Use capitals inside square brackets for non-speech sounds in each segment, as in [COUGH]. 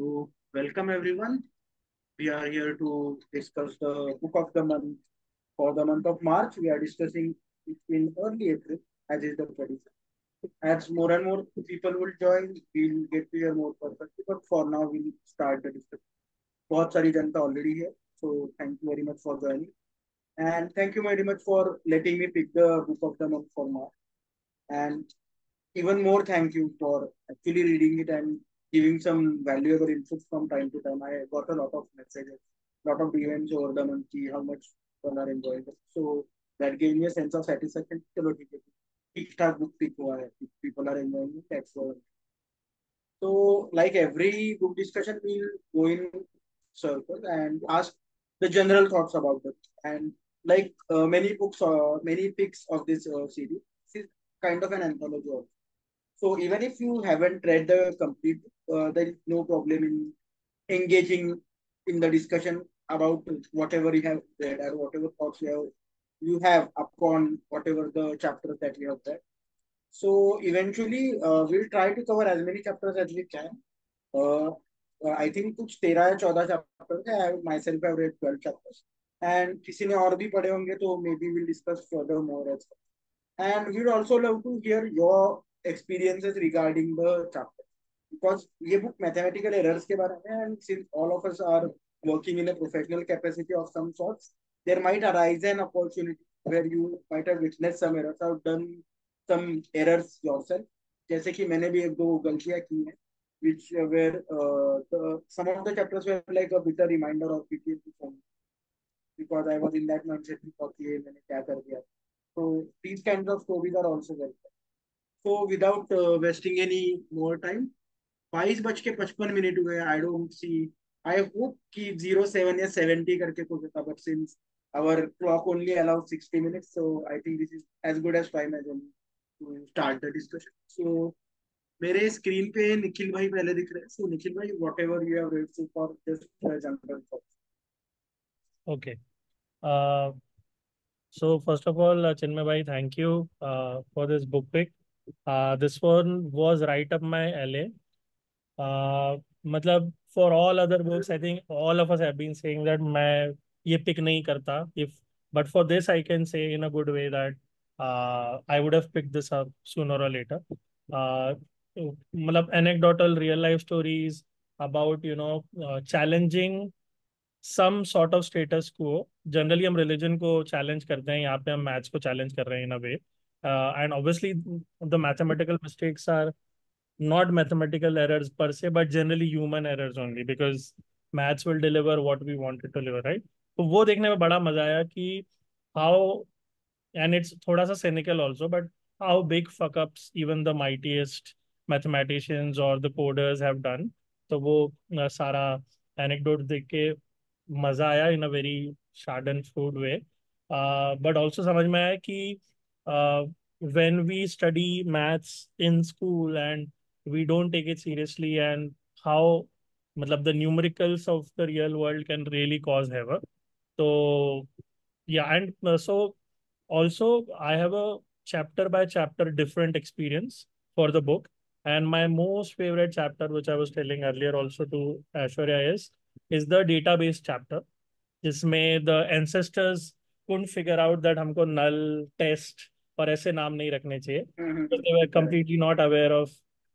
So, welcome everyone. We are here to discuss the book of the month. For the month of March, we are discussing it in early April, as is the tradition. As more and more people will join, we'll get to hear more perspective. But for now, we'll start the discussion. बहुत सारी जनता already here, so thank you very much for joining. And thank you very much for letting me pick the book of the month for March. And even more thank you for actually reading it and giving some valuable inputs from time to time. I got a lot of messages, lot of DMs over the month, how much people are enjoying it. So that gave me a sense of satisfaction. चलो ठीक है ठीक ठाक book pick हुआ है people are enjoying it that's all. So like every book discussion we'll go in circle and ask the general thoughts about it and like uh, many books or uh, many picks of this uh, series this is kind of an anthology also. So even if you haven't read the complete, uh, there is no problem in engaging in the discussion about whatever you have read or whatever thoughts you have you have upon whatever the chapters that we have read. So eventually, uh, we'll try to cover as many chapters as we can. Uh, I think कुछ तेरह या चौदह chapters है. I myself have read twelve chapters. And किसी ने और भी पढ़े होंगे तो maybe we'll discuss further more as well. And we'd also love to hear your experiences regarding the chapter because ये book mathematical errors के बारे में and since all of us are working in a professional capacity of some sorts there might arise an opportunity where you might have witnessed some errors or done some errors yourself जैसे कि मैंने भी एक दो गलतियाँ की हैं which were uh, the, some of the chapters were like a bitter reminder of PTSD for me because I was in that mindset कि मैंने क्या कर दिया so these kinds of stories are also welcome So without uh, wasting any more time, बाईस बज के पचपन minute हुए I don't see I hope कि ज़ीरो सेवन या सेवेंटी करके कुछ होता but since our clock only allow sixty minute so I think this is as good as time as to start the discussion so मेरे screen पे निखिल भाई पहले दिख रहे हैं। सो निखिल भाई whatever you have read so for just general okay so first of all Chinmay भाई thank you for this book pick this one was right up my alley मतलब for all other books I think all of us have been saying that मैं ये pick नहीं करता। If but for this I can say in a good way that I would have pick this up sooner और later मतलब anecdotal real life stories about you know challenging some sort of status quo generally हम religion को challenge करते हैं, यहाँ पे हम maths को चैलेंज कर रहे हैं in a way and obviously the mathematical mistakes are not mathematical errors per se but generally human errors only because maths will deliver what we want it to deliver right तो वो देखने में बड़ा मज़ा आया कि how and it's थोड़ा सा cynical also but how big fuck ups even the mightiest mathematicians or the coders have done तो वो uh, सारा anecdote देख के मज़ा आया in a very schadenfreude way uh, but also समझ में आया कि uh, when we study maths in school and we don't take it seriously and how matlab, the numericals of the real world can really cause havoc so yeah and uh, so also i have a chapter by chapter different experience for the book and my most favorite chapter which i was telling earlier also to ashwarya is is the database chapter जिसमें the ancestors couldn't figure out that हमको null test और ऐसे नाम नहीं रखने चाहिए they were completely not aware of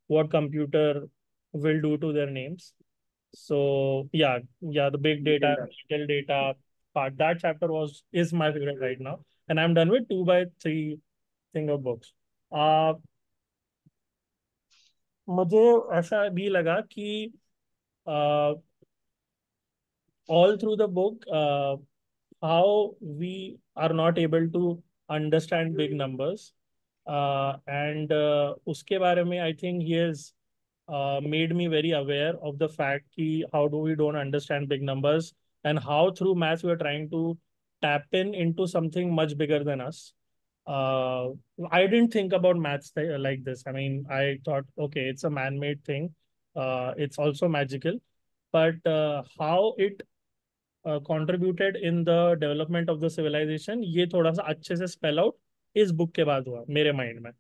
what computer will do to their names so yeah yeah the big data detailed data part that chapter was is my favorite right now and i'm done with two by three single books uh मुझे ऐसा भी लगा कि uh, all through the book uh, how we are not able to understand big numbers uh, and uh, uske bare mein i think he has uh, made me very aware of the fact ki how do we don't understand big numbers and how through maths we are trying to tap in into something much bigger than us uh, i didn't think about maths th- like this i mean i thought okay it's a man-made thing uh, it's also magical but uh, how it contributed in the development of the civilization ये थोड़ा सा अच्छे से spell out इस book के बाद हुआ मेरे माइंड में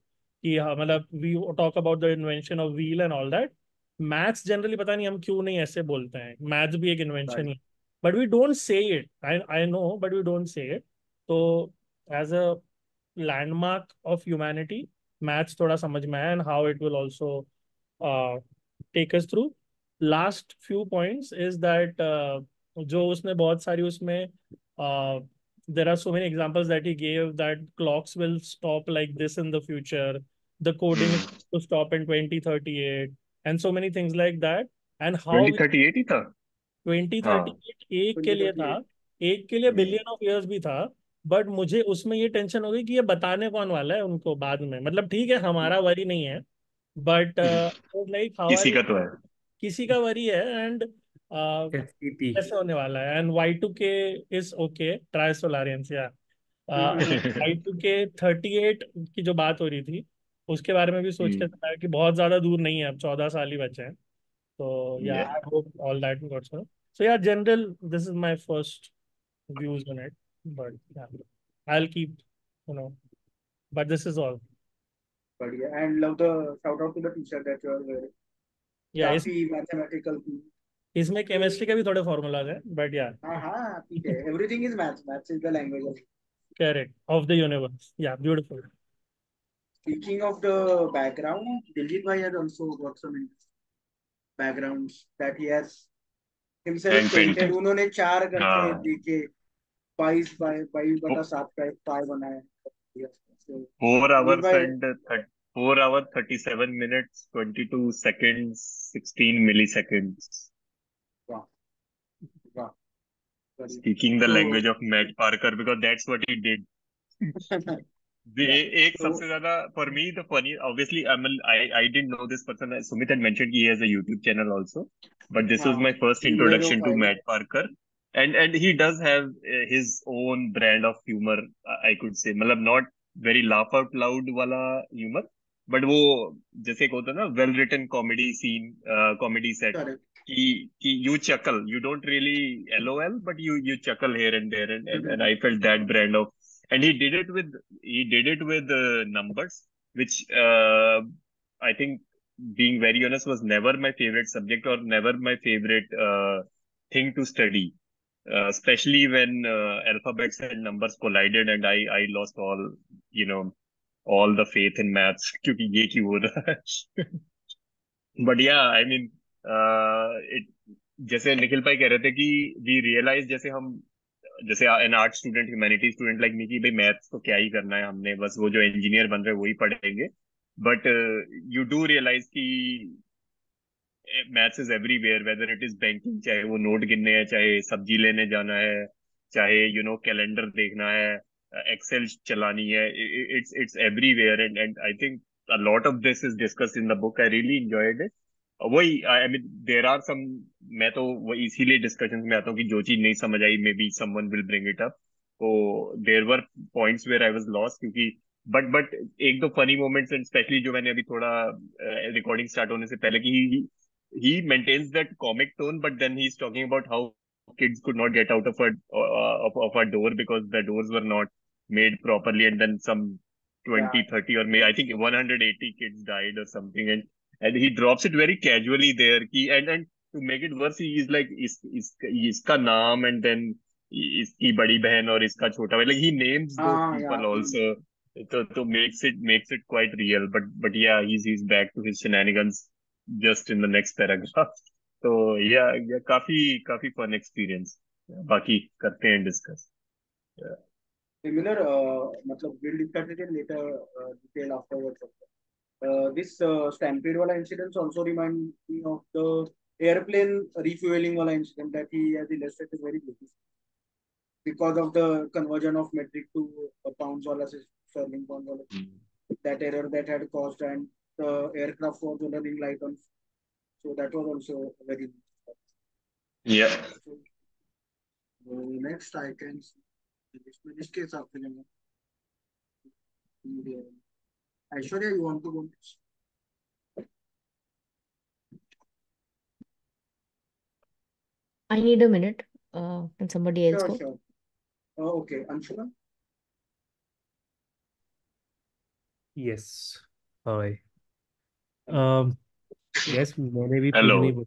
कि हाँ मतलब we talk about the invention of wheel and all that maths generally पता नहीं हम क्यों नहीं ऐसे बोलते हैं। मैथ्स भी एक invention he but we don't say it I I know but we don't say it तो as a landmark of humanity maths थोड़ा समझ में आया and how it will also take us through last few points is that जो उसने बहुत सारी उसमें uh, there are so many examples that he gave that clocks will stop like this in the future the coding is to stop in 2038 and so many things like that and how 2038 ही था 2038 एक के लिए था एक के लिए billion of years भी था बट मुझे उसमें ये टेंशन हो गई कि ये बताने कौन वाला है उनको बाद में मतलब ठीक है हमारा वरी नहीं है बट लाइक किसी का तो है किसी का वरी है एंड कैसे होने वाला है। And Y two K is okay try सोलारियंस या Y two K thirty eight की जो बात हो रही थी उसके बारे में भी सोच के था कि बहुत ज़्यादा दूर नहीं है अब चौदह साल ही बचे हैं। तो या I hope all that gots so या general this is my first views on it but keep you know but this is all But yeah, and love the shout out to the teacher that you are wearing. yeah इस, काफ़ी mathematical थी इसमें chemistry के भी थोड़े formula है but यार everything is maths maths is the language of correct of the universe या beautiful speaking of the background Diljit भाई has also got some backgrounds that he has himself painted उन्होंने चार घंटे देखे। 22 बाय 22 बटा 7 का एक पाई बनाया four hour and four hour thirty seven minutes twenty two second sixteen speaking the So- language of Matt Parker because that's what he did [LAUGHS] the Yeah. एक So- सबसे ज्यादा for me the funny obviously I'm a, I I didn't know this person Sumit had mentioned he has a YouTube channel also but this was हाँ, my first Hero introduction to File. Matt Parker and and he does have uh, his own brand of humor uh, I could say मतलब not very laugh out loud वाला humor but वो जैसे एक होता है ना well written comedy scene uh, comedy he, he, you chuckle. You don't really LOL, but you you chuckle here and there, and, and, and I mm-hmm. felt that brand of. And he did it with he did it with uh, numbers, which uh, I think, being very honest, was never my favorite subject or never my favorite uh, thing to study. Uh, especially when uh, alphabets and numbers collided and I, I lost all you know all the faith in maths [LAUGHS] [LAUGHS] but yeah i mean it, जैसे निखिल भाई कह रहे थे कि we realise जैसे हम, जैसे an art student humanity student like me कि भाई मैथ्स तो क्या ही करना है हमने, बस वो जो इंजीनियर बन रहे हैं वही पढ़ेंगे। बट यू डू रियलाइज़ कि maths is everywhere whether it is banking चाहे वो नोट गिनने हैं, चाहे सब्ज़ी लेने जाना है, चाहे यू नो कैलेंडर देखना है एक्सेल चलानी है it's it's everywhere and and I think a lot of this is discussed in the book. I really enjoyed it. वही आई मीन देर आर सम मैं तो इसीलिए डिस्कशन में आता हूँ कि जो चीज़ नहीं समझ आई may be someone will bring it up तो there were points where I was lost क्योंकि बट बट एक दो फनी मोमेंट्स एंड स्पेशली जो मैंने अभी थोड़ा रिकॉर्डिंग स्टार्ट होने से पहले की he maintains that comic tone but then he is talking about how kids could not get out of of of a door because the doors were not made properly and then some 20 yeah. और may I think 180 kids died और something and and he drops it very casually there ki, and and to make it worse he is like is is iska naam and then iski badi behan or iska chota bhai like he names those Ah, people yeah. also so, so makes it makes it quite real but but yeah he's he's back to his shenanigans just in the next paragraph [LAUGHS] so yeah yeah काफी काफी fun experience बाकी करते हैं discuss Similar, uh, मतलब we'll discuss it in later uh, detail afterwards. Uh, this uh, stampede wala incident also remind me of the airplane refueling wala incident that he has illustrated very beautifully because of the conversion of metric to uh, pounds wala sterling pounds wala. Mm -hmm. that error that had caused and the aircraft was running light on. So that was also very yeah. So, uh, next i can see. This case uh, after लेंगे Aishwarya you want to go I need a minute. Uh, can somebody else sure go? Sure okay Anshula Yes. Hi. Um, मैंने भी Hello. नहीं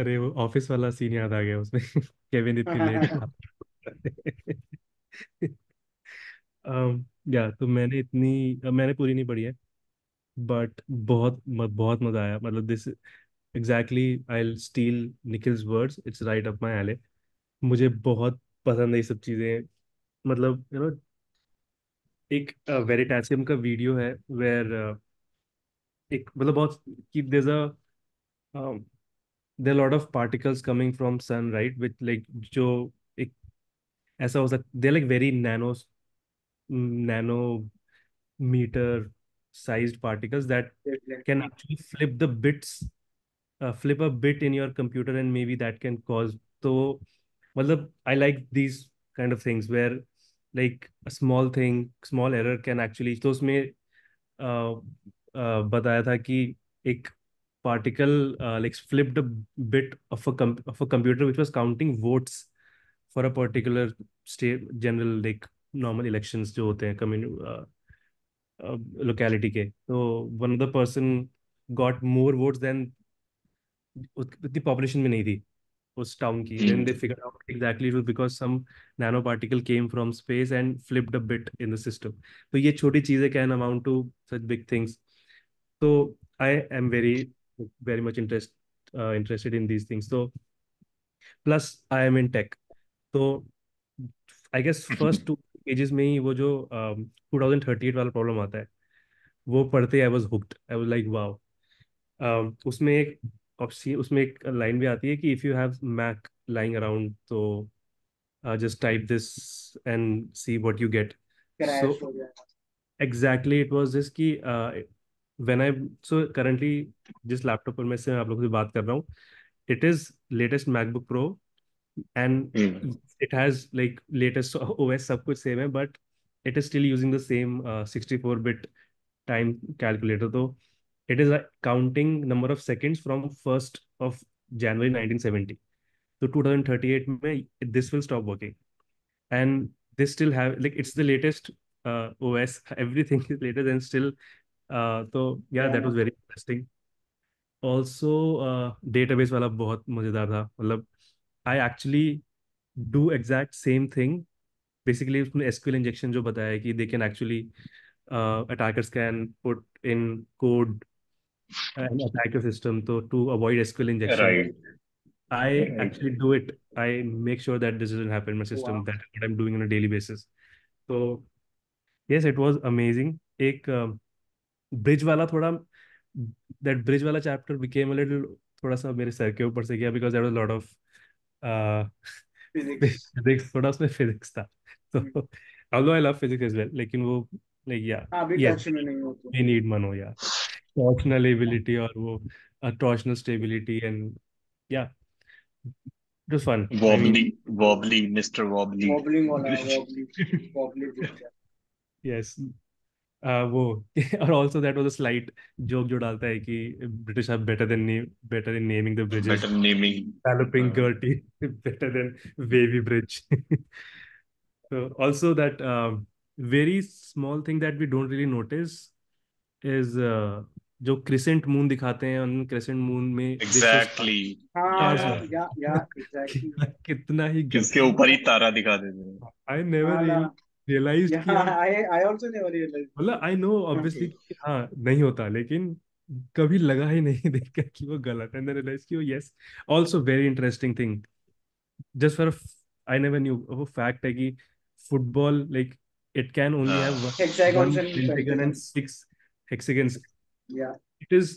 अरे वो office वाला scene याद आ गया उसमें [LAUGHS] केविन इतनी लेट [LAUGHS] um, या तो मैंने इतनी मैंने पूरी नहीं पढ़ी है बट बहुत बहुत मज़ा आया। मतलब this exactly I steal Nikhil's words it's right up my alley मुझे बहुत पसंद है ये सब चीज़ें। मतलब यू नो एक वेरिटासियम का वीडियो है वेर एक मतलब बहुत कि lot of particles coming from sun right which like जो एक ऐसा हो सकता दे like very nano nano meter sized particles that can actually flip the bits uh, flip a bit in your computer and maybe that can cause so well i like these kind of things where like a small thing small error can actually तो उसमें uh, uh, बताया था कि एक particle uh, like flipped a bit of a com- of a computer which was counting votes for a particular state general like normal elections जो होते हैं uh, locality के तो one of the person got more votes then उतनी population में नहीं थी उस टाउन की then they figure out exactly it because some nano particle came from space and flipped a bit in the system तो ये छोटी चीज़ें can amount to such big things तो I am very very much interest interested in these things तो plus I am in tech तो I guess first two pages में ही वो जो टू थाउज़ेंड थर्टी एट वाला प्रॉब्लम आता है वो पढ़ते I was hooked I was like wow. उसमें एक उसमें एक लाइन भी आती है कि if you have Mac lying around तो just type this and see what you get so exactly it was this कि व्हेन आई सो करंटली जिस लैपटॉप पर मैं से आप लोगों से बात कर रहा हूँ it is latest MacBook Pro and mm. it has like latest OS [LAUGHS] सब कुछ same है but it is still using the same uh, 64 bit time calculator So it is a counting number of seconds from 1st of January 1970 so 2038 में this will stop working and they still have like it's the latest uh, OS [LAUGHS] everything is later than still uh, so yeah, yeah that was very interesting also uh, database वाला बहुत मजेदार था मतलब I actually do exact same thing basically उसने SQL injection जो बताया है कि they can actually attackers can put in code attack your system so to avoid SQL injection. Right. I right. actually do it. I make sure that this doesn't happen in my system. Wow. That what I'm doing on a daily basis. So yes, it was amazing. एक bridge वाला थोड़ा that bridge वाला chapter became a little थोड़ा सा मेरे सर के ऊपर से गया because there was a lot of physics थोड़ा उसमें फिजिक्स था। तो although I love physics as well लेकिन वो लाइक या हाँ वी नीड मनो या टॉर्शनल एबिलिटी और वो टॉर्शनल स्टेबिलिटी एंड या just fun wobbly wobbly mister wobbly wobbling wobbly wobbly yes वो [LAUGHS] और also that was a slight joke जो डालता है कि British are better than better in naming the bridge developing Gertie better than wavy bridge also that very small thing that we don't really notice is जो crescent moon दिखाते हैं उन crescent moon में exactly हाँ, [LAUGHS] कितना ही किसके ऊपर ही तारा दिखा देते हैं। I never really realise I I मतलब आई नो ऑब्वियसली हाँ नहीं होता लेकिन कभी लगा ही नहीं देखकर कि वो गलत है एंड रियलाइज़ कि वो yes also very interesting thing just for I never knew वो फैक्ट है कि football like it can only have hexagons and pentagon and six hexagons yeah it is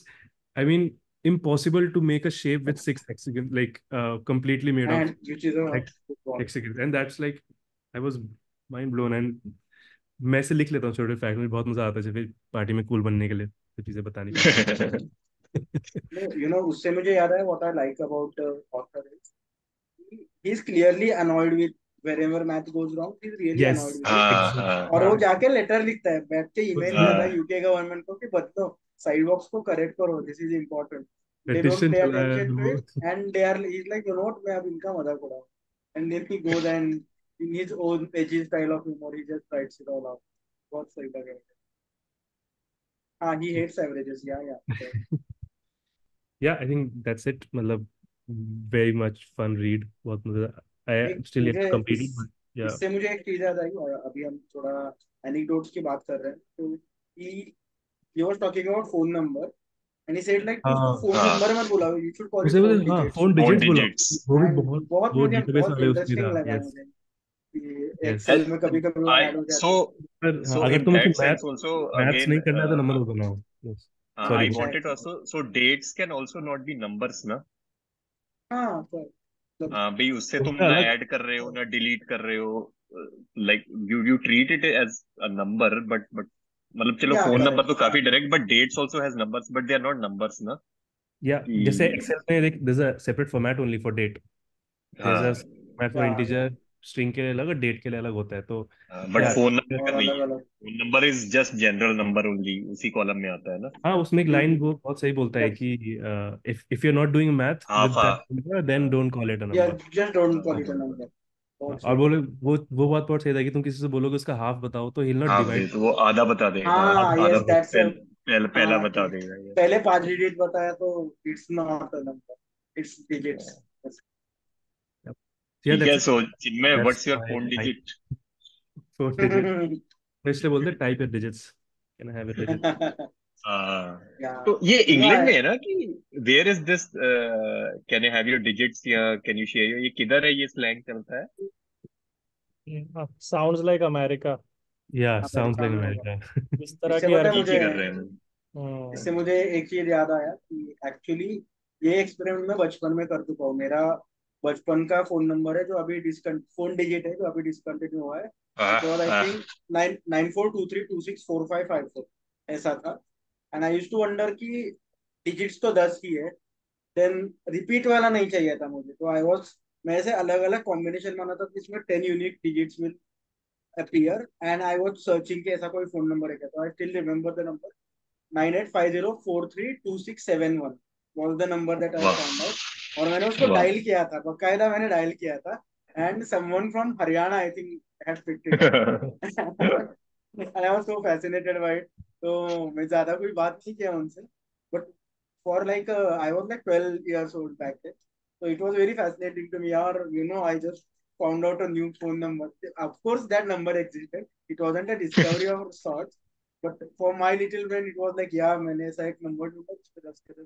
i mean impossible to make a shape with six hexagons like uh, completely made and of which is a hex- football. hexagons and that's like i was mind blown and मैं से लिख लेता हूँ छोटे fact मुझे बहुत मज़ा आता है फिर पार्टी में कूल बनने के लिए तो चीज़ें बतानी you know उससे मुझे याद है what I like about uh, author is he, he's clearly annoyed with wherever math goes wrong he's really yes annoyed with हाँ, it हाँ, और वो जाके लेटर लिखता है बैठ के ईमेल हाँ। कर रहा है यूके गवर्नमेंट को कि बदलो साइड बॉक्स को करेक्ट करो this is important they don't pay है attention to it and they are he's like you know what मैं अब इनका मज़ाक उड़ाऊं and then he goes and in his own edgy style of humor he just writes it all out बहुत सही लगा हाँ he hates averages yeah yeah yeah I think that's it मतलब very much fun read बहुत मज़ा I एक still yet to complete it but yeah इससे मुझे एक चीज़ याद आई और अभी हम थोड़ा एनेक्डोट्स की बात कर रहे हैं तो he he was talking about phone number and he said like तू उसको हाँ फ़ोन हाँ नंबर मत बुलाओ you should call it उसे phone बोले हाँ digits फ़ोन डिजिट्स बोला डिजिट्स वो भी and बहुत बहुत वो मुझे डेटाबेस बहुत वाले उसमें इंटरेस्टिंग था लगा यस मुझे एक्सेल में कभी कभी अगर मैथ्स नहीं करना है तो नंबर बनाओ ना। हाँ हाँ भाई उससे तुम ना ऐड कर रहे हो ना डिलीट कर रहे हो like you you treat it as a number but but मतलब चलो फ़ोन नंबर तो काफ़ी direct but dates also has numbers but they are not numbers ना या जैसे एक्सेल में देख there's a separate format only for date. There's a हाँ। format for या string के लिए अलग और डेट के लिए अलग होता है तो बट या फ़ोन नंबर है phone number is just general number only उसी कॉलम में आता है ना। हाँ उसमें एक लाइन वो बहुत सही बोलता है कि if if you are not doing math with that number then don't call it a number call it a हाँ number. बहुत और बोले वो वो बात बहुत सही था कि तुम किसी से बोलोगे उसका हाफ़ बताओ तो हिल नॉट डिवाइड तो वो आधा बता देगा। हाँ that's a पहल, पहल, पहला हाँ बता देगा पहले पाँच डिजिट बताया तो it's not a number. It's digits. है [LAUGHS] [LAUGHS] इसलिए बोलते type your digits can have हाँ। तो ये इंग्लैंड में है ना कि there is this can I have your digits या कैन यू शेयर ये किधर है ये स्लैंग चलता है? साउंड्स लाइक अमेरिका या साउंड्स लाइक अमेरिका इस तरह की है ही मुझे? कर रहे हैं। इससे हम्म, मुझे एक चीज़ याद आया कि एक्चुअली ये एक्सपेरिमेंट मैं बचपन में कर चुका हूँ। मेरा बचपन का फ़ोन नंबर है जो अभी डिस्कंट फ़ोन डिजिट है जो अभी डिसकंटिन्यू हुआ है। Was I think nine nine four two three two six four five five four ऐसा था। And I use to wonder कि डिजिट्स तो दस ही है। देन रिपीट वाला नहीं चाहिए था मुझे। तो आई वाज मैं ऐसे अलग अलग कॉम्बिनेशन बना था जिसमें ten unique digits will appear and I was searching कि ऐसा कोई फ़ोन नंबर है क्या? तो I still remember the number nine eight five zero four three two six seven number और मैंने उसको डायल किया था बकायदा मैंने डायल किया था and someone from Haryana I think had picked it and I was so fascinated by it तो मैं ज़्यादा कोई बात नहीं किया उनसे but for like I was like 12 years old back then so it was very fascinating to me or you know I just found out a new phone number of course that number existed it wasn't a discovery of sorts but for my little brain it was like yeah मैंने ऐसा एक number ढूंढा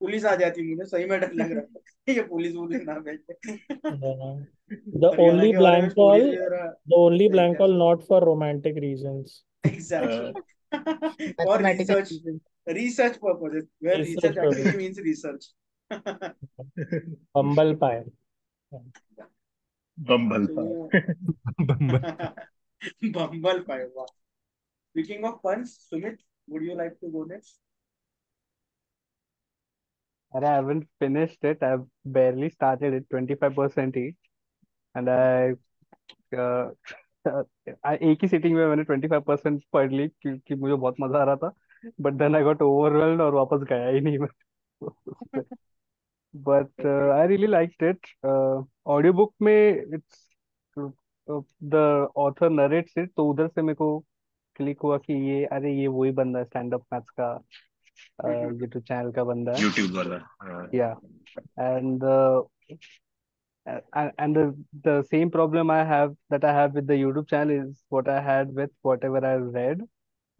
police आ जाती मुझे सही में डर लग रहा है ये पुलिस वो देखना बैठे the only blank call the only blank call not for romantic reasons exactly और research research purpose where research actually means research Bumble पाए बम्बल पाए बम्बल पाए वाह speaking of puns Sumit would you like to go next And I haven't finished it. I've barely started it, 25% each. And I, uh, [LAUGHS] I एक ही sitting में मैंने 25% पढ़ ली क्योंकि मुझे बहुत मज़ा आ रहा था. But then I got overwhelmed और वापस गया ही नहीं मैं. But I really liked it audio book में it's the author narrates it तो उधर से मेरे को क्लिक हुआ कि ये अरे ये वही बंदा है स्टैंड अप मैथ्स का. चैनल का बंदा YouTube same problem I have that I have with the YouTube channel is what I had with whatever I read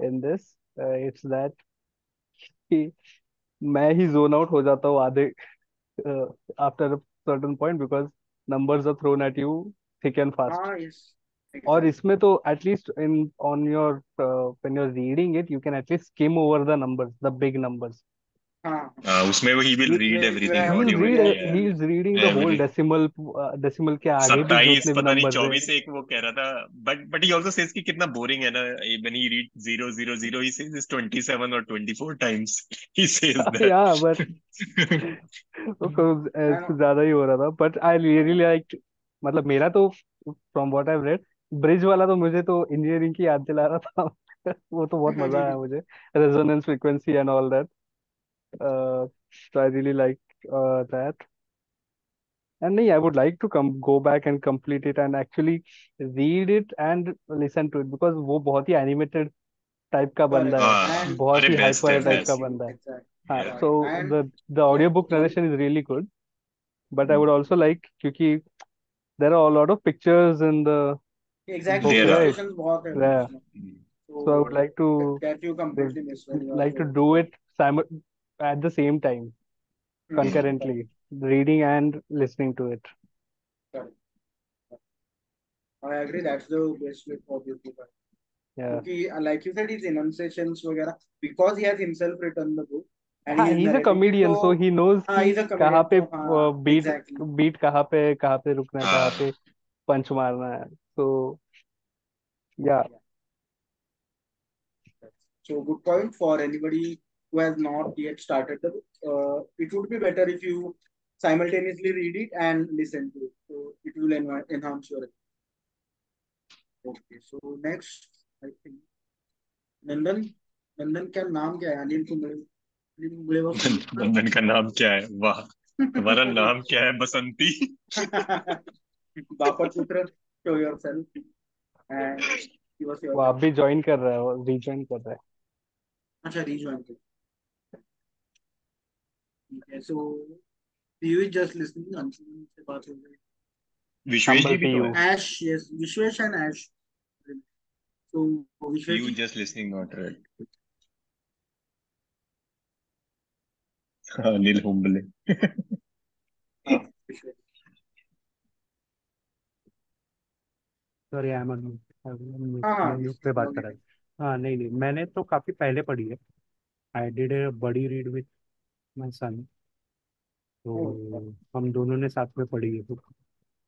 in this it's that मैं ही जोन आउट हो जाता हूँ आधे after a point because numbers are thrown at you thick and fast और इसमें तो at least in on your when you are reading it you can at least skim over the numbers the big numbers उसमें ही will read everything he is reading the whole decimal decimal के आगे भी उसने पता नहीं 24 से एक वो कह रहा था but but he also says कि कितना बोरिंग है ना when he read 000 he says is 27 और 24 टाइम्स ही सेज दैट या बट ज़्यादा ही हो रहा था बट आई रियली लाइक मतलब मेरा तो from what I read bridge वाला तो मुझे तो इंजीनियरिंग की याद दिला रहा था। [LAUGHS] वो तो बहुत मज़ा आया मुझे। Resonance frequency and all that I really like and नहीं I would like to come go back and complete it and actually read it and listen to it because वो बहुत ही एनिमेटेड टाइप का बंदा है। बहुत ही हाइपर टाइप का बंदा है। So the audio book narration is really good but I would also like क्योंकि there are all ORed of pictures in the exactly right बहुत है yeah उसमें so I would like to that you completely when like to do it simu at the same time Hmm, concurrently reading and listening to it. I agree that's the best way for this book yeah क्योंकि uh, like you said his enunciations वगैरह because he has himself written the book and हाँ he is he's a comedian so तो he knows हाँ he's a कहाँ comedian पे तो हाँ beat exactly beat कहाँ पे कहाँ पे रुकना है कहाँ हाँ पे पंच मारना है so yeah So good point for anybody who has not yet started the book. Uh, it would be better if you simultaneously read it and listen to it. So it will envi- enhance your. Okay. So next, I think नंदन नंदन क्या नाम क्या है Anil Kumble Anil Kumble was नंदन का नाम क्या है वाह तुम्हारा नाम क्या है बसंती बापट पुत्र show yourself and give us your वो आप भी ज्वाइन कर रहा है वो रीज्वाइन कर रहा है अच्छा rejoin कर ठीक है so you is just listening Anshuman से बात हो गई विश्वेश जी भी तो है Ash, yes, Vishwesh and Ash. So, Vishwesh, you just listening not read Anil Humbale हाँ, Vishwesh. Sorry I am mute पे बात कर रहा. हाँ नहीं नहीं मैंने तो काफ़ी पहले पढ़ी है। आई डिड ए बड़ी रीड विद माय सन तो हम दोनों ने साथ में पढ़ी है बुक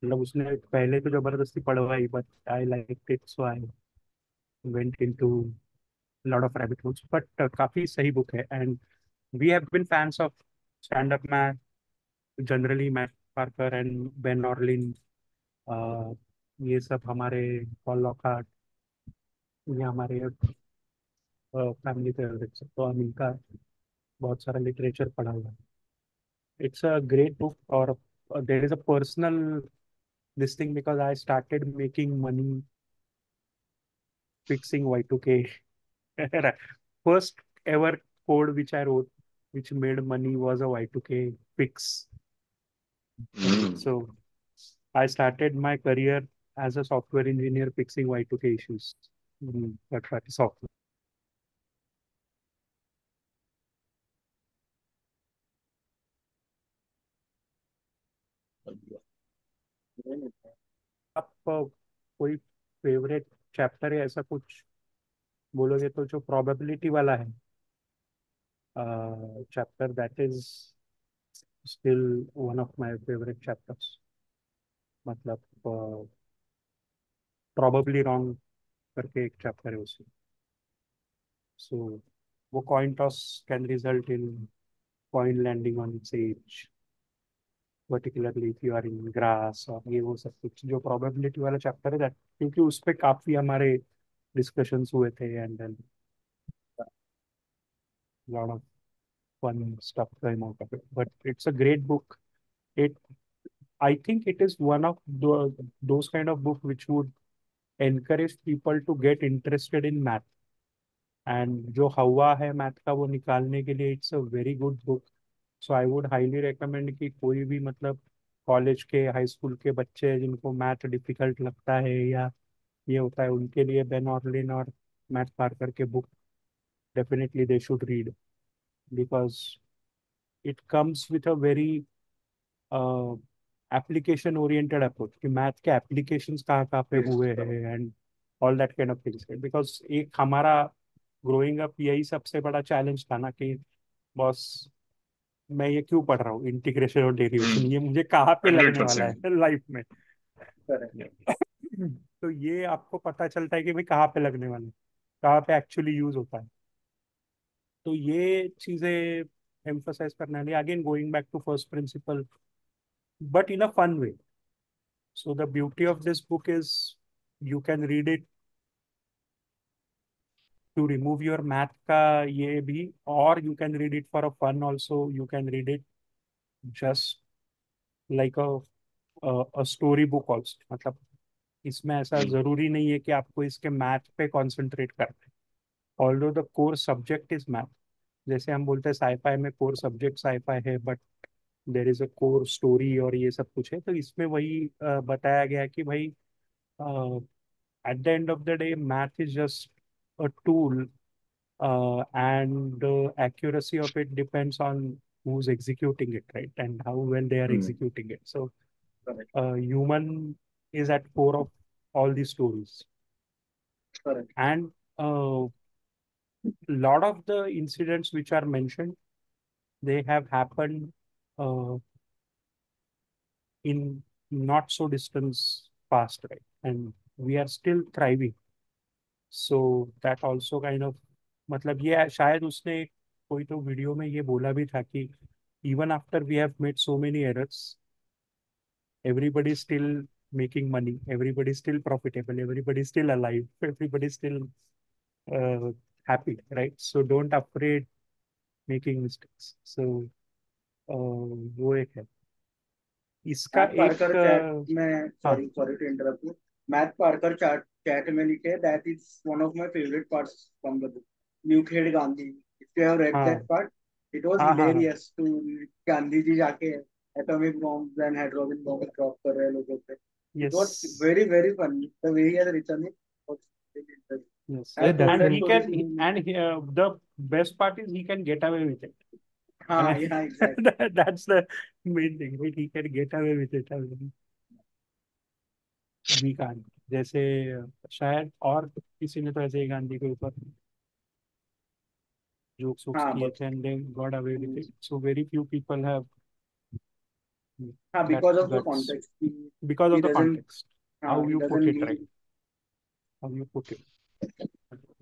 मतलब उसने पहले तो ज़बरदस्ती पढ़वाई but I like it so I went into lot of rabbit holes but काफ़ी सही बुक है। And we have been fans of stand up math generally Matt Parker and Ben Orlin ये सब हमारे पॉल लॉकहार्ट ये हमारे family favourites तो हम इनका बहुत सारा लिटरेचर पढ़ा हुआ है इट्स अ ग्रेट बुक और there is a personal this thing because I started making money fixing Y2K. [LAUGHS] First ever code which I wrote, which made money, was a Y2K fix. Hmm. So I started my career as a software engineer fixing Y2K issues. Mm, That's right, software. कोई favourite chapter या ऐसा कुछ बोलोगे तो जो probability वाला है chapter that is still one of my favourite chapters मतलब प्रॉबेबली रॉन्ग करके एक चैप्टर है उसमें सो so, वो coin toss can result in coin landing on its edge particularly if you are in grass और ये वो सब कुछ जो प्रोबेबिलिटी वाला चैप्टर है that क्योंकि उस पे काफ़ी हमारे डिस्कशंस हुए थे and then lot of fun stuff came out of it. But it's a great book. It, I think it is one of the, those kind of book which would encourage people to get interested in math. And जो हवा है math का वो निकालने के लिए it's a very good book so I would highly recommend कि कोई भी मतलब कॉलेज के हाई स्कूल के बच्चे जिनको मैथ डिफ़िकल्ट लगता है या ये होता है उनके लिए बेन ऑर्लिन और मैथ पार्कर के book definitely they should read because it comes with a very uh, application oriented approach कि मैथ के applications कहाँ कहाँ पे हुए हैं and all that kind of things because एक हमारा growing up यही सबसे बड़ा challenge था ना कि बॉस मैं ये क्यों पढ़ रहा हूँ? इंटीग्रेशन और डेरिवेशन हम्म ये मुझे कहाँ पे लगने वाला है? लाइफ में। [COUGHS] तो ये आपको पता चलता है कि भाई कहाँ पे लगने वाला है कहाँ पे एक्चुअली यूज़ होता है। तो ये चीज़ें एम्फोसाइज करने वाली। Again going back to first principle But in a fun way So the beauty of this book is you can read it to remove your math ka ye bhi, or you can read it for a fun also. You can read it just like a a story book also. मतलब इसमें ऐसा जरूरी नहीं है कि आपको इसके math पे कंसंट्रेट करना है although the core subject is math जैसे हम बोलते हैं साईफाई में कोर सब्जेक्ट साईफाई है but there is a core story और ये सब कुछ है। तो इसमें वही बताया गया कि भाई at the end of the day math is just a tool and accuracy of it depends on who is executing it right and how well they are executing it so human is at core of all the stories and lot of the incidents which are mention they have happened uh, in not so distant past right and we are still thriving so that also kind of मतलब ये शायद उसने कोई तो video में ये बोला भी था कि even after we have made so many errors everybody is still making money everybody is still profitable everybody is still alive [LAUGHS] everybody is still uh, happy right so don't afraid making mistakes so uh, वो एक है। इसका math Parker chat एक में sorry sorry to interrupt you Matt Parker chat chat में लिखे that is one of my favourite parts from the book nuclear Gandhi if you have read हाँ। That part it was हाँ हाँ हाँ। Hilarious to Gandhi ji जाके atomic bombs and hydrogen bomb drop कर रहे हैं लोगों पे। It was very very funny the way he has written it was interesting. yes I Yeah, told and that he to can he- and he, uh, the best part is he can get away with it. हाँ। [LAUGHS] that's the main thing right? can get away with it [LAUGHS] we can't जैसे शायद और किसी ने तो ऐसे ही गांधी के ऊपर jokes got away so very few people have because of of the context how you put it right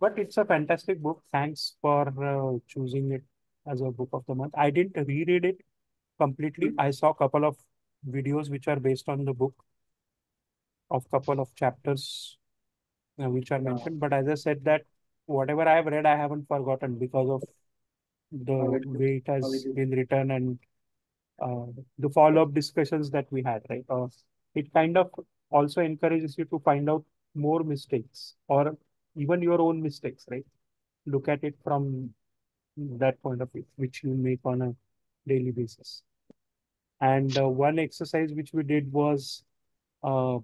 but it's a fantastic book thanks for choosing it as a book of the month. I didn't reread it completely. I saw a couple of videos which are based on the book of couple of chapters uh, which are mentioned. But as I said that whatever I have read, I haven't forgotten because of the way it has been written and uh, the follow-up discussions that we had, right? Uh, it kind of also encourages you to find out more mistakes or even your own mistakes, right? Look at it from that point of view, which you make on a daily basis. And uh, one exercise which we did was, uh,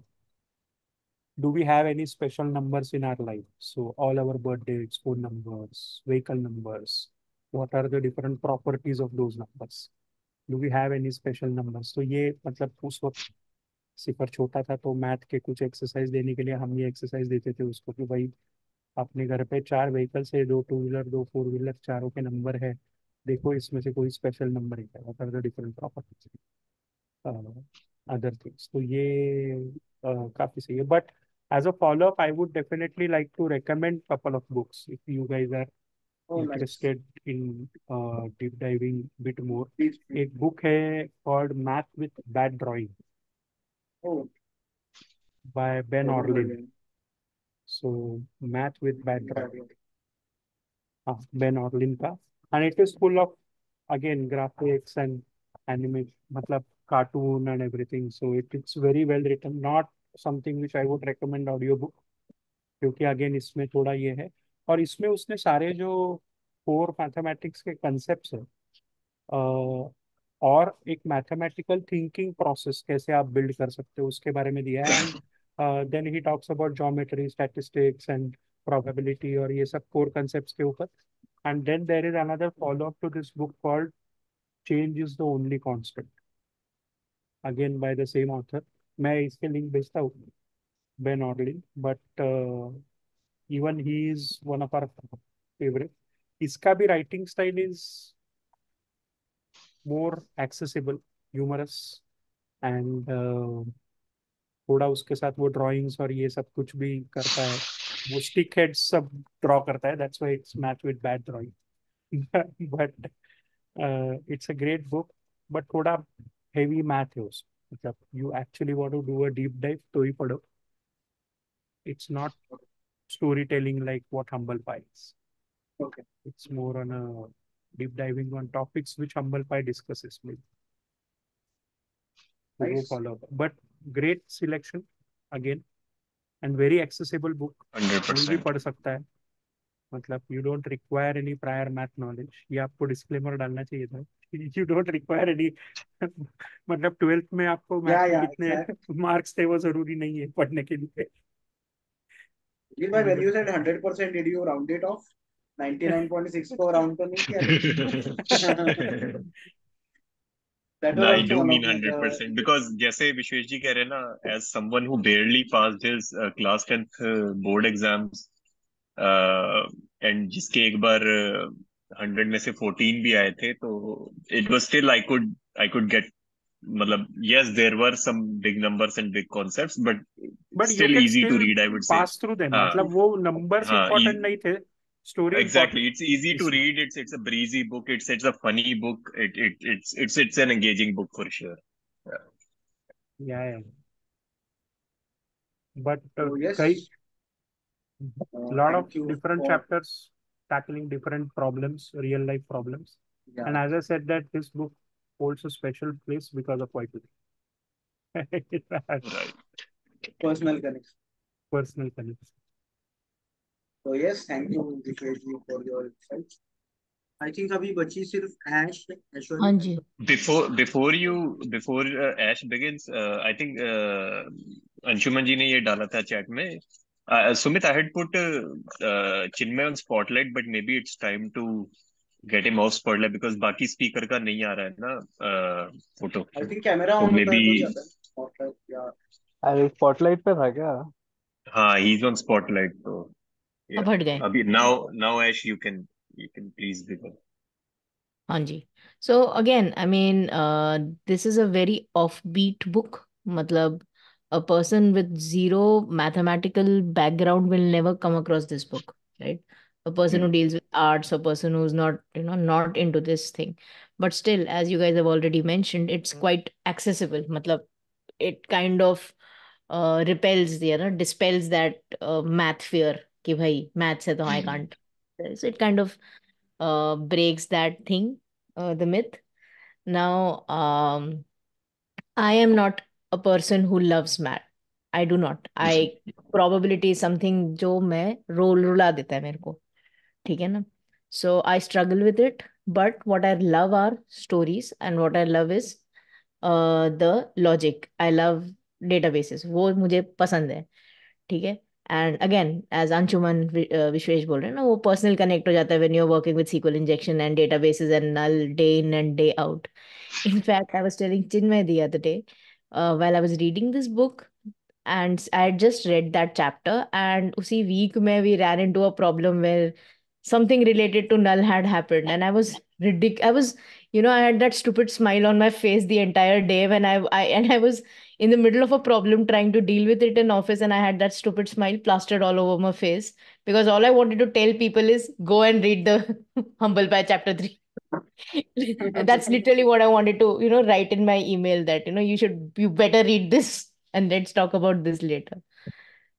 do we have any special numbers in our life? So all our birth dates, phone numbers, vehicle numbers, what are the different properties of those numbers? Do we have any special numbers? तो ये मतलब उस वक्त सिफर छोटा था तो math के कुछ एक्सरसाइज देने के लिए हम ये एक्सरसाइज देते थे उसको कि भाई अपने घर पे चार व्हीकल्स है दो टू व्हीलर दो फोर व्हीलर चारों के नंबर है। देखो इसमें से कोई स्पेशल नंबर ही है other different properties other things तो ये काफ़ी सही है। But as a follow up I would definitely like to recommend couple of books if you guys are interested in deep diving bit more एक book है called Math with Bad Drawing by Ben Orlin so Math with Drawing हाँ Ben Orlin का and it is full of again graphics and anime मतलब cartoon and everything so it, it's very well written not something which I would recommend audiobook क्योंकि again इसमें थोड़ा ये है और इसमें उसने सारे जो कोर मैथमेटिक्स के कंसेप्ट है और एक मैथमेटिकल थिंकिंग प्रोसेस कैसे आप बिल्ड कर सकते हो उसके बारे में दिया है and then he talks about geometry statistics and probability और ये सब कोर कंसेप्ट्स के ऊपर and then there is another follow up to this book called change is the only constant again by the same author मैं इसके link भेजता हूँ Ben Orlin but even he is one of our favourite इसका भी writing style is more accessible humorous and थोड़ा उसके साथ वो ड्रॉइंग्स और ये सब कुछ भी करता है। वो स्टिक हेड सब ड्रॉ करता है। That's why it's Math with Bad Drawing but it's a great book but थोड़ा हेवी मैथ है उसमें। मतलब you actually want to do a deep dive तो ही पढ़ो। It's not story telling like what Humble Pi's okay it's more on a deep diving on topics which Humble Pi discusses with follow but great selection again and very accessible book. Hundred कोई भी पढ़ सकता है मतलब you don't require any prior math knowledge ये आपको disclaimer डालना चाहिए था यू डोंट रिक्वायर एनी मतलब ट्वेल्थ में आपको Yeah, मैथ में yeah, कितने exactly. मार्क्स थे वो ज़रूरी नहीं है पढ़ने के लिए Did my when you 100%, did you round it off? 99.6 को round तो नहीं किया बट स्टिल नहीं थे। story exactly. It's easy to read. It's it's a breezy book. It's it's a funny book. It, it it's it's it's an engaging book for sure. Yeah. Yeah, yeah. but uh, oh, yes. Uh, lot of different for... chapters tackling different problems real life problems. Yeah. and as i said that this book holds a special place because of why [LAUGHS] right. personal connection personal connection तो yes thank you Dipesh ji for your insight I think अभी बची सिर्फ़ हैश एश्योर हाँ जी। Before before you before Ash begins I think Anshuman ji ने ये डाला था चैट में। Sumit I had put Chinmay on spotlight but maybe it's time to get him off spotlight because बाकी स्पीकर का नहीं आ रहा है ना photo I think camera on maybe spotlight या आई स्पॉटलाइट पे था क्या? हाँ ही इज़ ऑन स्पॉटलाइट तो। yeah. हट गए अभी now now Ash you can you can please begin. हाँ जी so again I mean uh, this is a very offbeat book मतलब a person with zero mathematical background will never come across this book right a person Hmm. who deals with arts a person who's not you know not into this thing but still as you guys have already mentioned it's quite accessible मतलब it kind of uh, repels the you know dispels that uh, math fear कि भाई maths है तो I can't so it kind of breaks that thing the myth now I am not a person who loves math I do not I probability something जो मैं role रुला देता है मेरे को। ठीक है ना? So I struggle with it but what I love are stories and what I love is the logic I love data basis वो मुझे पसंद है। ठीक है? and again as Anshuman Vishwesh बोल रहे हैं ना वो पर्सनल कनेक्ट हो जाता है when you are working with SQL injection and databases and null day in and day out in fact I was telling Chinmay the other day uh, while I was reading this book and I had just read that chapter and उसी week में we ran into a problem where something related to null had happened and I was ridic I was you know I had that stupid smile on my face the entire day when I, I and I was in the middle of a problem trying to deal with it in office and I had that stupid smile plastered all over my face. Because all I wanted to tell people is go and read the [LAUGHS] Humble Pie chapter 3 [LAUGHS] that's literally what I wanted to you know write in my email that you know you should you better read this [LAUGHS] and let's talk about this later.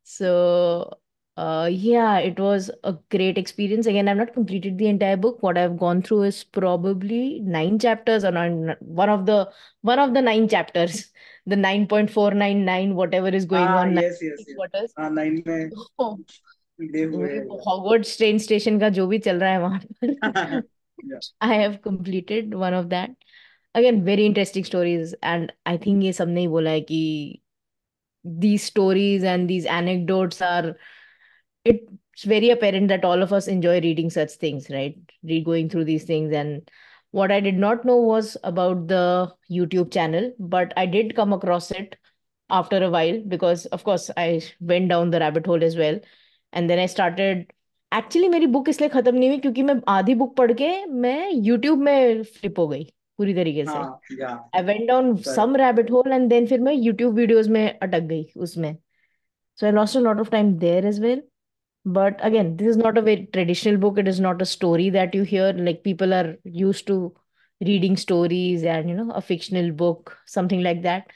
So uh yeah it was a great experience. Again I've not completed the entire book. What I've gone through is probably nine chapters or one of the one of the nine chapters the 9.499 whatever is going हाँ on nine yes yes yes quarters हाँ nine में Oh, कीड़े हुए वही हैं Hogwarts train station का जो भी चल रहा है वहां पर yeah. I have completed one of that. Again, very interesting stories. And I think ये सबने ही बोला है कि these stories and these anecdotes are it's very apparent that all of us enjoy reading such things, right? Read going through these things. And what I did not know was about the YouTube channel, but I did come across it after a while because of course I went down the rabbit hole as well. And then I started actually मेरी book इसलिए खत्म नहीं हुई क्योंकि मैं आधी book पढ़ के मैं यूट्यूब में फ्लिप हो गई पूरी तरीके से हाँ yeah I went down some rabbit hole and then फिर मैं यूट्यूब वीडियोस में अटक गई उसमें so I lost a lot of time there as well but again this is not a very traditional book it is not a story that you hear like people are used to reading stories and you know a fictional book something like that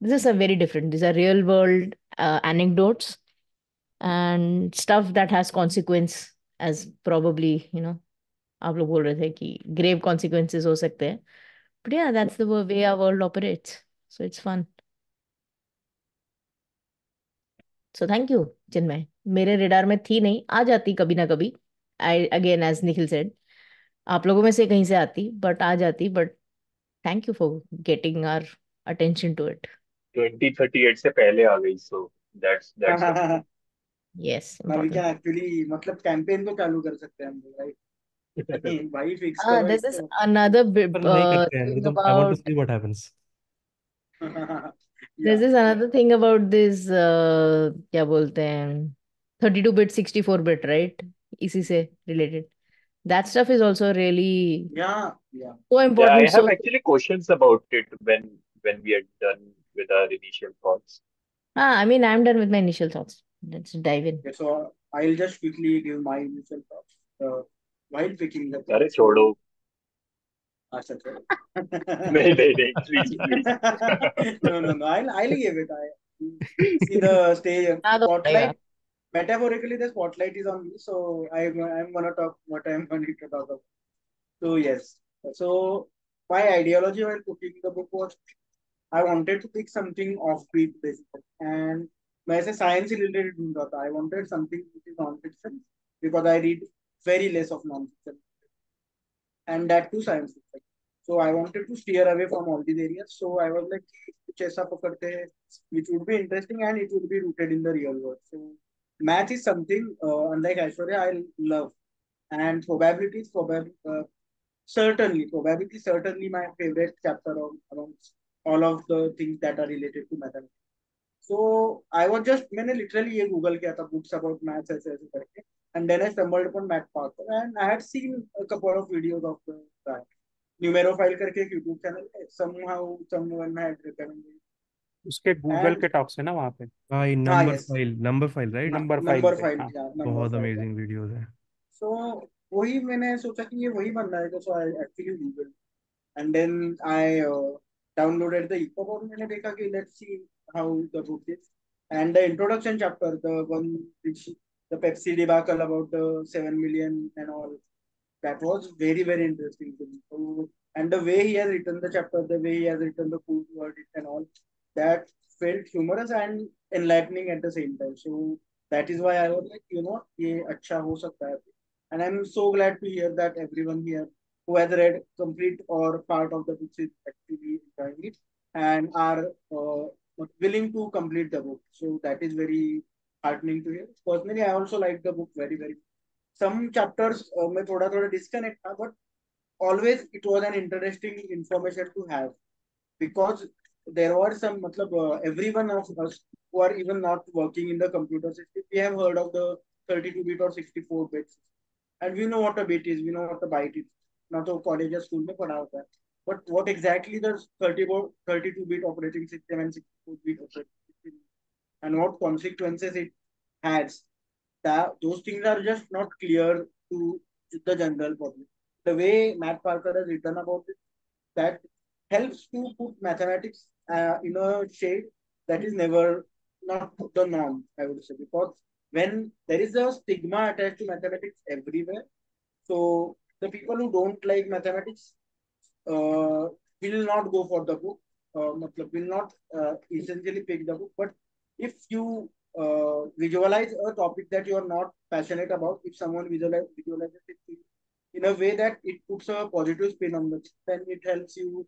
this is a very different. These are real world uh, anecdotes and stuff that has consequence as probably, you know, आप लोग बोल रहे थे कि grave consequences हो सकते हैं. But yeah, that's the way our world operates. So it's fun. So thank you Chinmay मेरे रेडार में थी नहीं आ जाती कभी ना कभी। I again as Nikhil said आप लोगों में से कहीं से आती बट आ जाती but thank you for getting our attention to it 2038 से पहले आ गई सो दैट्स दैट्स यस अभी क्या एक्चुअली मतलब कैंपेन तो चालू कर सकते हैं हम लोग [LAUGHS] [LAUGHS] ah, right this is another bit uh, तो about... I want to see what happens. [LAUGHS] हाँ, हाँ, हाँ। thing मतलब I want to about see what happens there's yeah this another thing about this uh, क्या बोलते हैं 32 bit 64 bit right इसी से related that stuff is also really yeah yeah so yeah I important have so actually questions about it when when we are done with our initial thoughts ah I mean I'm done with my initial thoughts let's dive in okay, so I'll just quickly give my initial thoughts uh, while picking the अरे book. छोड़ो अच्छा छोड़ो नहीं नहीं नहीं please please no no no I'll I'll give it I see the stage [LAUGHS] हाँ तो पड़ेगा spotlight metaphorically the spotlight is on me so I'm I'm gonna talk what I'm going to talk about so yes so my ideology while cooking the book was I wanted to pick something offbeat basically and मैं ऐसे science से related ढूंढ रहा था I wanted something which is non-fiction because I read very less of non-fiction and that too science fiction. So I wanted to steer away from all these areas. So I was like, कुछ ऐसा पकड़ते हैं which would be interesting and it would be rooted in the real world. So math is something uh, unlike Aishwarya I love and probability is probably uh, certainly probability is certainly my favorite chapter of amongst all of the things that are related to mathematics. So I was just मैंने literally ये Google किया था books about maths ऐसे ऐसे करके and then I stumbled upon Math Parker and I had seen a couple of videos of the guy. Numerophile करके एक YouTube channel है somehow someone had recommended उसके गूगल के टॉक्स है ना वहाँ पे भाई हाँ number yes file number file right number file file हाँ yeah बहुत file अमेजिंग वीडियोस हैं so वही मैंने सोचा कि ये वही बन रहा है so I actually Googled and then I uh, downloaded the EPUB और मैंने देखा कि let's see how the book is and the introduction chapter the one which the Pepsi debacle about the seven million and all. That was very very interesting film. And the way he has written the chapter, the way he has written the food it and all, that felt humorous and enlightening at the same time. So that is why I was like, you know, ye acha ho sakta hai. And I'm so glad to hear that everyone here who has read complete or part of the book is actually enjoying it and are uh, willing to complete the book. So that is very heartening to hear. Personally, I also like the book very, very. Some chapters uh, में थोड़ा थोड़ा disconnect था, but always it was an interesting information to have because there were some मतलब uh, everyone of us who are even not working in the computer system, we have heard of the 32 bit or 64 bits and we know what a bit is, we know what a byte is. ना तो college या school में पढ़ा होता है but what exactly the 34 32 bit operating system and 64 bit operating system and what consequences it has. That those things are just not clear to the general public. The way matt parker has written about it that helps to put mathematics uh, in a shade that is never not the norm i would say. Because when there is a stigma attached to mathematics everywhere so the people who don't like mathematics uh, will not go for the book, uh, will not uh, essentially pick the book. But if you uh, visualize a topic that you are not passionate about, if someone visualize, visualizes it in a way that it puts a positive spin on it, then it helps you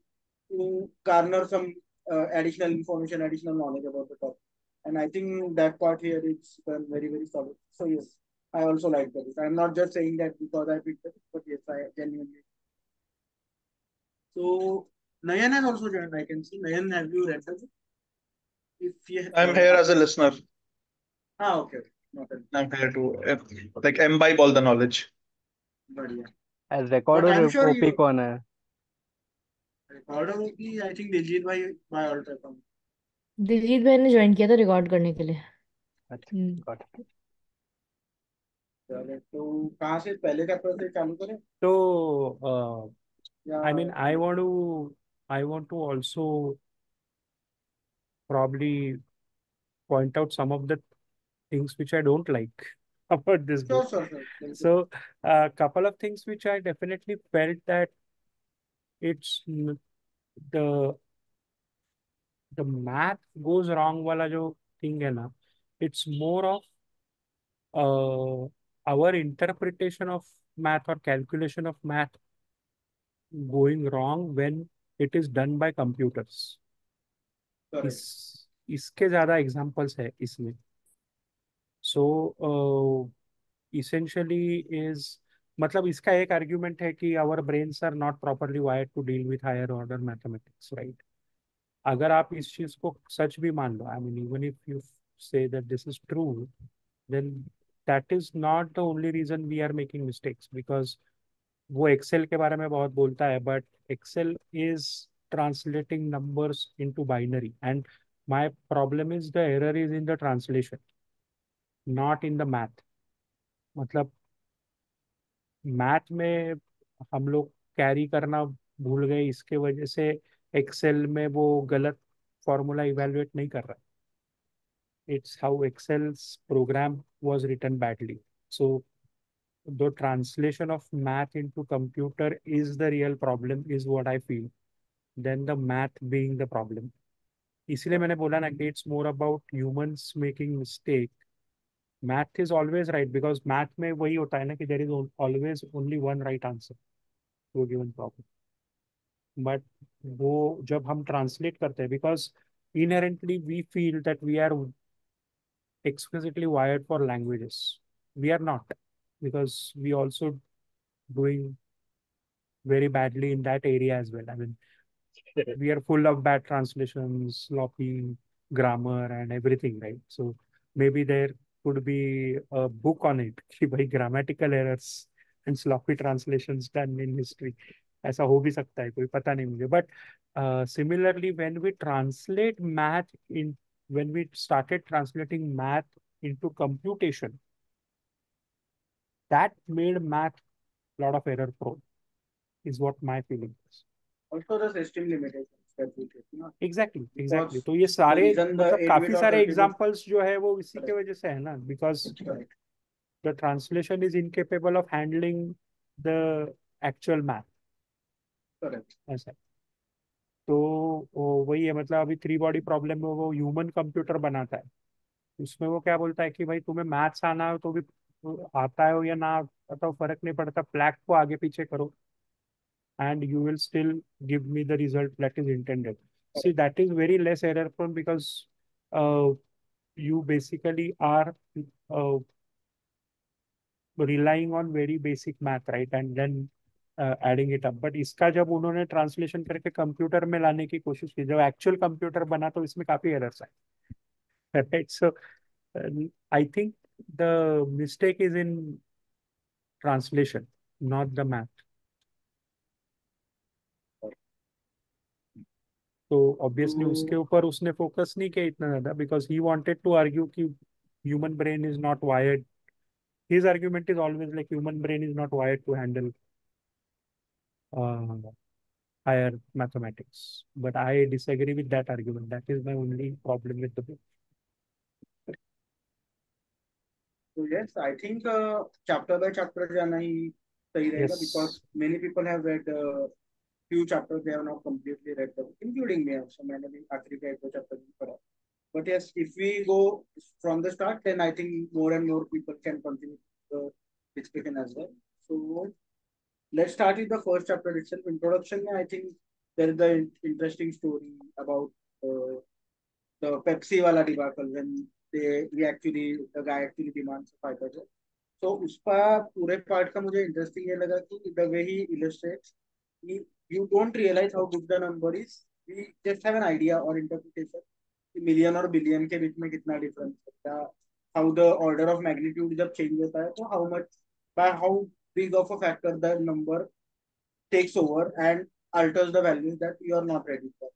to garner some uh, additional information, additional knowledge about the topic. And I think that part here is very, very solid. So yes, I also like that. I'm not just saying that because I picked it, but yes, I genuinely. So Nayan has also joined. I can see Nayan. Have you read the book? If you, I'm uh, here as a listener. Ah, okay. Not I'm here to uh, like imbibe all the knowledge. बढ़िया. As recorder I'm sure OP you- कौन है Recorder होगी. I think Diljit भाई by all time. Diljit भाई ने join किया था record करने के लिए अच्छा हम्म, चलो तो कहाँ से पहले चैप्टर से चालू करें uh, या I mean, I want to, I want to also probably point out some of the things which I don't like [LAUGHS] about this book. Sure, sure, sure. So a uh, couple of things which I definitely felt that it's the the math goes wrong wala jo thing hai na, it's more of uh, our interpretation of math or calculation of math going wrong when it is done by computers. इस, इसके ज़्यादा examples है इसमें। सो essentially is मतलब इसका एक argument है कि our brains are not properly wired to deal with higher order mathematics right अगर आप इस चीज़ को सच भी मान लो I mean even if you say that this is true then that is not the only reason we are making mistakes because वो Excel के बारे में बहुत बोलता है but Excel is translating numbers into binary and my problem is the error is in the translation not in the math मतलब math में हम लोग कैरी करना भूल गए इसके वजह से एक्सेल में वो गलत फॉर्मूला इवेलुएट नहीं कर रहा it's how Excel's program was written badly so the translation of math into computer is the real problem is what I feel than the math being the problem. इसलिए मैंने बोला ना कि it's more about humans making mistake. Math is always right because math में वही होता है ना कि there is al- always only one right answer to a given problem. But वो जब हम translate करते हैं because inherently we feel that we are exquisitely wired for languages. We are not because we also doing very badly in that area as well. I mean, [LAUGHS] we are full of bad translations, sloppy grammar, and everything, right? So maybe there could be a book on it, [LAUGHS] कि भाई grammatical errors and sloppy translations done in history. ऐसा हो भी सकता है कोई पता नहीं मुझे but uh, similarly when we translate math in when we started translating math into computation that made math lot of error prone is what my feeling is Also the system limitations that we take, ना. Exactly Because exactly तो ये सारे मतलब काफ़ी सारे 30 bit examples जो है वो इसी के वजह से है ना because. The translation is incapable of handling the actual math Correct. ऐसा तो वही है मतलब अभी थ्री बॉडी प्रॉब्लम में वो ह्यूमन कंप्यूटर बनाता है उसमें वो क्या बोलता है कि भाई तुम्हें मैथ्स आना हो तो भी आता है हो या ना आता हो फ़र्क नहीं पड़ता प्लैक को आगे पीछे करो and you will still give me the result that is intended. See, that is very less error prone because uh, you basically are uh, relying on very basic math, right? And then uh, adding it up. But इसका जब उन्होंने translation करके computer में लाने की कोशिश की जब एक्चुअल कंप्यूटर बना तो इसमें काफी एरर्स आए right? So uh, I think the mistake is in translation, not the तो ऑब्वियसली तो- उसके ऊपर उसने फोकस नहीं किया इतना ज़्यादा because he wanted to argue कि human brain is not wired his argument is always like human brain is not wired to handle higher mathematics but i disagree with that argument that is my only problem with the book So yes, I think uh, chapter by chapter जाना ही सही रहेगा Yes. because many people have read uh, few chapters they have not completely read the book, including me also. मैंने भी आखिरी का एक दो chapter नहीं पढ़ा. But yes, if we go from the start, then I think more and more people can continue the discussion as well. So let's start with the first chapter itself. Introduction I think there is the interesting story about uh, the Pepsi wala debacle when they we actually the guy actually demands a five percent. So उसका पूरे part का मुझे interesting ये लगा कि way he illustrates, he, you don't realize how big the number is. We just have an idea or interpretation million और billion के बीच में कितना डिफरेंस है how the order of magnitude जब चेंज होता है तो how much by how big of a factor the number takes over and alters the values that you are not ready for.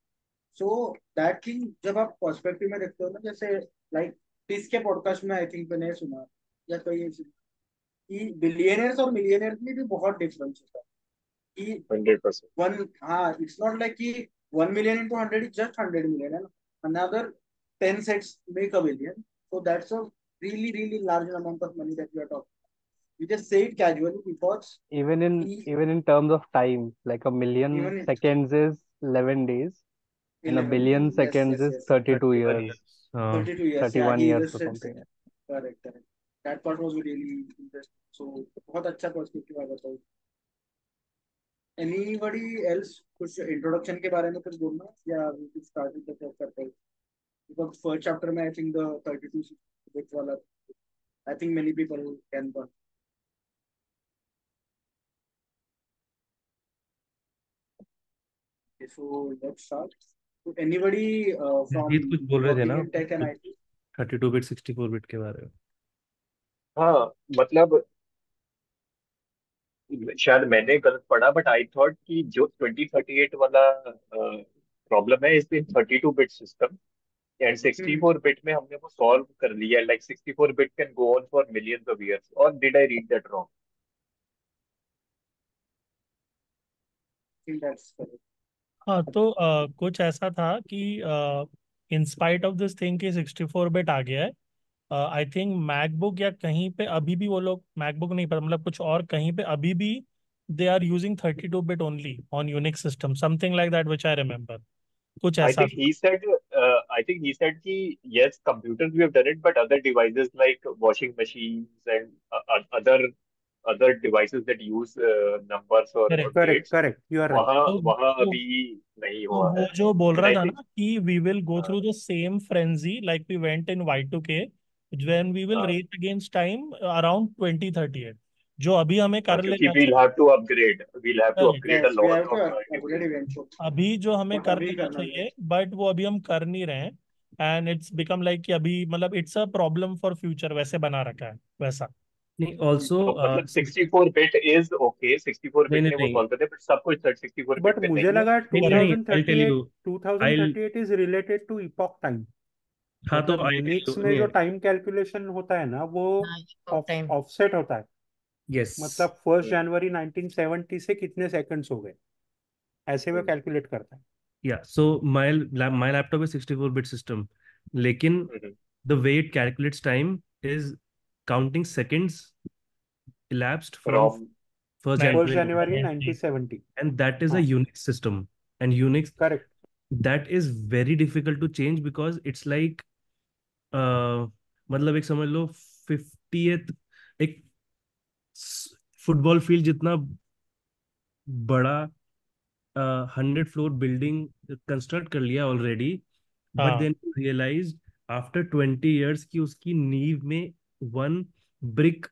So, that thing जब आप perspective में देखते हो ना, जैसे लाइक टिस के पॉडकास्ट में आई थिंक मैंने सुना या कहीं कि बिलियनर्स और मिलियनर्स में भी बहुत डिफरेंस होता है कि हंड्रेड परसेंट वन हाँ इट्स नॉट लाइक कि one million into hundred is just hundred million है ना another 10 sets make a billion. So that's a really, really large amount of money that we are talking. We just say it casually because Even in he, even in terms of time, like a million even in seconds is 11 days, and a 11 billion yes, seconds yes, is yes. 32 31 years, years. हाँ 32 years. Yeah, 31 he years or illustrates it. something. Correct, correct. That part was really interesting. So बहुत अच्छा perspective आ बताओ. Anybody else कुछ introduction के बारे में कुछ बोलना या we could start with the first chapter? Because first chapter में I think the 32 bits वाला I think many people can burn. Okay, so let's start. So anybody uh, from कुछ बोल रहे थे ना tech and IT? 32 bit 64 bit के बारे में हाँ मतलब शायद मैंने गलत पढ़ा बट आई थॉट कि जो 2038 वाला प्रॉब्लम है in 32 bit system and 64 bit में हमने वो सॉल्व कर लिया like 64 bit can go on for millions of years और did I read that wrong हाँ तो अ, कुछ ऐसा था कि in spite of this thing कि 64 बिट आ गया है आई थिंक मैकबुक या कहीं पे अभी भी वो लोग मैकबुक नहीं पता मतलब कुछ और कहीं पे अभी भी they are using 32 bit only on Unix system something like that which I remember कुछ I ऐसा think he said, uh, I think he said कि yes, computers we have done it, but other devices like washing machines and uh, uh, other other devices that use uh, numbers or, or Correct, correct. You are right. वहाँ तो वहाँ तो अभी नहीं तो हुआ वो है जो बोल रहा I था think ना कि वी विल गो हाँ through the same frenzy like we went in Y2K when we will हाँ। race against time around 2038 जो अभी हमें हाँ कर लेना we'll have to upgrade we'll have to upgrade Yes, we lot of uh, upgrade अभी जो हमें कर लेना चाहिए बट वो अभी हम कर नहीं रहे हैं एंड इट्स बिकम लाइक कि अभी मतलब it's a problem for future वैसे बना रखा है वैसा। नहीं ऑल्सो तो मतलब 64 bit is okay 64 नहीं bit नहीं ने वो सॉल्व कर दिया बट सब कुछ 64 But bit पे मुझे लगा नहीं नहीं correct I tell 2038 2038 is related to epoch time. हाँ तो मतलब यूनिक्स में जो टाइम कैलकुलेशन होता है ना वो हाँ ऑफसेट होता है यस मतलब फ़र्स्ट जनवरी 1970 से कितने सेकंड्स हो गए ऐसे वो कैलकुलेट करता है या so my my laptop is 64 bit system लेकिन the way it calculates time is counting seconds elapsed from from 1st first January January 1970 and that is a हाँ Unix system and Unix correct that is very difficult to change because it's like uh, मतलब एक समझ लो fifty एक football field जितना बड़ा hundred floor building construct कर लिया already but then realise after twenty years की उसकी नीव में one brick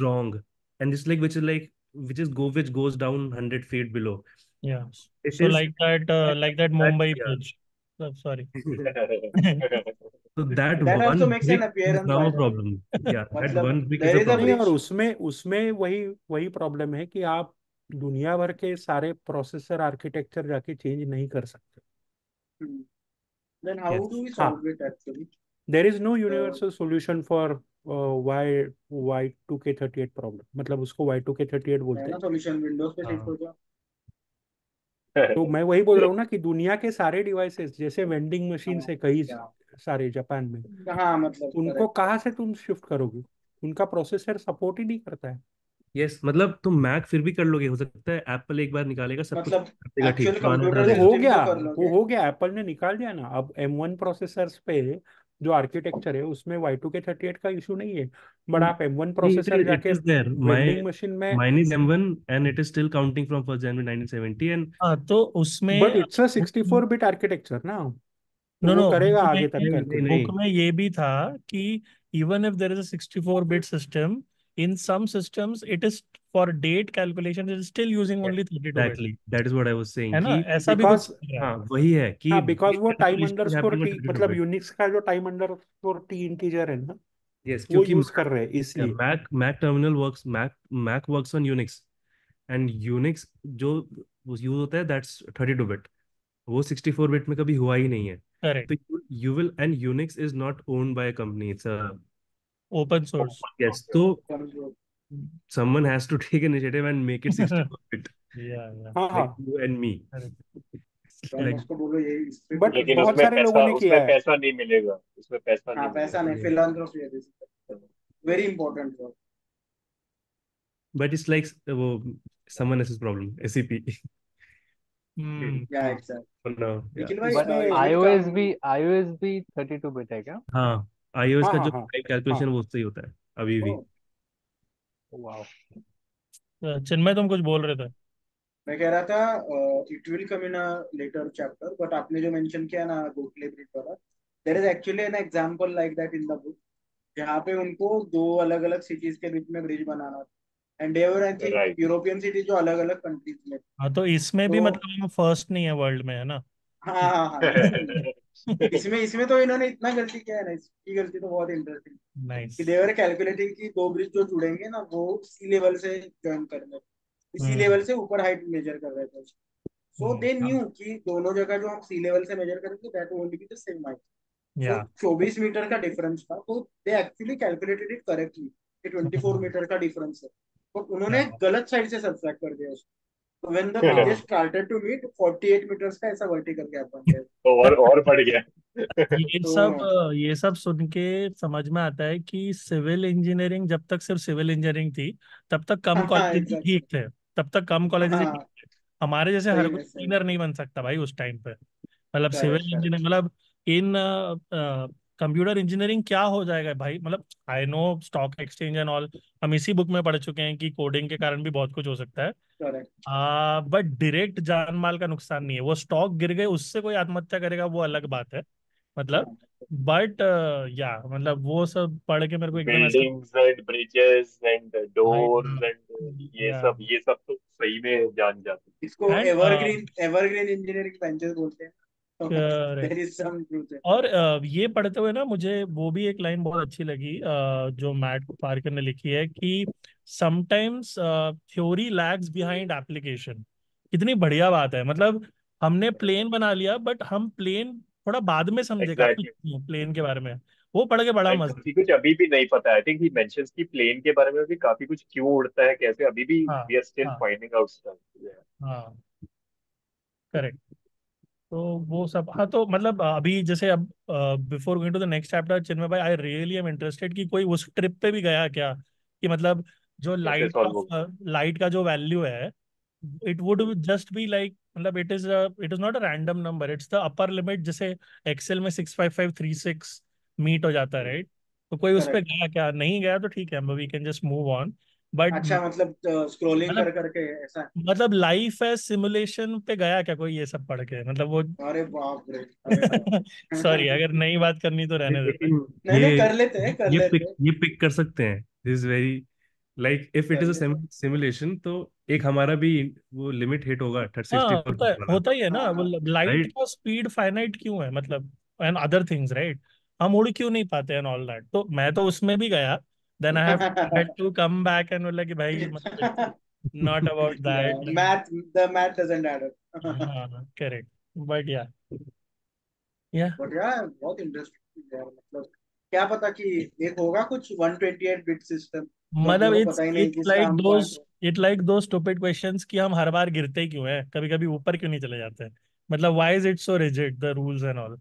wrong and this like which is like which is go which goes down hundred feet below Yeah. So like that, uh, like that Mumbai bridge. Oh, sorry. [LAUGHS] [LAUGHS] [LAUGHS] so that That one also makes an is appearance, now problem. Yeah that मतलब one there is a is problem. और. उसमें उसमें वही वही problem है कि आप दुनिया भर के सारे प्रोसेसर आर्किटेक्चर जाके चेंज नहीं कर सकते। Hmm. Then how yes. do we हाँ। solve it actually? There is no The universal solution for Y Y two K thirty problem मतलब उसको एट है बोलते हैं। solution Windows पे शिफ्ट हाँ। हो जाओ. तो मैं वही बोल रहा हूँ ना कि दुनिया के सारे डिवाइसेस जैसे वेंडिंग मशीन हाँ। से कई सारे जापान में। हाँ मतलब उनको correct. कहाँ से तुम शिफ्ट करोगे? उनका प्रोसेसर सपोर्ट ही नहीं करता है। यस yes मतलब तुम मैक फिर भी कर लोगे हो सकता है एप्पल एक बार निकालेगा सब कुछ मतलब कर देगा ठीक कंप्यूटर हो गया तो कर वो हो गया एप्पल ने निकाल दिया ना। अब एम वन प्रोसेसर्स पे जो आर्किटेक्चर है उसमें Y two K thirty eight का इशू नहीं है। बट आप एम वन प्रोसेसर जाके वेंडिंग मशीन में mine is M1 and it is still counting from 1st January 1970 and हाँ तो उसमें but it's a sixty four bit architecture ना। तो नो नो करेगा आगे तक नहीं बुक में ये भी था कि even if there is a 64 bit system in some systems it is for date calculation it is still using yeah, only 32 bit exactly that is what I was saying है ना कि ऐसा भी कुछ चल रहा है हाँ वही है कि हाँ बिकॉज़ वो on टी 32 मतलब bit यूनिक्स का जो टाइम अंडरस्कोर टी इंटीजर है ना yes वो क्योंकि यूज़ कर रहे हैं इसलिए Mac Mac terminal works Mac Mac works on Unix and Unix जो यूज़ होता है that's 32 bit वो 64 bit में कभी हुआ ही नहीं है करेक्ट तो you, you will and Unix is not owned by a company it's a open source yes तो Control. someone has to take initiative and make it 64 bit या या हाँ हाँ like you and me तो like उसको बोलो ये इस पे But लेकिन बहुत उसमें सारे लोगों पैसा ने किया उसमें है पैसा नहीं मिलेगा उसमें पैसा हाँ नहीं पैसा मिलेगा नहीं फिलांथ्रोपी है very important but it's like वो someone else's problem SCP hmm या हाँ exact for now yeah. Nikhil भाई बट is it iOS भी iOS भी 32 बिट है क्या? हाँ iOS हाँ का हाँ जो हाँ टाइप कैलकुलेशन वो उससे ही होता है अभी भी। Oh, वाओ चिन्मय तुम कुछ बोल रहे थे? मैं कह रहा था it will come in a later chapter but आपने जो मेंशन किया ना गोखले ब्रिज वाला there is actually an example like that in the book जहाँ पे उनको दो अलग अलग सिटीज़ के बीच में ब्रिज बनाना था। And there I think right European cities जो अलग अलग कंट्रीज़ में. हाँ तो इसमें तो, भी मतलब हम फ़र्स्ट नहीं है वर्ल्ड में है ना? हाँ हाँ हाँ इसमें [LAUGHS] इसमें इसमें तो इन्होंने इतना गलती किया है ना इसकी गलती तो बहुत इंटरेस्टिंग कि देवर कैलकुलेटिंग की दो ब्रिज जो जुड़ेंगे ना वो सी लेवल से ज्वाइन करने सी हम्म। लेवल से ऊपर हाइट मेजर कर रहे थे सो दे हम्म न्यू कि दोनों जगह जो हम सी लेवल से मेजर करेंगे that only be the same height या 24 मीटर का डिफरेंस था तो they actually calculated it correctly कि 24 मीटर [LAUGHS] का डिफरेंस है। तो उन्होंने गलत साइड से सब्ट्रैक्ट कर दिया उसको। तो व्हेन द हाँ bridges started to meet 48 metres का ऐसा वर्टिकल गैप बन गया। [LAUGHS] और और बढ़ गया। [LAUGHS] ये तो सब ये सब सुन के समझ में आता है कि सिविल इंजीनियरिंग जब तक सिर्फ़ सिविल इंजीनियरिंग थी तब तक कम कॉलेज कॉलेजेस ठीक थे। तब तक कम कॉलेज हाँ ठीक थे। हमारे जैसे हर कोई इंजीनियर नहीं बन सकता भाई उस टाइम पे। मतलब सिविल इंजीनियर मतलब इन कंप्यूटर इंजीनियरिंग क्या हो जाएगा भाई? मतलब I know stock exchange and all हम इसी बुक में पढ़ चुके हैं कि कोडिंग के कारण भी बहुत कुछ हो सकता है। बट डायरेक्ट जान माल का नुकसान नहीं है। वो स्टॉक गिर गए उससे कोई आत्महत्या करेगा वो अलग बात है। मतलब हाँ बट या मतलब वो सब पढ़ के मेरे को एकदम ऐसा buildings and bridges and doors and ये सब ये सब तो सही में जान जाते इसको एवरग्रीन एवरग्रीन इंजीनियरिंग बेंचेस बोलते हैं। और ये पढ़ते हुए ना मुझे वो भी एक लाइन बहुत अच्छी लगी जो मैट पार्कर ने लिखी है कि sometimes theory lags behind application कितनी बढ़िया बात है। मतलब हमने प्लेन बना लिया बट हम प्लेन थोड़ा बाद में समझेगा एग्जैक्टली प्लेन के बारे में। वो पढ़ के बड़ा मज़ा कुछ अभी भी नहीं पता। आई थिंक ही मेंशंस की प्लेन के बारे में भी काफ़ी कुछ क्यों उड़ता है कैसे अभी भी we are still finding out stuff हाँ। करेक्ट तो वो सब हाँ तो मतलब अभी जैसे अब before going to the next chapter Chinmay भाई आई रियली एम इंटरेस्टेड कि कोई उस ट्रिप पे भी गया क्या? कि मतलब जो लाइट का लाइट का जो वैल्यू है it would just be like मतलब it is it is not a random number it's the upper limit जैसे एक्सेल में six five five three six meet हो जाता है राइट तो कोई उस पे करेक्ट गया क्या? नहीं गया तो ठीक है we can just move on but अच्छा मतलब स्क्रॉलिंग कर मतलब करके ऐसा मतलब लाइफ है सिमुलेशन पे गया क्या कोई ये सब पढ़ के? मतलब वो अरे बाप रे सॉरी [LAUGHS] अगर नई बात करनी तो रहने देते। नहीं नहीं ये कर लेते हैं कर ये लेते पिक ये पिक कर सकते हैं। This is very like if it is a simulation तो एक हमारा भी वो लिमिट हिट होगा थर्टी हाँ होता होता ही है ना। हाँ। वो लाइट का स्पीड फाइनाइट क्यों है? मतलब एंड अदर थिंग्स राइट हम उड़ क्यों नहीं पाते एंड ऑल दैट तो मैं तो उसमें भी गया। Then I have had to come back and बोला कि भाई मतलब not yeah math the math doesn't add up. हाँ correct but yeah yeah but yeah बहुत इंटरेस्टिंग यार मतलब क्या पता कि एक होगा कुछ 128 बिट सिस्टम मतलब it's it's like those it like दो स्टूपिड क्वेश्चंस कि हम हर बार गिरते क्यों हैं? कभी कभी ऊपर क्यों नहीं चले जाते हैं? मतलब why is it so rigid the rules and all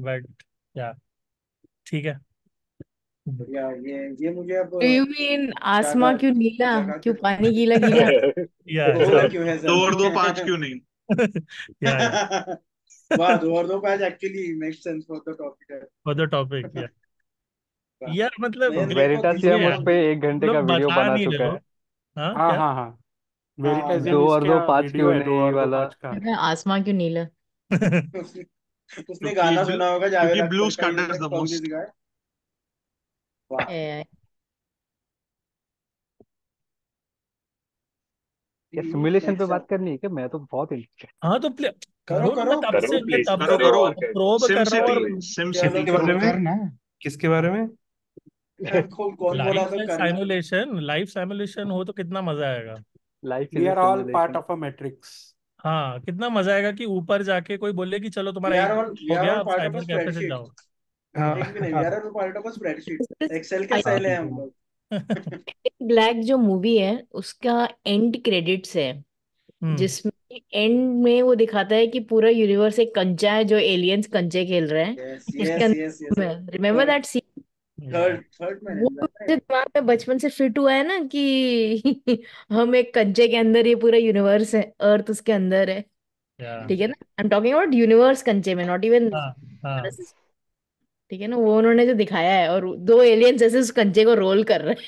but yeah ठीक है। या ये ये मुझे अब Do you mean आसमां क्यों नीला? क्यों पानी गीला गीला? [LAUGHS] या [LAUGHS] और क्यों है दो और सर दो पाँच क्यों नहीं? [LAUGHS] या या वाह दो और दो patch actually make sense for the topic for the topic yeah यार मतलब मेरे को उस पे एक घंटे का लोग वीडियो बता बना नहीं चुका रहे है। हाँ। हाँ? क्या हाँ हाँ। हाँ दो और दो इसका पाँच वीडियो क्यों है दो नहीं और दो वाला। पाँच का अरे आसमां क्यों नीला? उसने उसने गाना सुना होगा क्योंकि जावेद ब्लू अख्तर का द मोस्ट ये सिमुलेशन पे बात करनी है क्या मैं तो बहुत इंटरेस्टेड हाँ तो प्ले करो करो तब करो से मैं तब करो से करो प्रोब कर रहा हूँ सिम सिटी किसके बारे में किसके बारे में सिमुलेशन लाइफ सिमुलेशन हो तो कितना मज़ा आएगा life we is are all part of a matrix हाँ कितना मज़ा आएगा कि ऊपर जाके कोई बोले कि चलो तुम्हारा हो गया अब पार्ट ऑफ़ साइबर कैफ़े से जाओ? ब्लैक जो मूवी है उसका एंड क्रेडिट्स है हम्म। जिसमें एंड में वो दिखाता है कि पूरा यूनिवर्स एक कंचा है जो एलियंस कंचे खेल रहे हैं। में रिमेम्बर दैट सीन में वो मुझे दिमाग में बचपन से फिट हुआ है ना कि [LAUGHS] हम एक कंचे के अंदर ये पूरा यूनिवर्स है अर्थ उसके अंदर है। ठीक है ना? I am talking about universe कंचे में नॉट इवन हाँ हाँ। ठीक है ना वो उन्होंने जो दिखाया है और दो एलियंस ऐसे उस कंचे को रोल कर रहे हैं।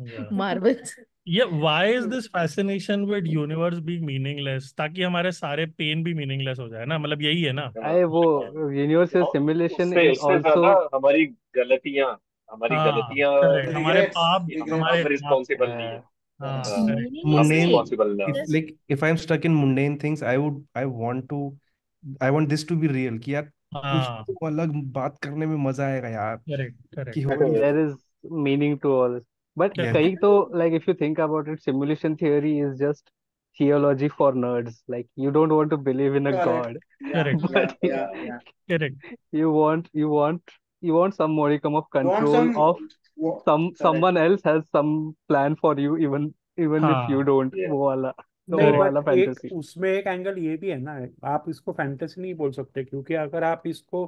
या मार्बल्स ये why is this fascination with universe being meaningless ताकि हमारे सारे पेन भी मीनिंगलेस हो जाए ना मतलब यही है ना। अरे वो यूनिवर्स सिमुलेशन इज़ आल्सो हमारी गलतियाँ हमारी हाँ गलतियाँ करेक्ट हमारे पाप हमारे हम हाँ नहीं है। हाँ। हाँ, mundane like if i'm stuck in mundane things i would i want to i want this to be real कि यार कुछ हाँ तो अलग बात करने में मज़ा आएगा यार करेक्ट कि करेक्ट हो नहीं there is meaning to all. But yeah कई तो like if you think about it, simulation theory is just theology for nerds. Like you don't want to believe in a correct god, yeah correct yeah but yeah yeah correct you want you want you want some modicum of want control some of wo- some correct someone else has some plan for you even even if you हाँ don't yeah वो वाला तो नहीं वो but वाला एक fantasy उसमें एक एंगल ये भी है ना आप इसको फैंटेसी नहीं बोल सकते क्योंकि अगर आप इसको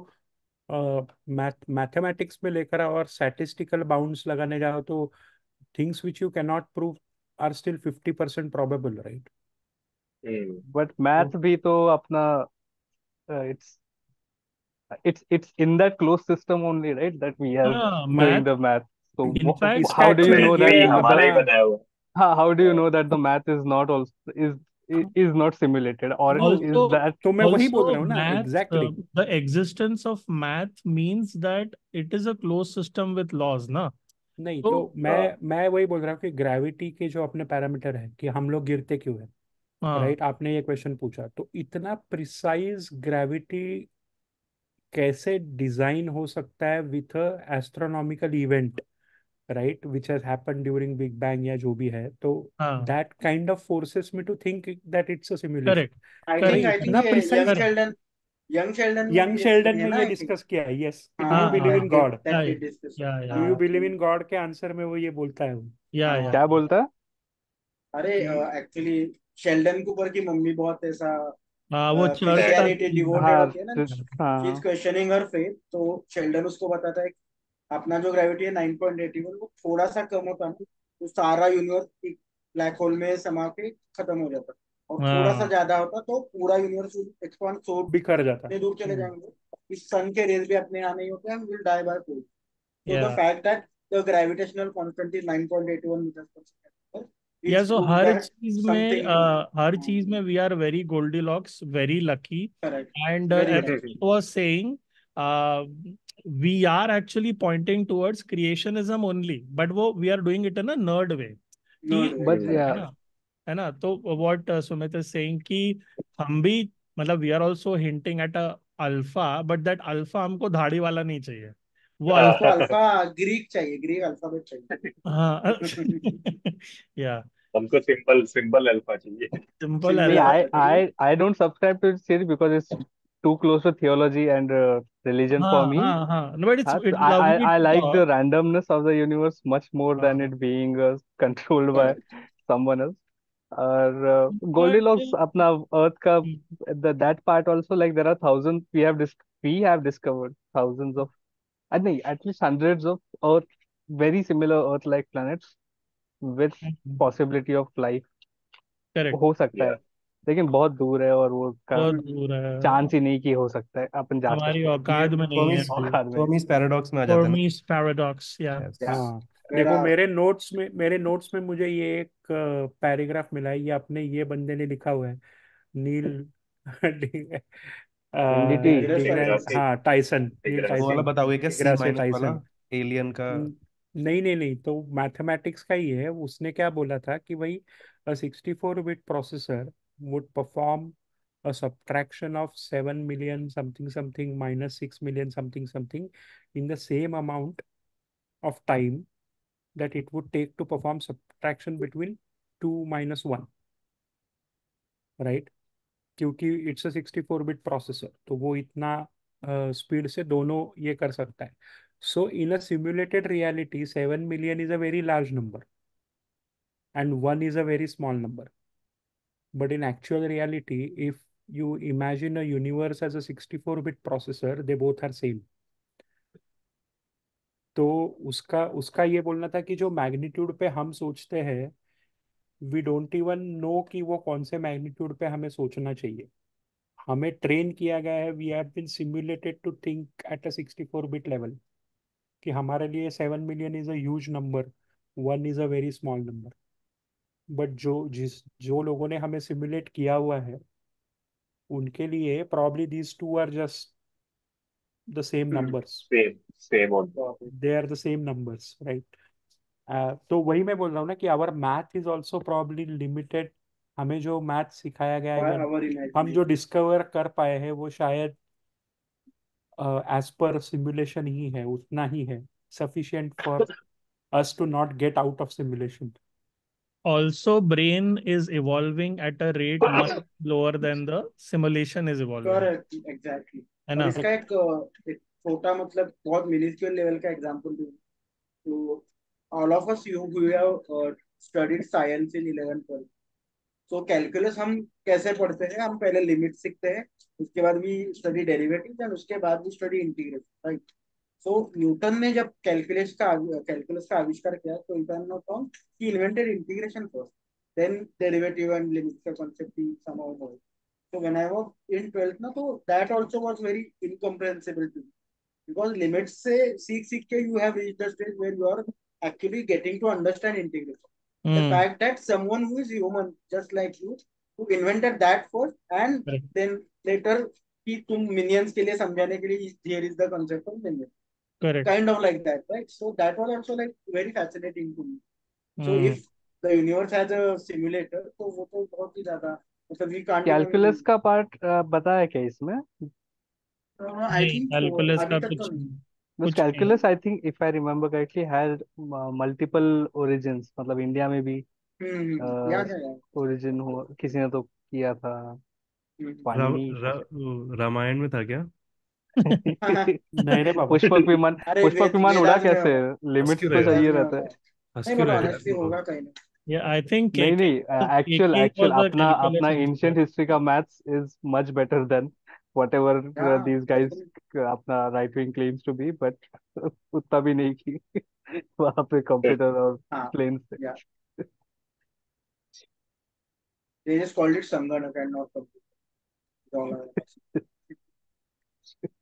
मैथ मैथमेटिक्स में लेकर आओ और स्टैटिस्टिकल बाउंड्स लगाने जाओ तो things which you can not prove are still fifty percent probable right hmm but तो भी तो अपना uh, it's it's it's in that closed system only right that we are हाँ doing math the math. So in fact इसका how do you know that? ये हमारा ही बनाया हुआ। How, how do you know that the math is not also is is not simulated or no is that तो मैं वही बोल also रहा हूँ ना math exactly uh, the existence of math means that it is a closed system with laws ना नहीं तो तो मैं मैं वही बोल रहा हूँ कि ग्रेविटी के जो अपने पैरामीटर है कि हम लोग गिरते क्यों है हाँ राइट आपने ये क्वेश्चन पूछा तो इतना प्रिसाइज ग्रेविटी कैसे डिज़ाइन हो सकता है with astronomical event right which has happen during big bang या जो भी है तो that kind of forces me to think that it's a simulation correct I भाई think करेक्ट I think इतना ये precise young correct Sheldon young young Sheldon ने ये डिस्कस किया है yes do you believe in God yeah yeah yeah do you believe in God के answer में वो ये बोलता है वो? या या हाँ क्या बोलता अरे एक्चुअली शेल्डन कूपर की मम्मी बहुत ऐसा हाँ वो चर्च का डिवोटेड हाँ होती है ना she is questioning her faith तो शेल्डन उसको बताता है कि अपना जो ग्रेविटी है 9.81 वो थोड़ा सा कम होता है तो सारा यूनिवर्स एक ब्लैक होल में समा के खत्म हो जाता। और थोड़ा सा हाँ ज़्यादा होता तो पूरा यूनिवर्स एक्सपांड सो बिखर जाता। दूर चले हम्म। जाएँगे इस सन के रेज भी अपने यहाँ नहीं होते हम will die by cold So the या fact that the gravitational constant is 9.81 meters per second या is सो हर चीज़ में uh, हर चीज़ में we are very Goldilocks very lucky was saying uh, we are actually pointing towards creationism only but वो we are doing it in a nerd way Nerd but. है yeah ना है ना तो what uh, Sumit is saying कि हम भी मतलब we are also hinting at a alpha but that alpha हमको धाड़ी वाला नहीं चाहिए वो हाँ अल्फ़ा अल्फ़ा ग्रीक चाहिए ग्रीक अल्फ़ाबेट चाहिए हाँ या हमको सिंपल सिंपल अल्फ़ा चाहिए simple Simple See, alpha I, alpha चाहिए I, I don't subscribe to this theory because it's too close to theology and uh, religion for हाँ me. हाँ हाँ no, but it's Uh, it's I, I, lovely I to like the talk randomness of the universe much more than हाँ it being uh, controlled by correct someone else. और uh, but Goldilocks अपना Earth का Hmm. the, that part also like there are thousands we have dis we have discovered thousands of I think at least hundreds of Earth very similar Earth-like planets with Hmm. possibility of life correct हो सकता है या लेकिन बहुत दूर है और वो का बहुत दूर है। चांस ही नहीं कि हो सकता है अपन जा हमारी औकात में नहीं है औकात में Fermi's paradox में आ जाता है ना। Fermi's paradox या हाँ। देखो मेरे नोट्स में मेरे नोट्स में मुझे ये एक पैराग्राफ मिला है ये अपने ये बंदे ने लिखा हुआ है। Neil [LAUGHS] NDT. डिग्रेस टाइसन हाँ टाइसन नील वो वाला टाइसन बताओगे क्या सी डिग्रासे माइनस वाला? टाइसन एलियन का नहीं नहीं नहीं तो मैथमेटिक्स का ही है। उसने क्या बोला था कि भाई a 64 bit processor would perform a subtraction of 7 million something something minus 6 million something something in the same amount of time that it would take to perform subtraction between 2 minus 1 right क्योंकि it's a 64 bit processor तो वो इतना speed से दोनों ये कर सकता है so in a simulated reality 7 million is a very large number and 1 is a very small number But in actual reality, if you imagine a universe as a 64-bit processor, they both are same. तो उसका उसका ये बोलना था कि जो magnitude पे हम सोचते हैं वी डोंट इवन नो कि वो कौन से मैग्नीट्यूड पे हमें सोचना चाहिए हमें ट्रेन किया गया है we have been simulated to think at a 64 bit level कि हमारे लिए seven million is a huge number one is a very small number but जो जिस जो लोगों ने हमें सिमुलेट किया हुआ है उनके लिए probably these two are just the same Same, only. They are the same numbers right तो वही मैं बोल रहा हूँ ना कि our math is also probably limited हमें जो मैथ सिखाया गया है हम जो डिस्कवर कर पाए हैं वो शायद एज पर सिमुलेशन ही है उतना ही है sufficient for us to not get out of simulation. Also, brain is evolving at a rate [COUGHS] much lower than the simulation is evolving. Correct, exactly. है ना इसका एक एक छोटा मतलब बहुत मिनिस्क्यूल लेवल का एग्जांपल दूँ तो all of us you who have studied science in 11th twelfth so calculus हम कैसे पढ़ते हैं हम पहले लिमिट सीखते हैं उसके बाद भी स्टडी डेरिवेटिव एंड उसके बाद भी study integration right so Newton ने जब कैलकुलेशन का कैलकुलस का आविष्कार किया तो invented integration first then derivative and limits का कांसेप्ट भी समाउ हो। तो when I was in 12th ना तो that also was very incomprehensible to because limits से सीख सीख के you have reached the stage where you are actually getting to understand integration the fact that someone who is human just like you who invented that first and then later कि तुम minions के लिए समझाने के लिए here is the concept of minions correct kind of like that right so that was also like very fascinating to me so hmm if the universe has a simulator तो वो तो बहुत ही ज़्यादा मतलब we can't कैलकुलस का part बताया क्या इसमें I think अभी का तो कुछ नहीं calculus, I think, if I remember correctly, had uh, multiple origins. मतलब इंडिया में भी हम्म हम्म, है ओरिजिन हो किसी ने तो किया था हम्म, रामायण में था क्या [LAUGHS] नहीं रे बाबा। पुष्पक विमान अरे पुष्पक विमान उड़ा कैसे? लिमिट्स तो चाहिए रहता है। नहीं बट हो ऑनेस्टली होगा कहीं ना। Yeah I think नहीं नहीं एक्चुअल एक्चुअल अपना अपना एंशियंट हिस्ट्री का maths is much better than whatever uh, हाँ these guys बिल्कुल अपना right wing claims to be but उतना भी नहीं की [LAUGHS] वहाँ पे कंप्यूटर और हाँ। प्लेन्स थे। Yeah. They just called it संगणक and not computer all I was कहीं कहीं was a calculus अरे she would have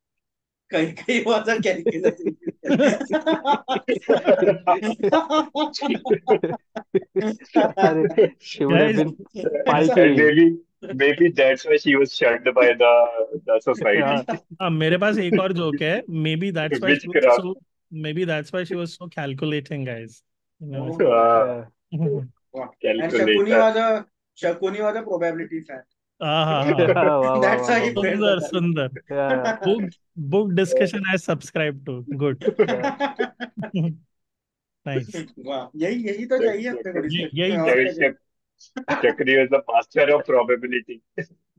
कहीं कहीं वो आता क्या निकल [LAUGHS] मेरे पास एक और जोक है। Maybe that's maybe that's why she was so calculating guys Shakuni वाला शकुनी वाला प्रोबेबिलिटी फैक्ट हाँ हाँ हाँ सुंदर सुंदर yeah book book discussion I subscribe to good yeah nice वाह यही यही तो चाहिए डिस्कशन यही Chakri was the master of probability.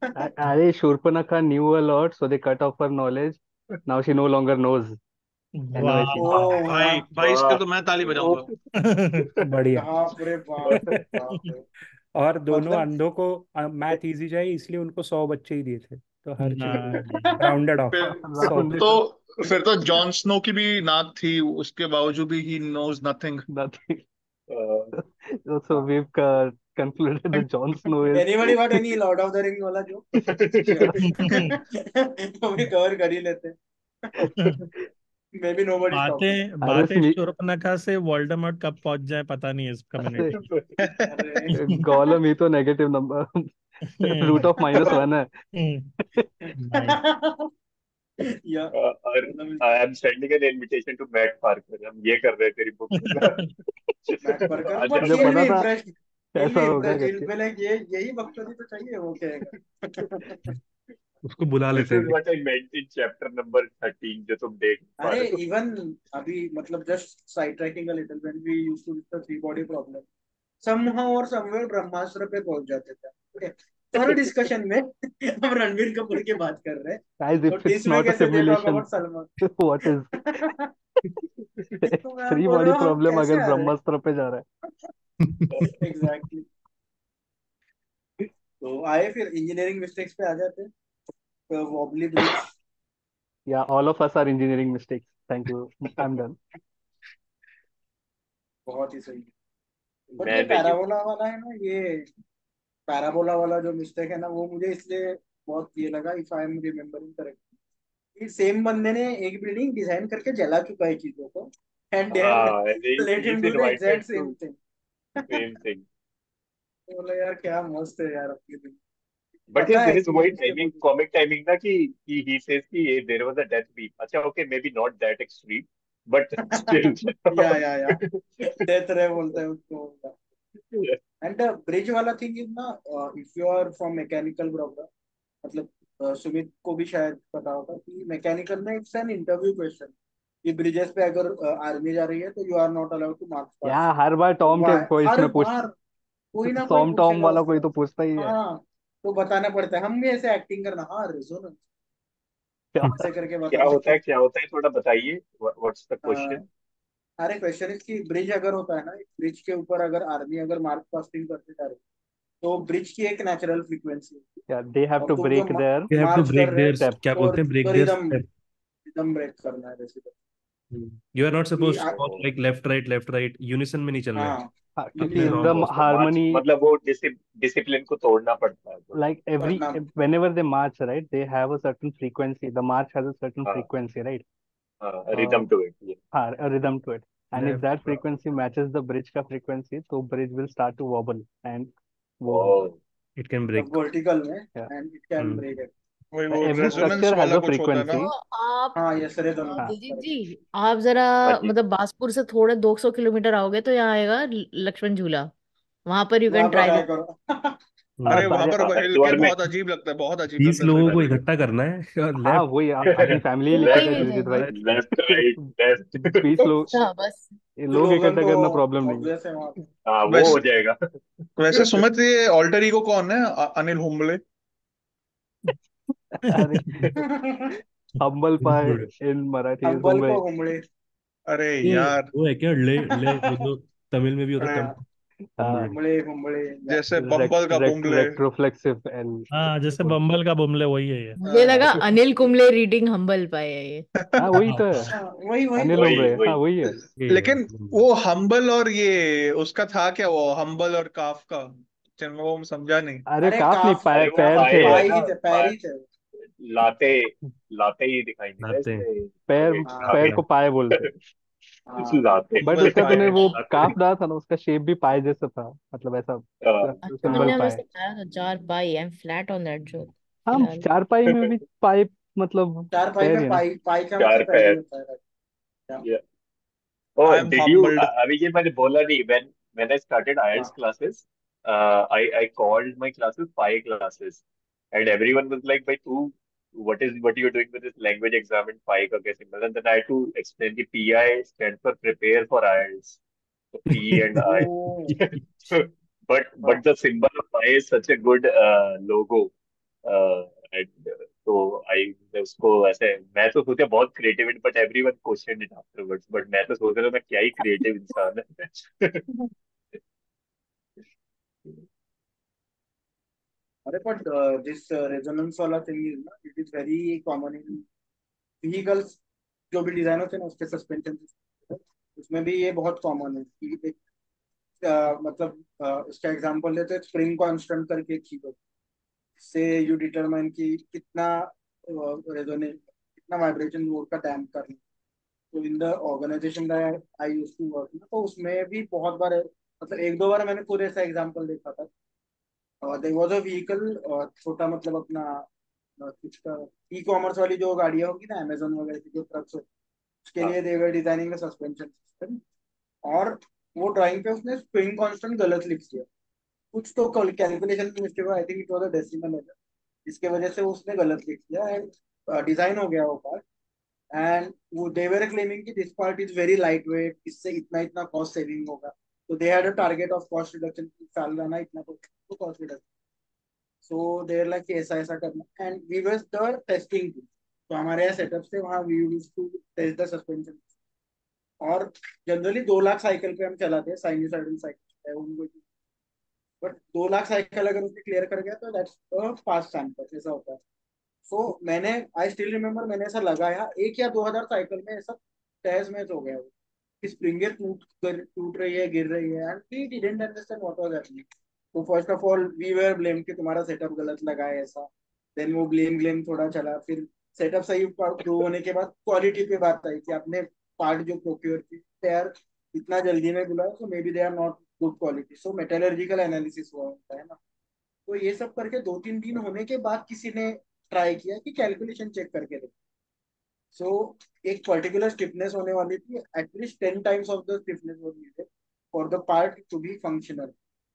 अरे Shurpanakha knew a lot so they cut off her knowledge now she no longer knows भाई भाई इसके तो मैं ताली बजाऊँगा बढ़िया और दोनों मतलब अंधों को मैथ [LAUGHS] इजी जाए इसलिए उनको सौ बच्चे ही दिए थे। तो हर चीज़ राउंडेड ऑफ़ सौ तो फिर तो जॉन स्नो की भी नाक थी उसके बावजूद भी he knows nothing nothing. So we've uh, concluded that Jon Snow is anybody got any Lord of the Ring वाला जो [LAUGHS] [LAUGHS] वो भी कवर कर ही लेते मे बी नोबडी बातें बातें स्नी से वोल्डेमॉर्ट कब पहुँच जाए पता नहीं इस [LAUGHS] अरे। कम्युनिटी अरे ही तो negative number root of minus one है। [LAUGHS] Nice uh, I am sending an invitation to Matt Parker. हम ये कर रहे हैं तेरी बुक मैट परकर आज बट मुझे ही विल पता बी था। इम्प्रेस्ड ही ऐसा होगा इम्प्रेस्ड ही करके। विल लाइक ये यही बकचोदी तो चाहिए वो कहेगा [LAUGHS] उसको बुला लेते हैं number 13 जो तुम देख अरे इवन अभी मतलब just sidetracking a little when we used to discuss three body problem somehow और समवेयर ब्रह्मास्त्र पे पहुँच जाते थे। हर डिस्कशन में हम रणबीर कपूर की बात कर रहे हैं। They talk simulation about Salman [LAUGHS] what is? तो मैं थ्री बॉडी प्रॉब्लम अगर ब्रह्मास्त्र पे जा रहा है। एग्जैक्टली तो आए फिर इंजीनियरिंग मिस्टेक्स पे आ जाते wobbly bridge Yeah, all of us are engineering mistakes. Thank you. I'm done. बहुत ही सही बट ये पैराबोला वाला है ना ये पैराबोला वाला जो मिस्टेक है ना वो मुझे इसलिए बहुत ये लगा if I am remembering correct same बंदे ने एक बिल्डिंग डिज़ाइन करके जला चुका है चीज़ों को and they let him do the exact same thing same thing. [LAUGHS] बोला यार क्या मस्त है यार अपनी दिन But his his से timing comic timing ना कि he he says कि ये there was a death beat. अच्छा okay maybe not that extreme but still. [LAUGHS] या या या. डेथ रे बोलते हैं उसको. एंड ब्रिज वाला थिंग इज़ ना if you are from mechanical ब्रॉकर मतलब uh, सुमित को भी शायद पता होगा कि मैकेनिकल में इट्स एन इंटरव्यू क्वेश्चन कि ब्रिजेस पे अगर आर्मी जा रही है तो you are not allowed to march past हर बार टॉम के कोई इसमें पूछ कोई ना कोई टॉम वाला कोई तो पूछता ही है। हाँ. तो बताना पड़ता है हम भी ऐसे एक्टिंग करना हाँ रेजोनेंस क्या ऐसे करके क्या होता है क्या होता है? थोड़ा बताइए the अ, question? अरे क्वेश्चन इज़ कि ब्रिज अगर होता है ना ब्रिज के ऊपर अगर आर्मी अगर मार्क पासिंग करते जा रही तो ब्रिज की एक नेचुरल फ्रीक्वेंसी होती Yeah, they have है और to तुम जो break their they have to मार्च कर break रहे their हो step. क्या बोलते हैं? break तो their रिदम ब्रेक करना है basically you are not suppose like left right left right unison में नहीं चल रहा मतलब है। ब्रिज का फ्रीक्वेंसी तो bridge will start to wobble and it can break it वही वो रेजोनेंस वाला कुछ होता है ना। आप हाँ रेजोनेंस हाँ. करेक्ट जी आप जरा हाँ मतलब बासपुर से थोड़े 200 किलोमीटर आओगे तो यहाँ आएगा लक्ष्मण झूला। वहाँ पर you can try try the करो। अरे वहाँ पर हिल बहुत अजीब लगता है बहुत अजीब बीस लगता है लोगों को इकट्ठा करना है और हाँ लेफ़्ट वही आप अपनी फैमिली मुंबई लेके में जाओ दिलजीत भाई। लेफ़्ट राइट लेफ़्ट बीस लोग हाँ बस। लोग इकट्ठा तो करना प्रॉब्लम नहीं है। वो हो जाएगा। वैसे सुमित ये ऑल्टर ईगो कौन है अनिल हुम्बले अरे हम्बल पाए इन मराठी हम्बल को हुमड़े अरे यार। वो है क्या? ले ले वो जो तमिल में भी होता है हाँ। हुमड़े या जैसे बम्बल का रेक, बुम्बले रेट्रोफ्लेक्सिव एल हाँ जैसे वही बम्बल का बुमले वही है ये। मुझे लगा अनिल कुंबले रीडिंग हम्बल पाए है ये। हाँ वही तो है। वही वही। अनिल वही उम्रे हाँ वही है। लेकिन वो हम्बल और ये उसका था क्या वो हम्बल और काफ का? चल वो समझा नहीं। अरे काफ नहीं पैर थे पैर ही थे। लाते लाते ही दिखाई लाते। पैर पैर को पाए बोलते। [LAUGHS] हाँ लाते बट उसका तूने वो काफ डाला था ना उसका शेप भी पाए जैसा था। मतलब ऐसा हाँ, अच्छा सिंबल तुमने हमें पाए सिखाया था चार पाई I am flat on that joke हाँ फ़िलहाल चारपाई में भी पाए मतलब चार पाई में पाई पाई का चार मतलब पैर. Oh, I did you? अभी ये मैंने बोला नहीं. When when I started IELTS classes, uh, I I called my classes PI classes, and everyone was like, "By two, what is what you're doing with this language exam in PI का कैसे मिला?" And then I had to explain कि PI stands for prepare for IELTS. So P and I. O but but the symbol of PI is such a good uh, logo. Uh, and uh, तो आई उसको ऐसे मैं तो सोचा बहुत creative but everyone question it afterwards but मैं तो सोच रहा था मैं क्या ही क्रिएटिव इंसान है अरे बट दिस रेजोनेंस वाला थिंग इज़ ना it is very common in vehicles जो भी डिज़ाइन होते हैं उसके सस्पेंशन उसमें भी ये बहुत कॉमन है कि एक अ, मतलब अ, इसका एग्जांपल लेते हैं स्प्रिंग कांस्टेंट करके एक चीज़ से यू डिटरमाइन कि कितना रेजोनेट कितना वाइब्रेशन मोड का डैम्प करना तो in the organisation I use to work तो उसमें भी बहुत बार मतलब एक दो बार मैंने पूरे ऐसा एग्जांपल देखा था। देर वॉज़ अ व्हीकल छोटा मतलब अपना कुछ का ई कॉमर्स वाली जो गाड़ियाँ होगी ना अमेजोन वगैरह की जो ट्रक्स उसके लिए they were designing suspension system और वो ड्राइंग पे उसने स्प्रिंग कांस्टेंट गलत लिख दिया। कुछ तो कैलकुलेशन की mistake I think it was a decimal error इसके वजह से उसने गलत लिख दिया एंड डिज़ाइन हो गया वो पार्ट एंड वो दे वर क्लेमिंग कि this part is very light weight इससे इतना इतना कॉस्ट सेविंग होगा। तो they had a target of cost reduction साल जाना इतना तो cost reduction so there like ऐसा ऐसा करना. And we was the testing तो हमारे यहाँ सेटअप से वहाँ we use to test the suspension और जनरली दो लाख साइकिल पे हम चलाते हैं साइनोसाइडल साइकिल उनको बट दो लाख साइकिल अगर उसने क्लियर कर गया तो दैट्स पास सैंपल ऐसा होता है। सो so, मैंने आई स्टिल रिमेम्बर मैंने ऐसा लगाया एक या दो हज़ार साइकिल में ऐसा तहस मैच हो गया वो। स्प्रिंगे टूट टूट रही है, गिर रही है तो first of all we were blame कि तुम्हारा सेटअप गलत लगा है ऐसा। देन वो ब्लेम थोड़ा चला। फिर सेटअप सही होने के बाद क्वालिटी पे बात आई कि आपने पार्ट जो प्रोक्योर की यार इतना जल्दी में बुलाया तो maybe they are not good quality so metallurgical analysis हुआ होता है ना? तो ये सब करके दो तीन दिन होने के बाद किसी ने ट्राई किया कि कैलकुलेशन चेक करके देखो। सो so, एक पर्टिकुलर स्टिफनेस होने वाली थी at least ten times of the stiffness was needed for the part to be functional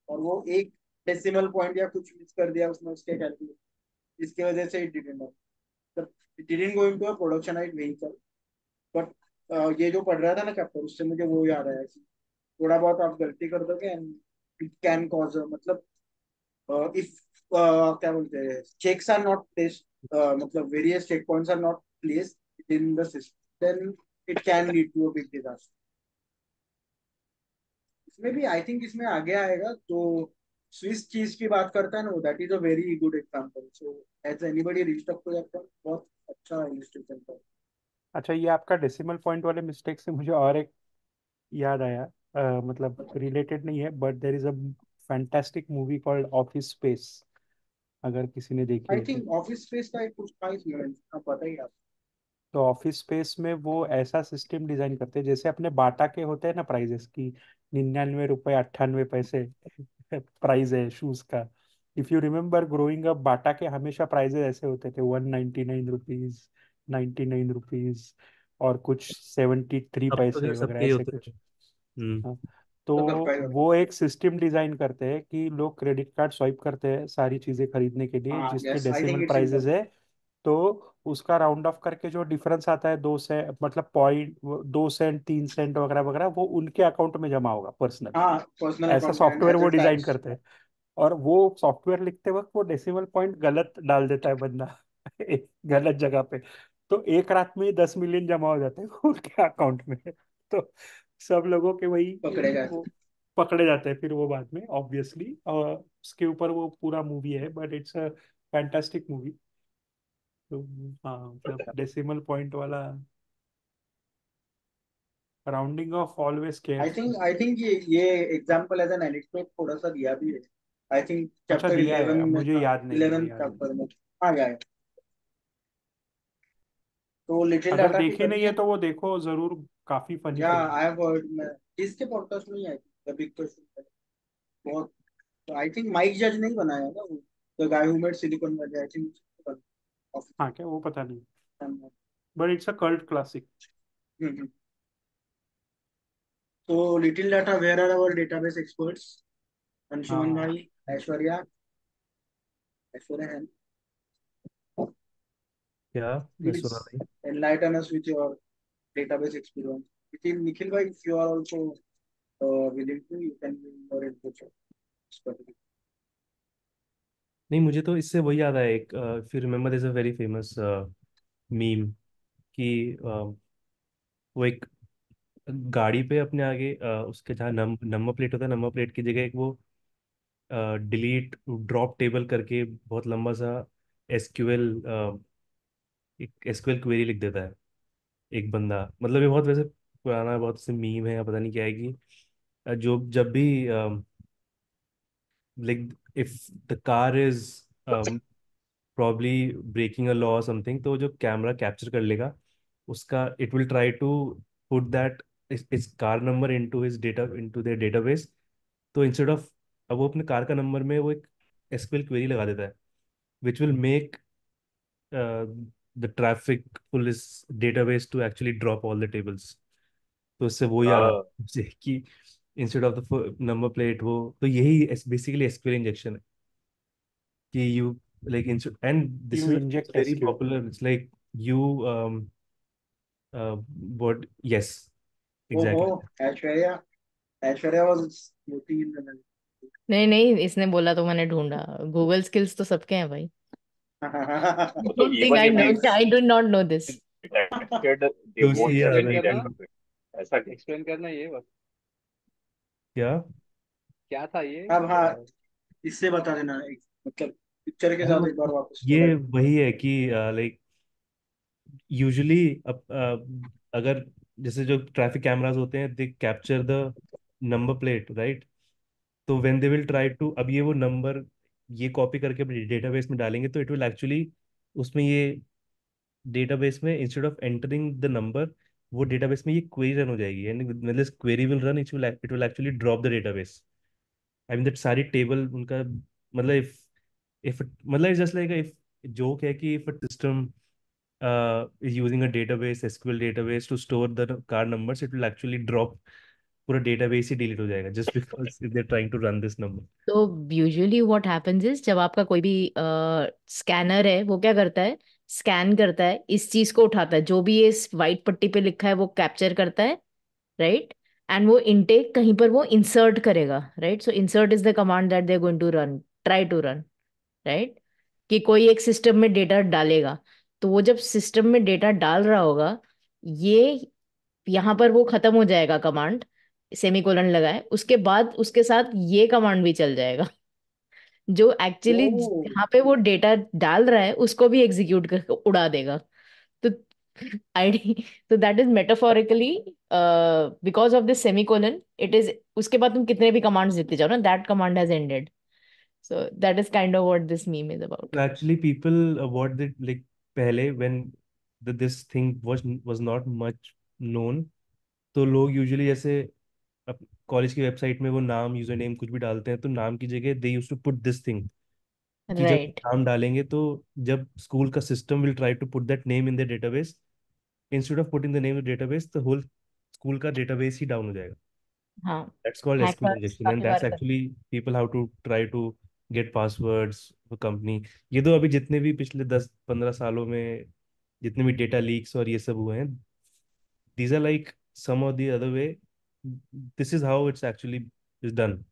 और वो एक डेसिमल पॉइंट या कुछ मिस कर दिया उसने उसके कैलकुलेशन इसकी वजह से it didn't go into a productionize vehicle but ये जो पढ़ रहा था ना चैप्टर उससे मुझे वो याद आया कि थोड़ा बहुत आप गलती कर दोगे एंड इट कैन कॉज मतलब इफ़ uh, uh, क्या बोलते हैं चेक्स आर नॉट प्लेस मतलब various check points are not place in the system then it can lead to a big disaster इसमें भी आई थिंक इसमें आगे आएगा तो स्विस चीज़ की बात करता है ना that is a very good example so as anybody reached up to that बहुत अच्छा इलस्ट्रेशन था। अच्छा ये आपका डेसिमल पॉइंट वाले मिस्टेक से मुझे और एक याद आया। uh, मतलब रिलेटेड नहीं है but there is a fantastic movie called office space अगर किसी ने देखी आई थिंक ऑफ़िस स्पेस का एक कुछ पता ही आप तो ऑफ़िस स्पेस में वो ऐसा सिस्टम डिज़ाइन करते हैं जैसे अपने बाटा के होते हैं ना प्राइजेस की निन्यानवे रुपए अट्ठानवे पैसे [LAUGHS] प्राइस है शूज़ का। If you remember growing up Bata के हमेशा प्राइजेस ऐसे होते थे one ninety nine rupees ninety nine rupees और कुछ सेवेंटी थ्री अब तो पैसे वगैरह ऐसे कुछ। हैं। हम्म। हाँ, तो वो एक सिस्टम डिज़ाइन करते हैं कि लोग क्रेडिट कार्ड स्वाइप करते हैं सारी चीज़ें खरीदने के लिए हाँ जिसके yes I think decimal it's prices है। तो उसका राउंड ऑफ़ करके जो डिफरेंस आता है दो से मतलब पॉइंट दो सेंट तीन सेंट वगैरह वगैरह वो उनके अकाउंट में जमा होगा पर्सनल हाँ पर्सनल ऐसा सॉफ्टवेयर वो डिज़ाइन करते हैं। और वो सॉफ्टवेयर लिखते वक्त वो डेसिमल पॉइंट गलत डाल देता है बंदा गलत जगह पे। तो एक रात में दस मिलियन जमा हो जाते हैं [LAUGHS] उनके अकाउंट में। तो सब लोगों के वही पकड़े वो पकड़े जाते हैं फिर वो बाद में ऑब्वियसली उसके ऊपर वो पूरा मूवी है but it's a fantastic movie तो हाँ मतलब डेसिमल पॉइंट वाला rounding off always I cares think I think ये ये एग्जांपल एज एन एनेक्डोट थोड़ा सा दिया भी है। आई थिंक अच्छा चैप्टर दिया है 11 में मुझे था याद नहीं है 11 याद नहीं चैप्टर में। आ गया है। तो लिटिल अगर डाटा की देखी नहीं है है। तो वो देखो ज़रूर काफ़ी फनी या फ़िल्म आई हैव हर्ड मैं इसके पॉडकास्ट में ही आई द बिग क्वेश्चन बहुत आई थिंक माइक जज नहीं बनाया ना वो the guy who made Silicon Valley I think हाँ क्या वो पता नहीं but it's a cult classic तो little data where are our database experts Anshuman हाँ भाई ऐश्वर्या ऐश्वर्या है क्या please नहीं enlighten us with your database experience. Nikhil, Nikhil bhai, if you are also uh, willing to, you can give more input. नहीं, मुझे तो इससे वही याद आया एक फिर remember is a very famous meme कि वो एक गाड़ी पे अपने आगे उसके जहाँ नंबर प्लेट होता है, नंबर प्लेट की जगह एक वो डिलीट ड्रॉप टेबल करके बहुत लंबा सा एसक्यूएल एक एसक्यूएल क्वेरी लिख देता है एक बंदा। मतलब ये बहुत वैसे पुराना बहुत से मीम है पता नहीं क्या है कि जो जब भी if the car is probably breaking a law something तो जो कैमरा कैप्चर कर लेगा उसका it will try to put that इस car number into his data into their database तो इंस्टेड ऑफ़ अब वो अपने कार का नंबर में वो एक एसक्यूएल क्वेरी लगा देता है which will make the traffic police database to actually drop all the tables तो इससे वो याद हाँ। कि instead of the number plate हो तो यही बेसिकली एसक्यूएल इंजेक्शन है। कि you like and this is very popular it's like you but yes नहीं नहीं इसने बोला तो मैंने ढूंढा। गूगल स्किल्स तो सबके हैं भाई। [LAUGHS] ऐसा एक्सप्लेन करना ये बस। क्या? क्या था ये? अब हाँ इससे बता देना एक मतलब पिक्चर के साथ एक बार वापस ये थोड़ा वही है कि लाइक यूजुअली अगर जैसे जो ट्रैफ़िक कैमरास होते हैं they capture the number plate right तो when they will try to अब ये वो नंबर ये कॉपी करके अपने डेटाबेस में डालेंगे तो इट विल एक्चुअली उसमें ये डेटाबेस में instead of entering the number वो डेटाबेस में ये क्वेरी रन हो जाएगी। यानी मतलब query will run it will it will actually drop the database I mean that सारी टेबल उनका मतलब इफ़ इफ़ मतलब it's just like if joke है कि if a system is using a database SQL database to store the card numbers it will actually drop पूरा database ही delete हो जाएगा just because they are trying to run this number तो usually what happens is जब आपका कोई भी scanner uh, है वो क्या करता है? स्कैन करता है, इस चीज़ को उठाता है। जो भी इस वाइट पट्टी पे लिखा है, वो कैप्चर करता है राइट एंड वो इनटेक कहीं पर वो इंसर्ट करेगा right so insert is the command that they going to run try to run right कि कोई एक सिस्टम में डेटा डालेगा तो वो जब सिस्टम में डेटा डाल रहा होगा, ये यहाँ पर वो खत्म हो जाएगा कमांड सेमीकोलन लगाए, उसके बाद उसके साथ ये कमांड भी चल जाएगा। जो एक्चुअली ओह जहाँ पे वो डेटा डाल रहा है उसको भी एग्जीक्यूट कर उड़ा देगा। तो आईडी तो that is metaphorically because of this semicolon it is उसके बाद तुम कितने भी कमांड्स देते जाओ ना that command has ended so that is kind of what this meme is about. So actually people uh, what they like पहले when the, this thing was was not much known तो लोग usually जैसे college की website में वो नाम user name कुछ भी डालते हैं तो नाम की जगह they use to put this thing कि जब right. नाम डालेंगे तो जब स्कूल का system will try to put that name in the database instead of putting the name in database the whole school का डेटाबेस ही डाउन हो जाएगा। हाँ। That's called SQL hackers injection काफ़ी that's बार करते actually people have to try to get passwords for company ये तो अभी जितने भी पिछले दस पंद्रह सालों में जितने भी डेटा लीक्स और ये सब हुए हैं these are like some of the other way this is how it's actually is done.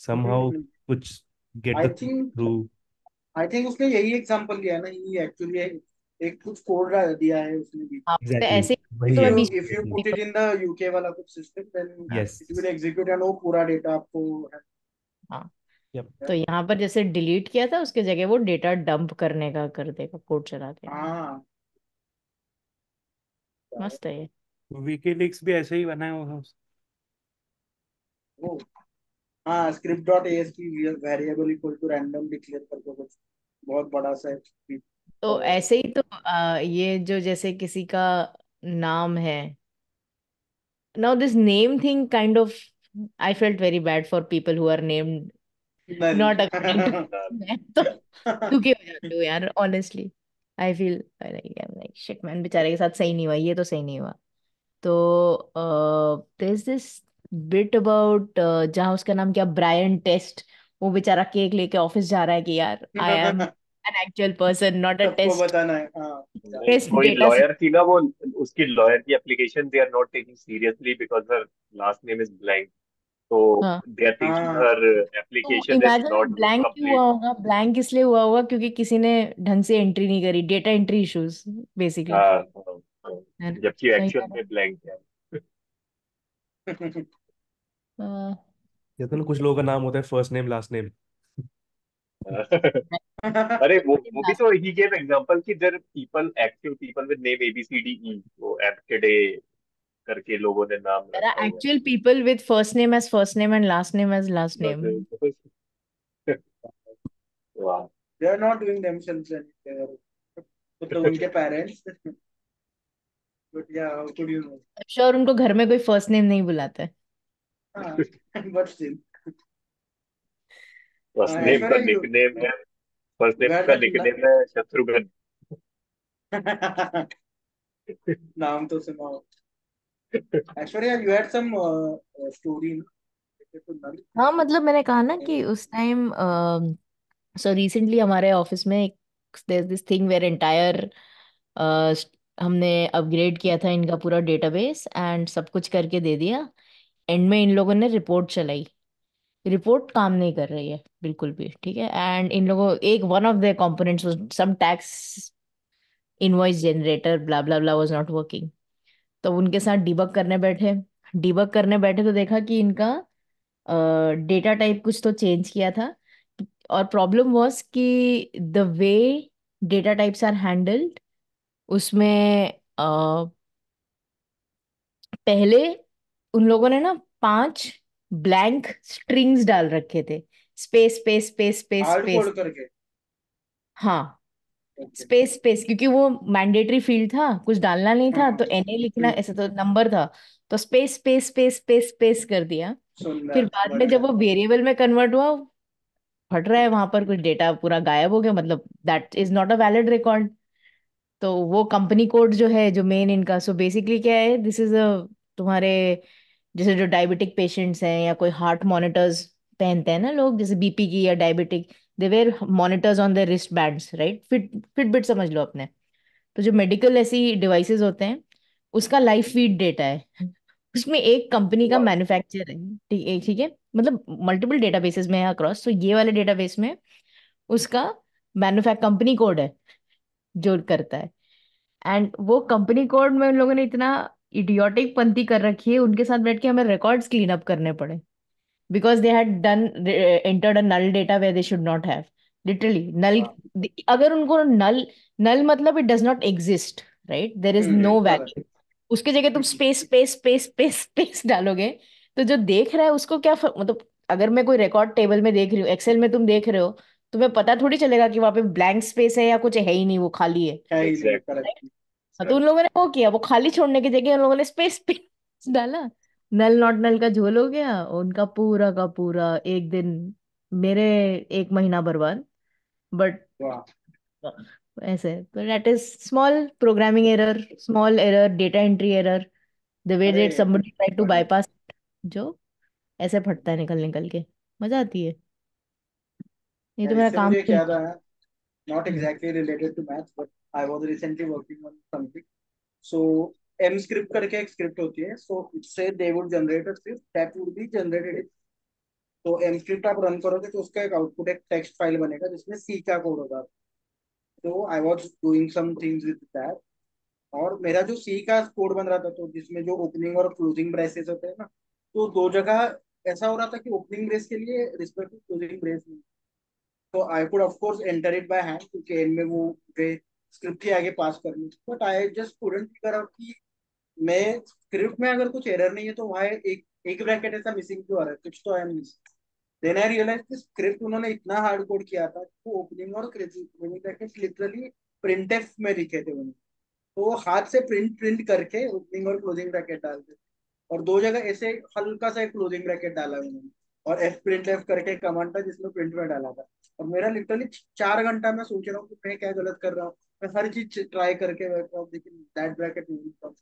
Somehow कुछ get I the think through. I think उसने यही एग्जांपल लिया है ना ये एक्चुअली एक कुछ कोड दिया है उसने भी। हाँ तो exactly ऐसे वही तो बीच if you put it in the UK वाला कुछ system then yes. it will execute and वो पूरा डेटा आपको हाँ। yep. तो यहाँ पर जैसे डिलीट किया था उसके जगह वो डेटा डंप करने का कर देगा कोड चला देगा हाँ। मस्त है ये। विकीलीक्स भी ऐसे ही बनाया होगा वो। हाँ script dot ASP variable equal to random declare करके कुछ बहुत बड़ा सा तो ऐसे ही तो आ, ये जो जैसे किसी का नाम है now this name thing kind of I felt very bad for people who are named not according to मैं तो दुखी हो जाती हूँ यार honestly I feel like I'm like shit man बेचारे के साथ सही नहीं हुआ ये तो सही नहीं हुआ तो uh, there's this bit about uh, जहाँ उसका नाम क्या ब्रायन टेस्ट वो बेचारा केक लेके ऑफ़िस जा रहा है कि यार I am [LAUGHS] an actual person not a सबको test बताना है हाँ। नहीं, test कोई data लॉयर थी ना वो उसकी लॉयर की application they are not taking seriously because her last name is blank तो दे आर थिंकिंग हाँ। Her application is not blank क्यों हुआ कंप्लीट होगा? ब्लैंक इसलिए हुआ होगा क्योंकि किसी ने ढंग से एंट्री नहीं करी डेटा एंट्री इश्यूज़ बेसिकली हाँ जबकि एक्चुअल में ब्लैंक है। [LAUGHS] हाँ कुछ लोगों का नाम होता है फ़र्स्ट नेम लास्ट नेम अरे वो वो भी तो ही गेव एग्जांपल कि there people active people with name A B C D E वो एबकडे करके लोगों ने नाम There रखा are हुआ actual people with first name as first name and last name as last name. है तो [LAUGHS] वाह। They are not doing uh, तो उनके पेरेंट्स बट या how could you know sure उनको घर में कोई फ़र्स्ट नेम नहीं बुलाता है। हाँ [LAUGHS] but still. फ़र्स्ट हाँ नेम का निकनेम है। फ़र्स्ट नेम का निकनेम है शत्रुघ्न। [LAUGHS] नाम तो सुनाओ Aishwarya story related to Nal हाँ मतलब मैंने कहा ना कि उस टाइम सो रिसेंटली हमारे ऑफ़िस में एक दिस थिंग वेयर एंटायर हमने अपग्रेड किया था इनका पूरा डेटाबेस एंड सब कुछ करके दे दिया। एंड में इन लोगों ने रिपोर्ट चलाई। रिपोर्ट काम नहीं कर रही है बिल्कुल भी ठीक है? एंड इन लोगों एक one of the components some tax invoice generator blah blah blah was not working तो उनके साथ डिबग करने बैठे। डिबग करने बैठे तो देखा कि इनका डेटा uh, टाइप कुछ तो चेंज किया था। और प्रॉब्लम वाज कि the way data types are handled उसमें अ, पहले उन लोगों ने ना पाँच ब्लैंक स्ट्रिंग्स डाल रखे थे। Space space space space space करके? हाँ। स्पेस स्पेस क्योंकि वो मैंडेटरी फ़ील्ड था कुछ डालना नहीं हाँ था तो एनए लिखना हम्म ऐसे तो नंबर था। तो space space space space space कर दिया। फिर बाद में जब वो वेरिएबल में कन्वर्ट हुआ फट रहा है वहाँ पर कुछ डेटा पूरा गायब हो गया मतलब that is not a valid record तो वो कंपनी कोड जो है जो मेन इनका सो बेसिकली क्या है दिस इज़ अ तुम्हारे जैसे जो डायबिटिक पेशेंट्स हैं या कोई हार्ट मॉनिटर्स पहनते हैं ना लोग जैसे बीपी की या diabetic they wear monitors on their wrist bands right fit Fitbit समझ लो अपने। तो जो मेडिकल ऐसी डिवाइसेस होते हैं उसका लाइव फ़ीड डेटा है। उसमें एक कंपनी का मैन्युफैक्चर है। ठीक है ठीक है? मतलब मल्टीपल डेटाबेसेस में है अक्रॉस तो ये वाले डेटाबेस में उसका मैन्युफैक्चर कंपनी कोड है जो करता है। एंड वो कंपनी कोड में उन लोगों ने इतना इडियोटिक पंती कर रखी है उनके साथ बैठ के हमें रिकॉर्ड्स क्लीन अप करने पड़े। Because they had done uh, entered a null data where they should not have literally null वाह अगर उनको null null मतलब it does not exist right? There is hmm no correct value उसके जगह तुम space space space space space डालोगे तो जो देख रहा है उसको क्या फ़र्क मतलब अगर मैं कोई रिकॉर्ड टेबल में देख रही हूँ एक्सेल में तुम देख रहे हो तुम्हें पता थोड़ी चलेगा कि वहाँ पे ब्लैंक स्पेस है या कुछ है ही नहीं वो खाली है। Exactly. हाँ, तो उन लोगों ने वो किया वो खाली छोड़ने की जगह उन लोगों ने स्पेस स्पेस [LAUGHS] डाला। नल नॉट नल का झोल हो गया उनका पूरा का पूरा एक दिन मेरे एक महीना बर्बाद बट ऐसे तो that is small programming error small error data entry error the way that somebody try to bypass जो ऐसे फटता है निकल निकल के मज़ा आती है। ये तो मेरा इससे काम मुझे भी याद है? आया not exactly related to maths, but I was recently working on something. So, M script करके एक script होती है, so it say they would generate a script that would be generated तो M script आप रन करोगे तो उसका एक आउटपुट एक टेक्स्ट फ़ाइल बनेगा जिसमें C का कोड होगा। तो I was doing some things with that और मेरा जो सी का कोड बन रहा था तो जिसमें जो ओपनिंग और क्लोजिंग ब्रेसेस होते हैं ना तो दो जगह ऐसा हो रहा था कि ओपनिंग ब्रेस के लिए रिस्पेक्टिव क्लोजिंग ब्रेस नहीं। तो I could of course enter it by hand क्योंकि एंड में वो स्क्रिप्ट ही आगे पास करनी थी but I just couldn't figure out कि मैं स्क्रिप्ट में अगर कुछ एरर नहीं है तो वहाँ एक एक ब्रैकेट ऐसा मिसिंग क्यों आ रहा है? कुछ तो I am missing then I realize कि स्क्रिप्ट उन्होंने इतना हार्ड कोड किया था कि वो ओपनिंग और क्लोजिंग ब्रैकेट लिटरली प्रिंट में लिखे थे उन्होंने। तो वो हाथ से प्रिंट प्रिंट करके ओपनिंग और क्लोजिंग ब्रैकेट डालते और दो जगह ऐसे हल्का सा एक क्लोजिंग ब्रैकेट डाला उन्होंने। और एफ़ प्रिंट एफ़ करके कमांड था जिसमें प्रिंट में डाला था। और मेरा लिटरली चार घंटा मैं सोच रहा हूँ कि मैं क्या गलत कर रहा हूँ। मैं हर चीज़ ट्राई करके बैठ रहा हूँ लेकिन दैट ब्रैकेट नहीं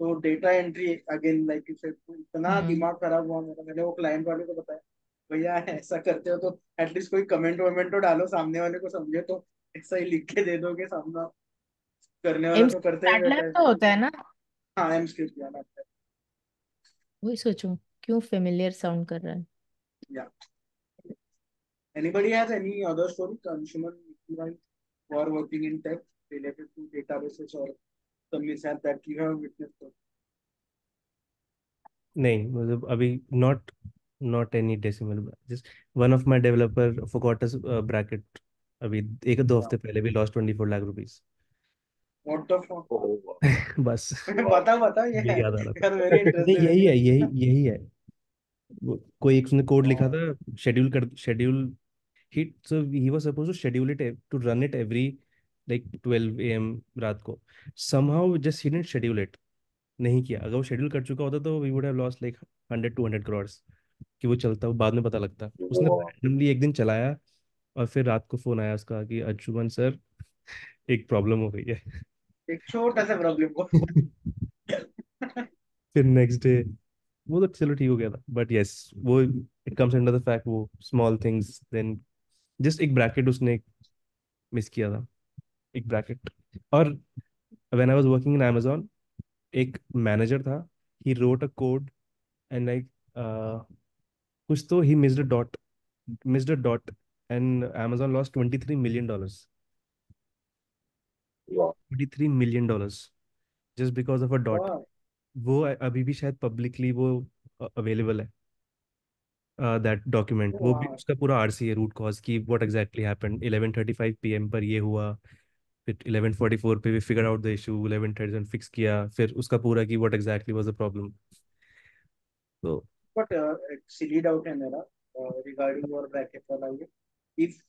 तो डेटा एंट्री अगेन लाइक इतना हम्म। दिमाग खराब हुआ मेरा। मैंने वो क्लाइंट वाले को बताया भैया ऐसा करते हो तो एटलीस्ट कोई कमेंट वमेंट तो डालो सामने वाले को समझे तो ऐसा ही लिख के दे दोगे सामना। करने वाला तो करते ही का होता है ना? हाँ एम स्क्रिप्ट है। वही सोचूं क्यों फेमिलियर साउंड कर रहा है? या anybody has any other story Anshuman right who working in tech related to databases or some mishap that you have witnessed नहीं मतलब अभी not not any decimal just one of my developer forgot a uh, bracket अभी एक दो हफ़्ते पहले भी lost 24 lakh rupees what the fuck Oh. बस बता बता ये ये याद आ रहा था यार वेरी इंटरेस्टिंग यही है यही यही है कोई एक उसने कोड लिखा था शेड्यूल कर schedule he so he was supposed to schedule it to run it every like 12 a.m. रात को। Somehow just he didn't schedule it नहीं किया। अगर वो शेड्यूल कर चुका होता तो we would have lost like 100 200 crores कि वो चलता वो बाद में पता लगता। उसने randomly एक दिन चलाया और फिर रात को फ़ोन आया उसका कि अंशुमन सर एक प्रॉब्लम हो गई है। एक छोटा सा प्रॉब्लम को [LAUGHS] फिर नेक्स्ट डे वो तो चलो ठीक हो गया था। बट यस वो it comes under the fact वो स्मॉल थिंग्स देन जस्ट एक ब्रैकेट उसने मिस किया था। एक ब्रैकेट और when I was working in Amazon एक मैनेजर था। He wrote a code and like कुछ तो he missed a dot missed a dot and Amazon lost 23 million dollars Wow. 23 million dollars just because of a dot वो अभी भी शायद publicly वो available है। दैट डॉक्यूमेंट वो भी उसका पूरा आरसी है रूट कॉज की व्हाट एग्जैक्टली हैपेंड 11:35 पीएम पर ये हुआ फिर 11:44 पे भी figure out the issue 11:37 fix किया फिर उसका पूरा की what exactly was the problem तो बट सिली डाउट है मेरा रिगार्डिंग योर ब्रैकेट वाला ये। इफ़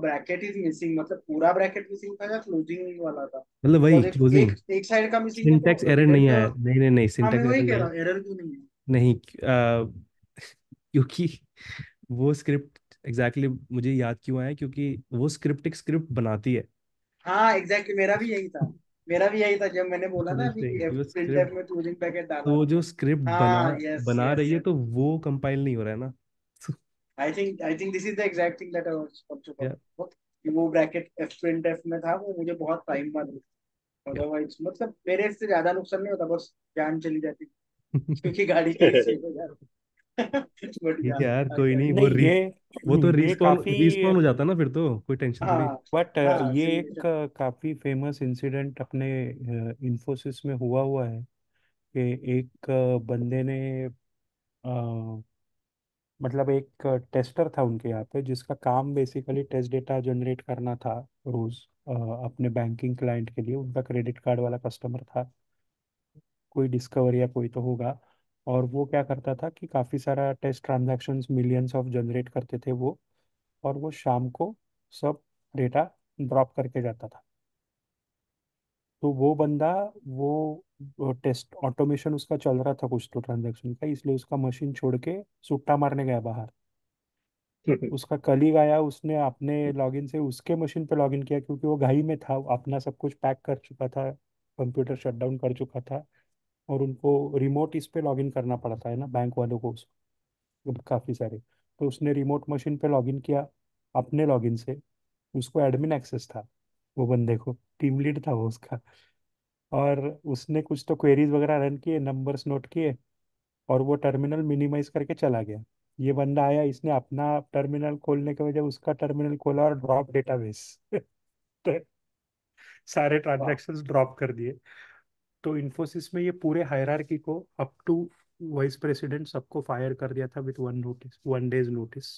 ब्रैकेट इज़ मिसिंग मतलब पूरा ब्रैकेट मिसिंग था या क्लोजिंग वाला था? मतलब वही क्लोजिंग एक, साइड का मिसिंग सिंटैक्स एरर नहीं आया। नहीं नहीं नहीं सिंटैक्स एरर नहीं रहा हूँ एरर नहीं नहीं अ, क्योंकि वो स्क्रिप्ट एग्जैक्टली exactly मुझे याद क्यों आया? क्योंकि वो स्क्रिप्ट एक स्क्रिप्ट बनाती है। हाँ एग्जैक्टली exactly, मेरा भी यही था। मेरा भी यही था जब मैंने बोला ना अभी ब्रैकेट डाला। तो जो स्क्रिप्ट बना हाँ यस बना यस रही है यस तो वो कंपाइल नहीं हो रहा है ना? I think I think this is the exact thing that I was या कि वो ब्रैकेट एफ़ प्रिंट एफ़ में था वो मुझे बहुत टाइम बाद अदरवाइज़ मतलब मेरे से ज़्यादा नुकसान नहीं होता बस जान चली जाती। क्योंकि गाड़ी की [LAUGHS] हो ठीक है यार कोई नहीं वो नहीं री ये वो तो ये रिस्पॉन काफ़ी रिस्पॉन हो जाता ना फिर तो कोई टेंशन थोड़ी। हाँ बट हाँ ये सही एक है अ, काफ़ी फ़ेमस इंसिडेंट अपने इंफोसिस में हुआ हुआ है कि एक अ, बंदे ने अ, मतलब एक टेस्टर था उनके यहाँ पे जिसका काम बेसिकली टेस्ट डेटा जनरेट करना था रोज अ, अपने बैंकिंग क्लाइंट के लिए। उनका क्रेडिट कार्ड वाला कस्टमर था। कोई डिस्कवर या कोई तो होगा। और वो क्या करता था कि काफ़ी सारा test transactions millions of generate करते थे वो और वो शाम को सब डेटा ड्रॉप करके जाता था। तो वो बंदा वो टेस्ट ऑटोमेशन उसका चल रहा था कुछ तो ट्रांजैक्शन का इसलिए उसका मशीन छोड़ के सुट्टा मारने गया बाहर। [LAUGHS] उसका कलीग आया उसने अपने लॉगिन से उसके मशीन पे लॉगिन किया क्योंकि वो घाई में था अपना सब कुछ पैक कर चुका था कंप्यूटर शट डाउन कर चुका था। और उनको रिमोट इस पे लॉगिन करना पड़ता है ना बैंक वालों को काफ़ी सारे। तो उसने रिमोट मशीन पे लॉगिन किया अपने लॉगिन से। उसको एडमिन एक्सेस था वो बंदे को। टीम लीड था वो उसका। और उसने कुछ तो क्वेरीज वगैरह रन किए नंबर्स नोट किए और वो टर्मिनल मिनिमाइज करके चला गया। ये बंदा आया इसने अपना टर्मिनल खोलने के वजह उसका टर्मिनल खोला और ड्रॉप डेटाबेस [LAUGHS] तो सारे ट्रांजैक्शंस ड्रॉप कर दिए। तो इन्फोसिस में ये पूरे हायरार्की को अप टू वाइस प्रेसिडेंट सबको फायर कर दिया था with one notice one day's notice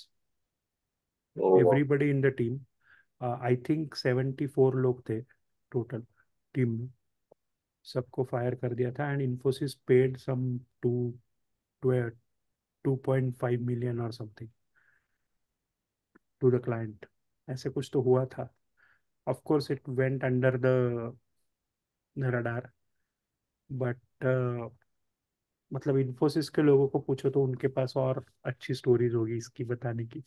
everybody in the team I think seventy four लोग थे टोटल टीम में। सबको फायर कर दिया था and Infosys paid some two two point five million और समथिंग टू द क्लाइंट ऐसे कुछ तो हुआ था। Of course it went under the radar but uh, मतलब इन्फोसिस के लोगों को पूछो तो उनके पास और अच्छी स्टोरीज होगी इसकी बताने की।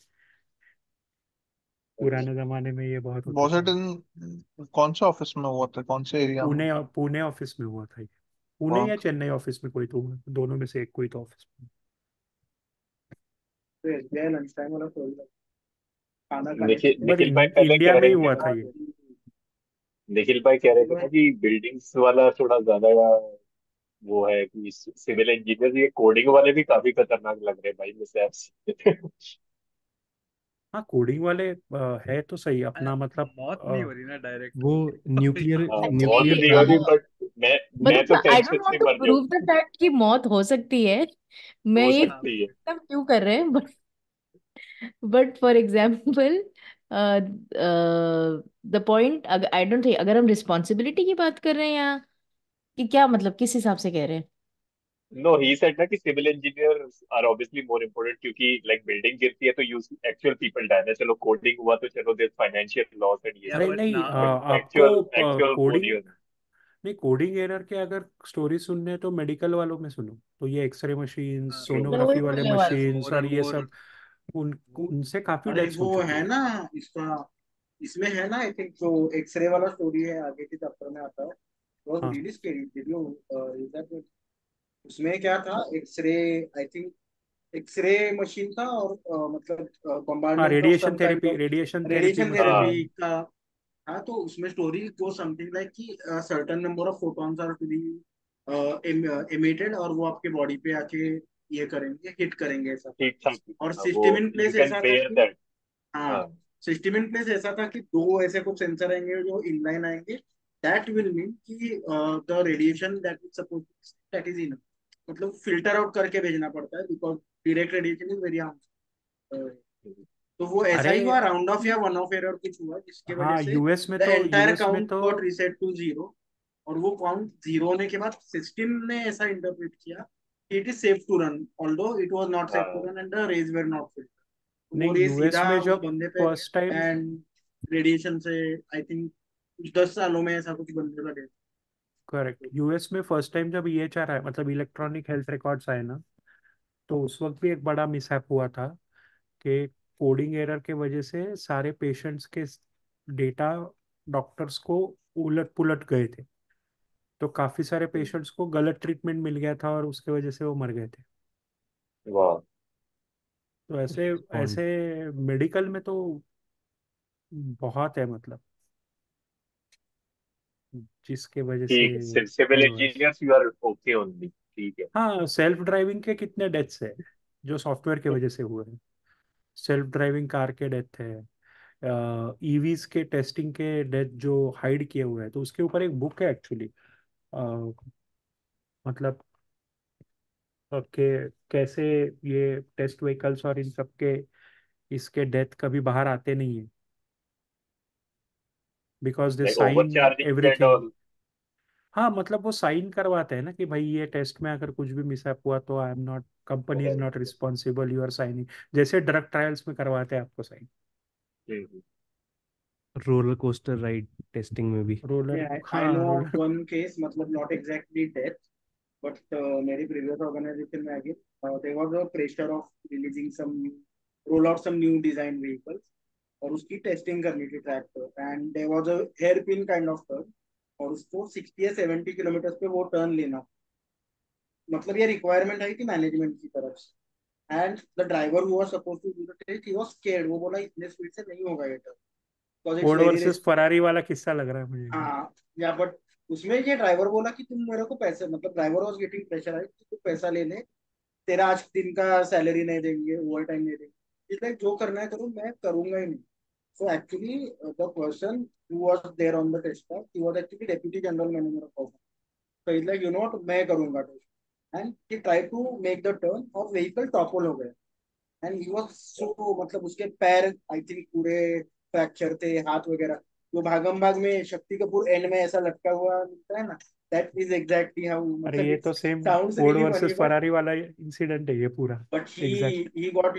पुराने जमाने में ये बहुत होता था। in कौन से ऑफ़िस में हुआ था? कौन से एरिया में? पुणे पुणे ऑफ़िस में हुआ था ये। पुणे वहाँ या चेन्नई ऑफ़िस में कोई तो हुआ दोनों में से एक कोई तो ऑफ़िस में। तो एसबीआई लंच टाइम वाला खोल खाना खाने निखिल बट निखिल भाई पहले इंडिया में ही हुआ था ये। निखिल भाई कह रहे थे ना कि बिल्डिंग्स वाला थोड़ा ज़्यादा वो है कि सिविल इंजीनियर ये कोडिंग वाले भी काफ़ी खतरनाक लग रहे हैं भाई मुझसे आपसे हाँ कोडिंग वाले है तो सही अपना मतलब [LAUGHS] मौत नहीं हो रही ना डायरेक्ट वो न्यूक्लियर हाँ बहुत न्यूक्लियर नहीं हो रही Actually, बट मैं मैं तो मतलब आई टेंशन डोंट से वांट टू मर प्रूव द जाऊँ फैक्ट कि मौत हो सकती है। मैं हो ये सकती है। सब क्यों कर रहे हैं? But but for example the point I don't think अगर हम रिस्पॉन्सिबिलिटी की बात कर रहे हैं या कि क्या मतलब किस हिसाब से कह रहे हैं? नो ही सेड ना कि civil engineers are obviously more important क्योंकि लाइक बिल्डिंग गिरती है तो यूज़ एक्चुअल पीपल डाई ना। चलो कोडिंग हुआ तो चलो देयर फाइनेंशियल लॉस एंड ये या नहीं सब नहीं ना बट आपको एक्चुअल एक्चुअल कोडिंग नहीं कोडिंग एरर के अगर स्टोरी सुनने तो मेडिकल वालों में सुनो। तो ये एक्सरे मशीन्स हाँ, ट्रू मैं वही सोनोग्राफी वाले और और ये सब। उन उनसे काफ़ी अरे हो वो चुकी है है। ना इसका इसमें है ना आई थिंक जो एक्सरे वाला स्टोरी है आगे के चैप्टर में आता है वो हाँ। Really scary did you is that उसमें क्या था x ray I think x ray machine था और uh, मतलब हाँ bombardment of radiation some kind therapy of radiation therapy radiation हाँ। थेरेपी का। हाँ तो उसमें स्टोरी गो समथिंग लाइक कि certain number of photons are to be emitted और वो आपके बॉडी पे आके ये करेंगे हिट करेंगे ऐसा ठीक ठाक और सिस्टम इन प्लेस ऐसा था हाँ सिस्टम इन प्लेस ऐसा था कि दो ऐसे कुछ सेंसर आएँगे जो इनलाइन आएँगे। दैट विल मीन कि the radiation that is suppose that is in मतलब फ़िल्टर आउट करके भेजना पड़ता है because direct radiation is very harmful तो वो ऐसा ही हुआ राउंड ऑफ़ या वन ऑफ़ एरर कुछ हुआ जिसके वजह हाँ से यूएस में तो एंटायर काउंट तो गॉट रीसेट टू ज़ीरो और वो काउंट ज़ीरो होने के बाद सिस्टम ने ऐसा इंटरप्रेट किया नहीं यूएस में जब फ़र्स्ट टाइम एंड रेडिएशन से आई थिंक दस सालों में ऐसा कुछ बंदे का डेथ करेक्ट यूएस में फ़र्स्ट टाइम जब ईएचआर आया मतलब इलेक्ट्रॉनिक हेल्थ रिकॉर्ड्स आए ना तो उस वक्त भी एक बड़ा मिसहैप हुआ था कि कोडिंग एरर के वजह से सारे पेशेंट्स के डेटा डॉक्टर्स को उलट पुलट गए थे। तो काफ़ी सारे पेशेंट्स को गलत ट्रीटमेंट मिल गया था और उसके वजह से वो मर गए थे। वाह। तो ऐसे ऐसे मेडिकल में तो बहुत है मतलब। जिसके वजह से ठीक है civil engineers you are okay only ठीक है। हाँ सेल्फ ड्राइविंग के कितने डेथ्स है जो सॉफ्टवेयर के वजह से हुए हैं। सेल्फ ड्राइविंग कार के डेथ है ईवीज के टेस्टिंग के डेथ जो हाइड किए हुए हैं तो उसके ऊपर एक बुक है एक्चुअली मतलब के कैसे ये टेस्ट व्हीकल्स और इन सब के इसके डेथ कभी बाहर आते नहीं है। बिकॉज़ दे साइन एवरीथिंग हाँ मतलब वो साइन करवाते हैं ना कि भाई ये टेस्ट में अगर कुछ भी मिसअप हुआ तो I am not company is not responsible you are signing जैसे ड्रग ट्रायल्स में करवाते हैं आपको sign roller coaster ride testing में भी। रोलर हाँ know रोलर one case, मतलब not exactly death, but uh, मेरी previous organization में uh, there was a pressure of releasing some new, roll out some new design और उसकी testing करनी थी ट्रैक पर and there was a hairpin kind of turn और उसको 60 या 70 किलोमीटर पे वो टर्न लेना। मतलब ये रिक्वायरमेंट आई थी मैनेजमेंट की तरफ़ से। And the driver who was supposed to do the test he was scared वो बोला इतने स्पीड से नहीं होगा ये टर्न फोर्ड वर्सेस फरारी वाला किस्सा लग रहा है मुझे। हाँ या बट उसमें ये ड्राइवर बोला कि तुम मेरे को पैसे मतलब ड्राइवर वाज गेटिंग प्रेशर कि तू पैसा ले ले तेरा आज दिन का सैलरी नहीं देंगे ओवर टाइम नहीं देंगे। इसलिए जो करना है करूँ मैं करूँगा ही नहीं। So actually the person who was there on the test he was actually deputy general manager of office तो इज़ लाइक यू नो मैं करूँगा test and he try to make the turn और व्हीकल टॉपल हो गया। And he was so मतलब उसके पैर I think पूरे फ्रैक्चर थे हाथ वगैरह। वो भागम भाग में शक्ति कपूर एंड में ऐसा लटका हुआ मिलता है ना? दैट इज़ एग्जैक्टली हाउ अरे ये तो सेम फोर्ड वर्सेस फरारी वाला इंसिडेंट है ये पूरा। बट ही ही गॉट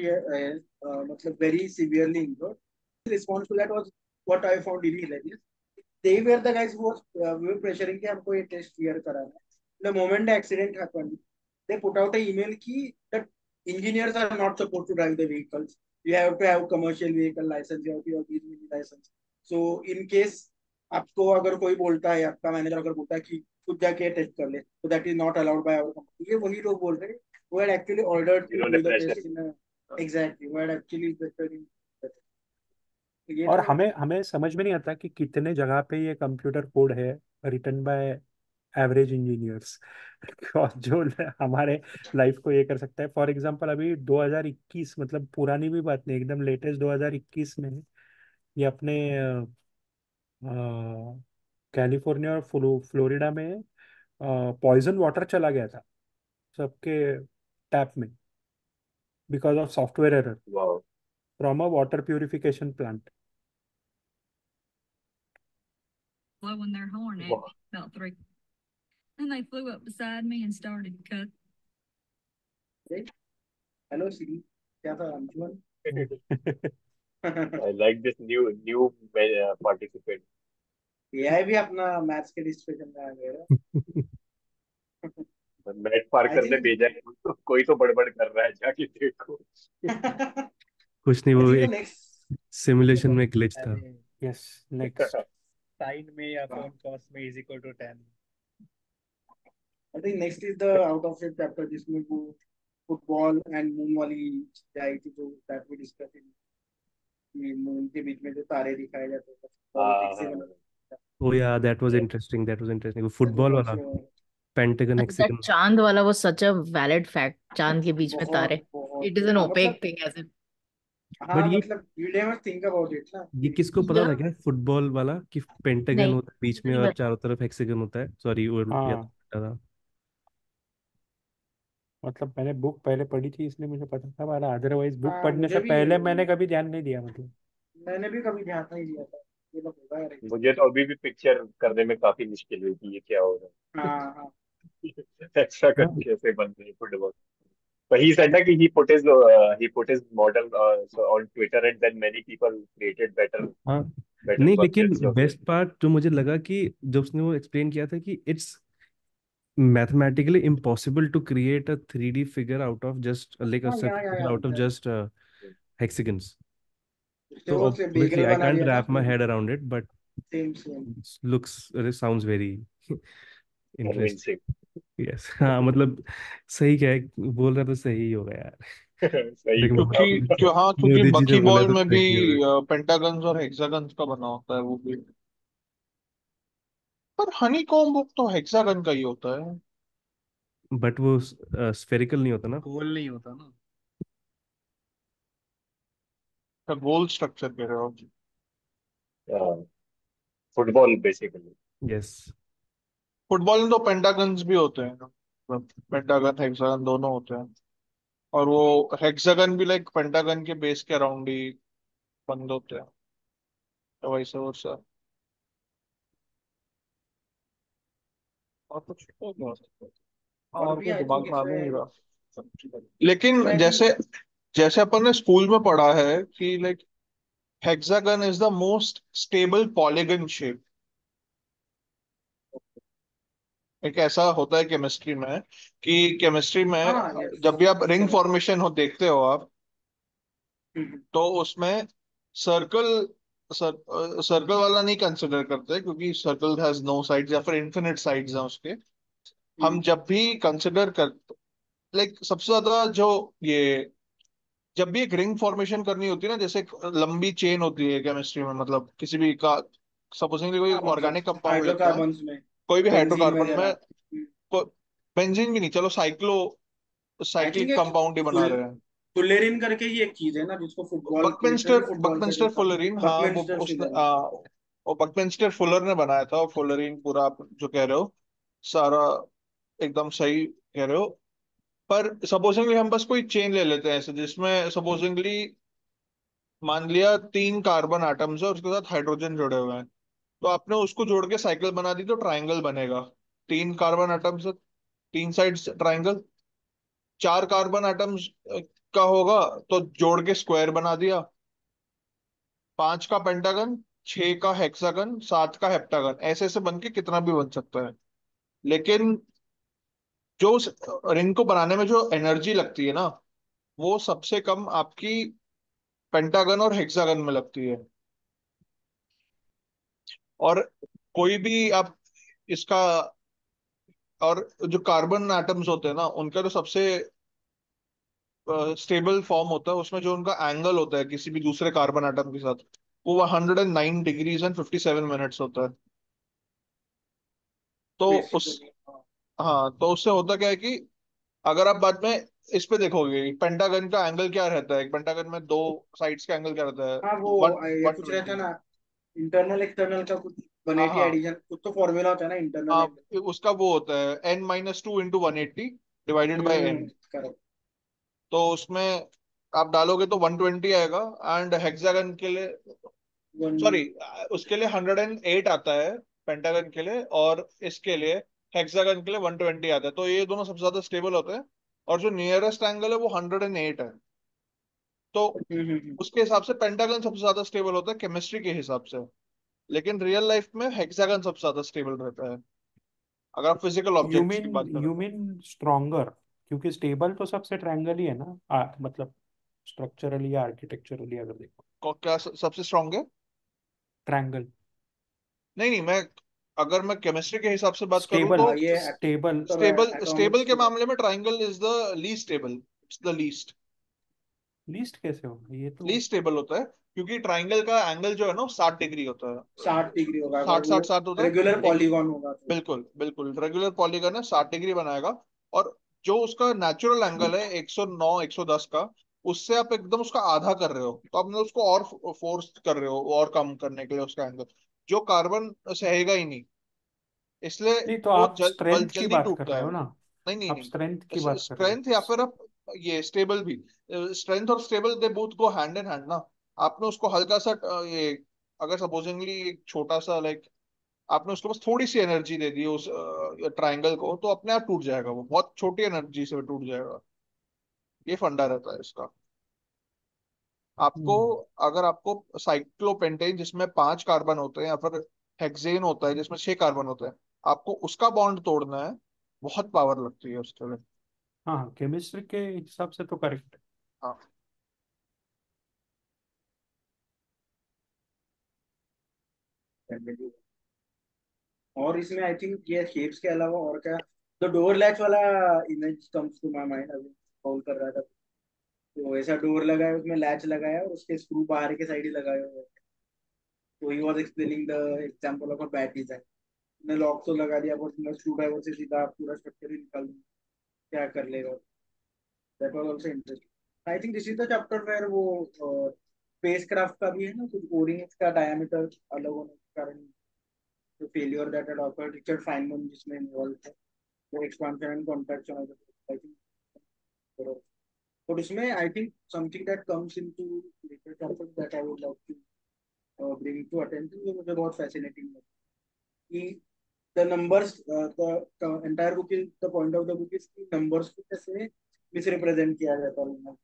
मतलब very severely injured response to that was what I found really hilarious they the guys who were pressuring कि हमको ये टेस्ट क्लियर कराना the moment the accident happened they put out a email कि the engineers are not supposed to drive the vehicles You have to have commercial vehicle license. You have to have these license. So in case आपको अगर कोई बोलता है आपका manager अगर बोलता है कि खुद जाके टेस्ट कर ले तो that is not allowed by our company ये वही लोग बोल रहे हैं who had actually ordered to इन्होंने do the pressure test in a exactly who had actually pressured in और तो हमें हमें समझ में नहीं आता कि कितने जगह पे ये कंप्यूटर कोड है रिटन बाय एवरेज इंजीनियर्स। और जो हमारे लाइफ को ये कर सकता है। फॉर एग्जांपल अभी 2021 मतलब पुरानी भी बात नहीं एकदम लेटेस्ट 2021 में ये अपने कैलिफ़ोर्निया और फ्लो, फ्लोरिडा में पॉइजन वाटर चला गया था सबके टैप में because of software error from a water purification plant blowing their horn me about three. And they flew up beside me and started to cut. Hello, Siri. I like this new new uh, participant. AI भी अपना maths के discussion में आ गया mat Parker ने भेजा है तो कोई तो बड़बड़ कर रहा है जाके देखो। कुछ नहीं वो एक सिमुलेशन में ग्लिच था। यस नेक्स्ट साइन में या कॉस में is equal to 10 I think next is the out of fate chapter जिसमें वो फुटबॉल एंड मून वाली आई थी जो that we discuss in moon के बीच में जो तारे दिखाए जाते हैं Oh या that was interesting that was interesting football वाला पेंटागन हेक्सागन चाँद वाला वो सच अ वैलिड फैक्ट चाँद के बीच में तारे it is an opaque thing as in but ये मतलब you never think about it ना ये किसको पता था क्या फुटबॉल वाला कि पेंटागन होता है बीच में और चारों तरफ़ हेक्सागन होता है सॉरी वो याद था मतलब मैंने बुक पहले पढ़ी थी इसलिए मुझे पता था वरना अदरवाइज़ बुक हाँ पढ़ने मुझे से भी पहले मैंने कभी ध्यान नहीं दिया मतलब। मैंने भी कभी ध्यान नहीं दिया था ये तो होगा यार। मुझे तो अभी भी पिक्चर करने में काफ़ी मुश्किल हुई कि ये क्या हो रहा हाँ। हाँ है। [LAUGHS] एक्स्ट्रा हाँ। कैसे बन रही football But he said that he put his uh, he put his model uh, so on Twitter and then many people created better हाँ। better नहीं लेकिन versions of it. Best part जो मुझे लगा कि जब उसने वो एक्सप्लेन किया था कि it's mathematically impossible to create a 3D figure out of just like a हाँ circle यहाँ figure यहाँ out of just uh, hexagons. So obviously I can't wrap my head around it, but same it looks it sounds very interesting. Yes. हाँ मतलब सही क्या है बोल रहा तो सही ही होगा यार क्योंकि क्यों हाँ क्योंकि बकी बॉल तो में भी पेंटागन्स और हेक्सागन्स का बना होता है वो भी पर हनी कॉम्ब बुक तो हेक्सागन का ही होता है। बट वो स्फेरिकल नहीं होता ना? गोल नहीं होता ना। का गोल स्ट्रक्चर कह रहे हो uh, football यस फुटबॉल में तो पेंटागन्स भी होते हैं। पेंटागन हेक्सागन दोनों होते हैं। और वो हेक्सागन भी लाइक पेंटागन के बेस के अराउंड ही बंद होते हैं। तो वैसे वर्षा और कुछ तो नहीं हो। सकता और और भी आई दिमाग थिंक में आ भी नहीं रहा। लेकिन जैसे जैसे अपन ने स्कूल में पढ़ा है कि like hexagon is the most stable polygon shape एक ऐसा होता है केमिस्ट्री में कि केमिस्ट्री में हाँ जब भी आप रिंग फॉर्मेशन हो देखते हो आप हम्म, तो उसमें सर्कल सर, सर्कल वाला नहीं कंसिडर करते क्योंकि सर्कल हैज़ नो साइड्स या फिर इन्फिनिट साइड्स हैं उसके। हम हम्म, जब भी कंसिडर कर लाइक सबसे ज़्यादा जो ये जब भी एक रिंग फॉर्मेशन करनी होती है ना जैसे एक लंबी चेन होती है केमिस्ट्री में मतलब किसी भी का सपोजिंगली कोई ऑर्गेनिक कंपाउंड लेते हैं। में। कोई भी हाइड्रोकार्बन में बेंजीन भी नहीं चलो साइक्लो साइक्लिक कंपाउंड ही बना रहे हैं। फुलेरिन करके ही एक चीज़ है ना जिसको फुटबॉल बकमिंस्टर बकमिंस्टर फुलरिन हाँ। वो उसने वो बकमिंस्टर फुलर ने बनाया था और फुलरिन पूरा आप जो कह रहे हो सारा एकदम सही कह रहे हो। पर सपोजिंगली हम बस कोई चेन ले लेते हैं ऐसे जिसमें सपोजिंगली मान लिया तीन कार्बन आटम्स है और उसके साथ हाइड्रोजन जुड़े हुए हैं। तो आपने उसको जोड़ के साइकिल बना दी तो ट्राइंगल बनेगा। तीन कार्बन आटम्स तीन साइड्स ट्राइंगल चार कार्बन आटम्स का होगा तो जोड़ के स्क्वायर बना दिया। पाँच का पेंटागन छह का हेक्सागन सात का हेप्टागन ऐसे ऐसे बन के कितना भी बन सकता है। लेकिन जो उस रिंग को बनाने में जो एनर्जी लगती है ना, वो सबसे कम आपकी पेंटागन और हेक्सागन में लगती है। और कोई भी आप इसका और जो कार्बन एटम्स होते हैं ना, उनका जो सबसे स्टेबल फॉर्म होता है उसमें जो उनका एंगल होता है किसी भी दूसरे कार्बन आइटम के साथ वो hundred and nine degrees and fifty seven minutes होता है। तो उस हाँ तो उससे होता क्या है कि अगर आप बाद में इस पे देखोगे पेंटागन का एंगल क्या रहता है? एक पेंटागन में दो साइड्स का एंगल क्या रहता है? हाँ वो वन वन कुछ रहता है ना इंटरनल एक्सटर्नल का कुछ वन हाँ। एटी एडिशन कुछ तो फॉर्मूला होता है ना इंटरनल हाँ उसका वो होता है n minus two into one eighty divided by n correct तो उसमें आप डालोगे तो वन ट्वेंटी आएगा एंड हेक्सागन के लिए सॉरी उसके लिए हंड्रेड एंड एट आता है पेंटागन के लिए और इसके लिए हेक्सागन के लिए वन ट्वेंटी आता है। तो ये दोनों सबसे ज़्यादा स्टेबल होते हैं और जो नियरेस्ट एंगल है वो हंड्रेड एंड एट है। तो। उसके हिसाब से पेंटागन सबसे ज़्यादा स्टेबल होता है केमिस्ट्री के हिसाब से लेकिन रियल लाइफ में हेक्सागन सबसे ज़्यादा स्टेबल रहता है। अगर आप फ़िज़िकल ऑब्जेक्ट्स की बात करें। यू मीन स्ट्रॉन्गर क्योंकि स्टेबल तो सबसे ट्रायंगल ही है ना आ, मतलब स्ट्रक्चरली या आर्किटेक्चरली अगर देखो। को- क्या सबसे स्ट्रांग है? ट्रायंगल नहीं नहीं मैं अगर मैं केमिस्ट्री के हिसाब से बात करूँ स्टेबल तो हाँ ये स्टेबल स्टेबल स्टेबल के मामले में triangle is the least stable it's the least least कैसे होगा? ये तो लीस्ट स्टेबल होता है क्योंकि ट्राइंगल का एंगल जो है ना साठ डिग्री होता है। साठ डिग्री होगा अगर साठ वो साठ साठ होता है। रेगुलर पॉलीगॉन होगा तो। बिल्कुल बिल्कुल रेगुलर पॉलीगन है साठ डिग्री बनाएगा। और जो उसका नेचुरल एंगल है 109 110 का उससे आप एकदम उसका आधा कर रहे हो। तो आपने उसको और फोर्स कर रहे हो और कम करने के लिए उसका एंगल जो कार्बन सहेगा ही नहीं। इसलिए नहीं तो वो आप जल, स्ट्रेंथ की बात कर टूटता रहे है। ना। नहीं नहीं आप नहीं। स्ट्रेंथ की बात कर रहे स्ट्रेंथ या फिर आप ये स्टेबल भी। स्ट्रेंथ और stable they both go hand in hand ना। आपने उसको हल्का सा ये अगर सपोजिंगली एक छोटा सा लाइक आपने उसको बस थोड़ी सी एनर्जी दे दी उस ट्राइंगल को तो अपने आप टूट जाएगा वो बहुत छोटी एनर्जी से टूट जाएगा। ये फंडा रहता है इसका। आपको हम्म। अगर आपको साइक्लोपेंटेन जिसमें पाँच कार्बन होते हैं या फिर हेक्सेन होता है जिसमें छह कार्बन होते हैं आपको उसका बॉन्ड तोड़ना है बहुत पावर लगती है उसके लिए। हाँ केमिस्ट्री के हिसाब से तो करेक्ट है। हाँ और इसमें आई थिंक ये शेप्स के अलावा और क्या? तो डोर लैच वाला image comes to my mind अभी कॉल कर रहा था। तो ऐसा डोर लगा है उसमें लैच लगाया और उसके स्क्रू बाहर के साइड ही लगाए हुए तो he was explaining the example of a bat design ने लॉक तो लगा दिया पर तुमने स्क्रू ड्राइवर से सीधा पूरा स्ट्रक्चर ही निकाल क्या कर लेगा that was also interesting I think this is the chapter where वो स्पेस क्राफ्ट का भी है ना, कुछ ओरिंग का डायमीटर अलग होने के कारण the failure that had occurred Richard Feynman जिसमें involved है the expansion and contraction of the I think but उसमें I think something that comes into later chapters that I would like to uh, bring to attention जो मुझे बहुत fascinating है कि the numbers uh, the, the entire book is the point of the book is कि numbers को कैसे misrepresent किया जाता है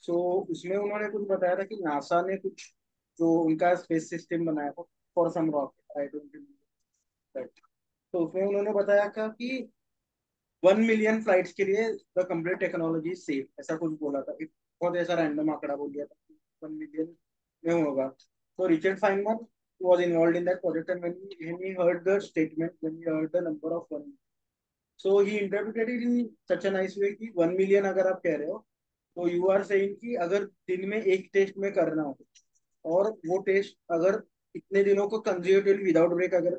सो so, उसमें उन्होंने कुछ बताया था कि नासा ने कुछ जो उनका स्पेस सिस्टम बनाया था for some rocket I don't that तो उसमें उन्होंने बताया था कि वन मिलियन फ्लाइट्स के लिए द कंप्लीट टेक्नोलॉजी सेफ़ ऐसा कुछ बोला था। एक बहुत ऐसा रैंडम आंकड़ा बोल दिया था वन मिलियन में होगा। तो Richard Feynman was involved in that project and when he, when he heard the statement when he heard the number of one so he interpreted it in such a nice कि one million अगर आप कह रहे हो तो you are saying कि अगर दिन में एक टेस्ट में करना हो और वो टेस्ट अगर इतने दिनों को कंज्यूटिवली विदाउट ब्रेक अगर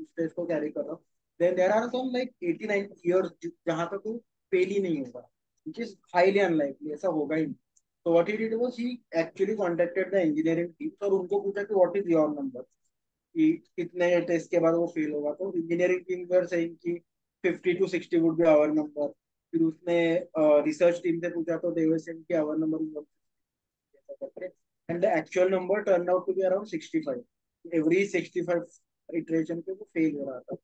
टेस्ट को कैरी कर रहा हूँ then there are some like eighty nine years जहाँ तक वो फेल ही नहीं होगा विच इज़ हाईली अनलाइकली ऐसा होगा ही तो what he did was he actually contacted the engineering team और उनको पूछा कि व्हाट इज़ योर नंबर कि कितने टेस्ट के बाद वो फेल होगा तो इंजीनियरिंग टीम वर सेइंग कि 50 to 60 would be our number फिर उसने रिसर्च टीम से पूछा तो दे वर सेइंग कि our number is and the actual number turned out to be around 65 every 65 iteration पे वो fail हो रहा था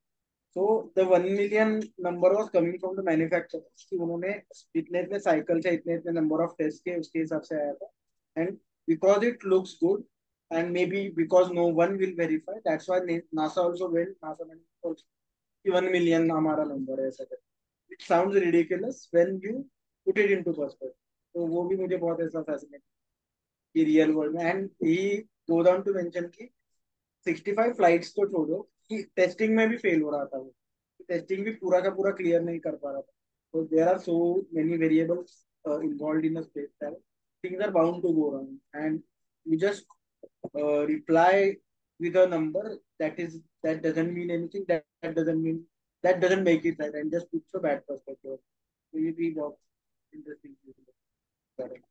so the 1 million number was coming from the manufacturers कि उन्होंने इतने इतने cycle से इतने इतने number of tests के उसके हिसाब से आया था and because it looks good and maybe because no one will verify that's why NASA also went NASA also कि 1 million हमारा number है ऐसा करके it sounds ridiculous when you put it into perspective तो वो भी मुझे बहुत ऐसा fascinating कि रियल वर्ल्ड में and he go down to mention कि 65 फ्लाइट्स तो छोड़ो कि टेस्टिंग में भी फेल हो रहा था वो टेस्टिंग भी पूरा का पूरा क्लियर नहीं कर पा रहा था तो there are so many variables involved in space travel things are bound to go wrong and you just reply with a number that is that doesn't mean anything that, that doesn't mean that doesn't make it right and just puts a bad perspective so you be what interesting correct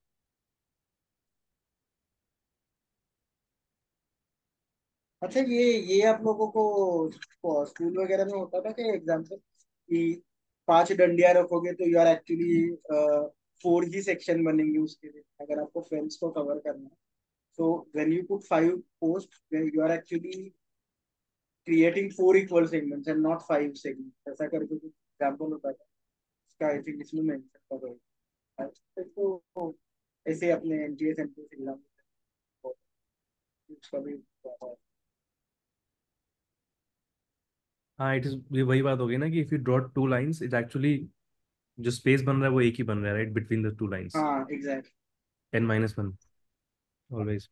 अच्छा ये ये आप लोगों को school वगैरह में होता था क्या एग्ज़ाम्पल कि पाँच डंडिया रखोगे तो यू आर एक्चुअली फोर ही सेक्शन बनेंगे उसके लिए, अगर आपको फ्रेंड्स को कवर करना है। So when you put five post you are actually creating four equal segments and not five segments ऐसा करके कुछ एग्ज़ाम्पल होता था। इसका आई थिंक इसमें मेंशन कर रहा तो ऐसे अपने एनटीएस एनटीएस एग्ज़ाम उसका भी हाँ इट इज़ ये वही बात हो गई ना कि if you draw two lines it actually जो स्पेस बन रहा है वो एक ही बन रहा है right between the two lines हाँ exact n minus one always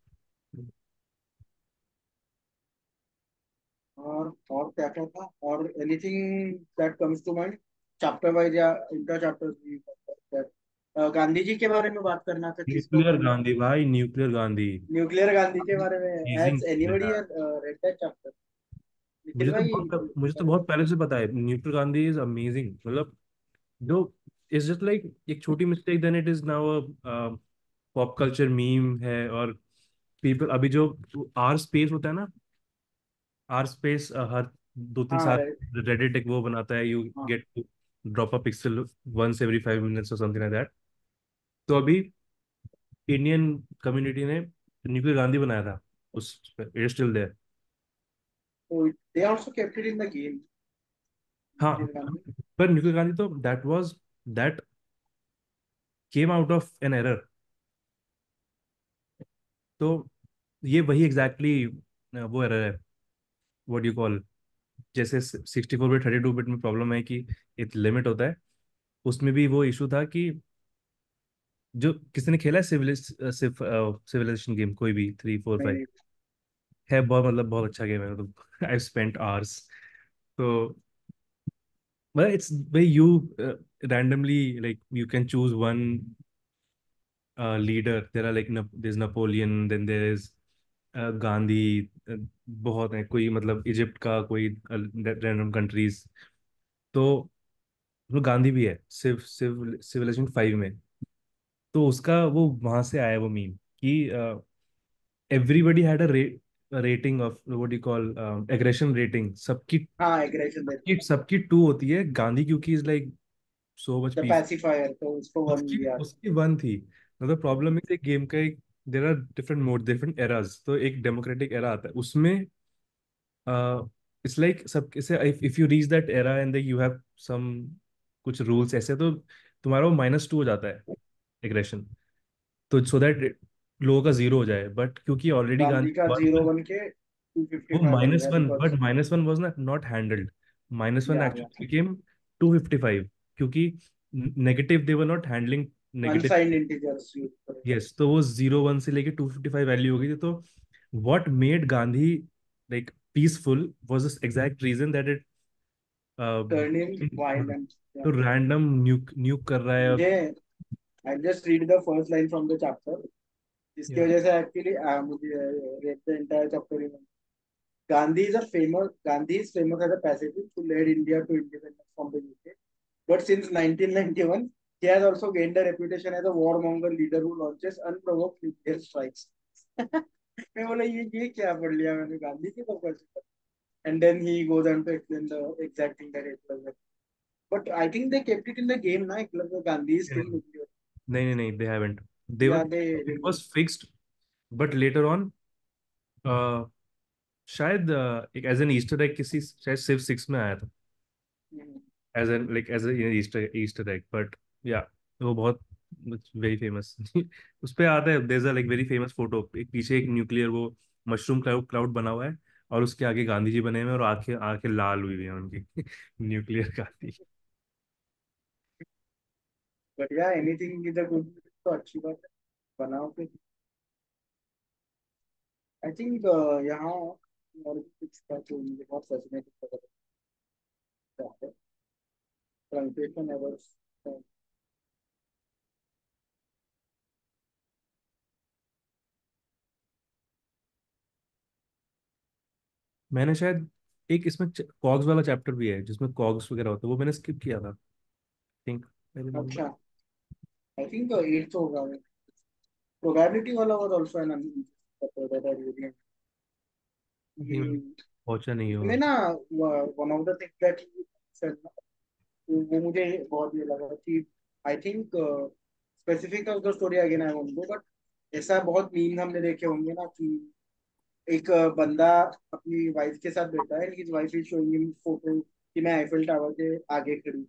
और और क्या क्या था? और anything that comes to mind chapter wise या इंटर चैप्टर गांधी जी के बारे में बात करना था न्यूक्लियर गांधी भाई न्यूक्लियर गांधी न्यूक्लियर गांधी के बारे में has anybody read that chapter मुझे तो बहुत मुझे तो बहुत पहले से पता है न्यूक्लियर गांधी इज़ अमेजिंग मतलब जो इज़ जस्ट लाइक एक छोटी mistake then it is now a pop culture meme है और पीपल अभी जो आर स्पेस होता है ना आर स्पेस हर दो तीन साल रेडिट एक वो बनाता है you get to drop a pixel once every five minutes or something like that. तो अभी इंडियन कम्युनिटी ने न्यूक्लियर गांधी बनाया था उस it still there So they also kept it in the game. हाँ Nuclear Gandhi. पर न्यूक्लियर गांधी तो that was that came out of an error तो ये वही एग्जैक्टली exactly, वो एरर है. व्हाट यू कॉल जैसे sixty four bit thirty two bit में प्रॉब्लम है कि एक लिमिट होता है. उसमें भी वो इशू था कि जो किसी ने खेला है सिविलाइजेशन गेम कोई भी थ्री फोर फाइव है बहुत मतलब बहुत अच्छा गेम है मतलब आई स्पेंट आवर्स तो मतलब इट्स भाई you can choose one uh, leader. There are like Nap- there's Napoleon then there is uh, uh, बहुत है कोई मतलब इजिप्ट का कोई रैंडम कंट्रीज़ तो गांधी भी है सिव सिव सिविलाइजेशन फाइव में. तो उसका वो वहाँ से आया वो मीम कि everybody had a rating of what you call aggression rating सबकी हाँ एग्रेशन सबकी सबकी टू होती है। गांधी क्योंकि is like so much pacifier तो उसको वन उसकी दिया। उसकी वन थी। मतलब प्रॉब्लम है गेम का एक there are different mode different eras तो एक डेमोक्रेटिक एरा आता है। उसमें इट्स लाइक सब इसे if you reach that era and you have some कुछ रूल्स ऐसे तो तुम्हारा वो माइनस टू हो जाता है। एग्रेशन तो सो दैट लोगों का ज़ीरो हो जाए बट क्योंकि ऑलरेडी गांधी का ज़ीरो बन के वो minus one but minus one was not handled minus one actually became two fifty five क्योंकि negative they were not handling negative yes तो वो ज़ीरो वन से लेके टू फिफ्टी फाइव वैल्यू हो गई थी तो what made Gandhi like peaceful was the exact reason that it तो रैंडम न्यूक न्यूक कर रहा है I just read the first line from the chapter जिसकी वजह से एक्चुअली मुझे entire chapter in Gandhi is a famous Gandhi is famous as a pacifist who led India to independence from the UK. But since 1991, he has also gained a reputation as a warmonger leader who launches unprovoked nuclear strikes. मैं बोला ये ये क्या पढ़ लिया मैंने गांधी की then he goes on to explain the exact thing that it was like. But I think they kept it in the game now. Like Gandhi is Yeah. nuclear. नहीं नहीं नहीं they haven't they Yeah, were they it was fixed but later on शायद uh, एक as an Easter egg किसी शायद सिर्फ़ six में आया था. As an like as Easter Easter egg but या वो बहुत वेरी फ़ेमस उस पे आता है a like very famous photo एक पीछे एक न्यूक्लियर वो मशरूम क्लाउड क्लाउड बना हुआ है और उसके आगे गांधी जी बने हुए हैं और आँखें आँखें लाल हुई हुई हैं उनकी। [LAUGHS] Nuclear Gandhi. [LAUGHS] But yeah, anything is a good तो अच्छी बात है। बनाओ फिर। आई थिंक यहाँ और भी कुछ था जो मुझे बहुत फैसिनेटिंग लगा था। ट्रांसलेशन एवर्स मैंने शायद एक इसमें कॉग्स वाला चैप्टर भी है जिसमें कॉग्स वगैरह होता है वो मैंने स्किप किया था। थिंक आई अच्छा आई थिंक एट्थ होगा प्रोबेबिलिटी वाला एन दैट आई रियली पहुँचा नहीं हो मैं ना one of the thing that said वो मुझे बहुत ये लगा कि I think specific of the story again I won't go but ऐसा बहुत मीम हमने देखे होंगे ना कि एक बंदा अपनी वाइफ के साथ बैठा है his wife is showing him photo कि मैं आईफिल टावर के आगे खड़ी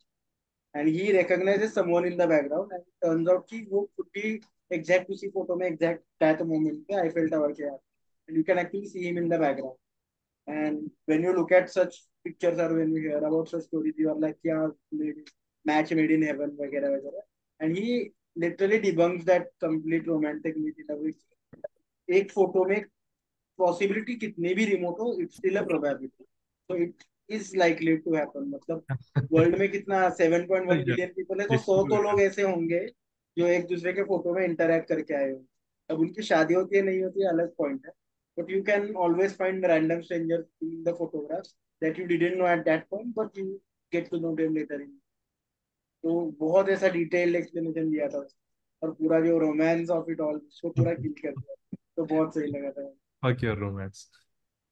and he recognizes someone in the background and turns out कि वो खुद भी एग्जैक्ट उसी फ़ोटो में एग्जैक्ट दैट मोमेंट पे आईफिल टावर के आगे and you can actually see him in the background when you look at such pictures or when you hear about such stories, you are like, yeah, maybe match made in heaven, वगैरह वगैरह. He literally debunks that complete romantic myth in a way. एक photo में possibility कितनी भी remote हो it's still a probability so it is likely to happen मतलब [LAUGHS] world में कितना 7.1 बिलियन पीपल है तो सौ तो लोग ऐसे होंगे जो एक दूसरे के फ़ोटो में इंटरेक्ट करके आए हो। अब उनकी शादी होती है नहीं होती है अलग पॉइंट है। But you can always find random strangers in the photographs that you didn't know at that point but you get to know them later in तो बहुत ऐसा डिटेल एक्सप्लेनेशन दिया था और पूरा जो रोमांस ऑफ़ इट ऑल उसको पूरा [LAUGHS] किल कर दिया। तो बहुत सही लगा था। Fuck your romance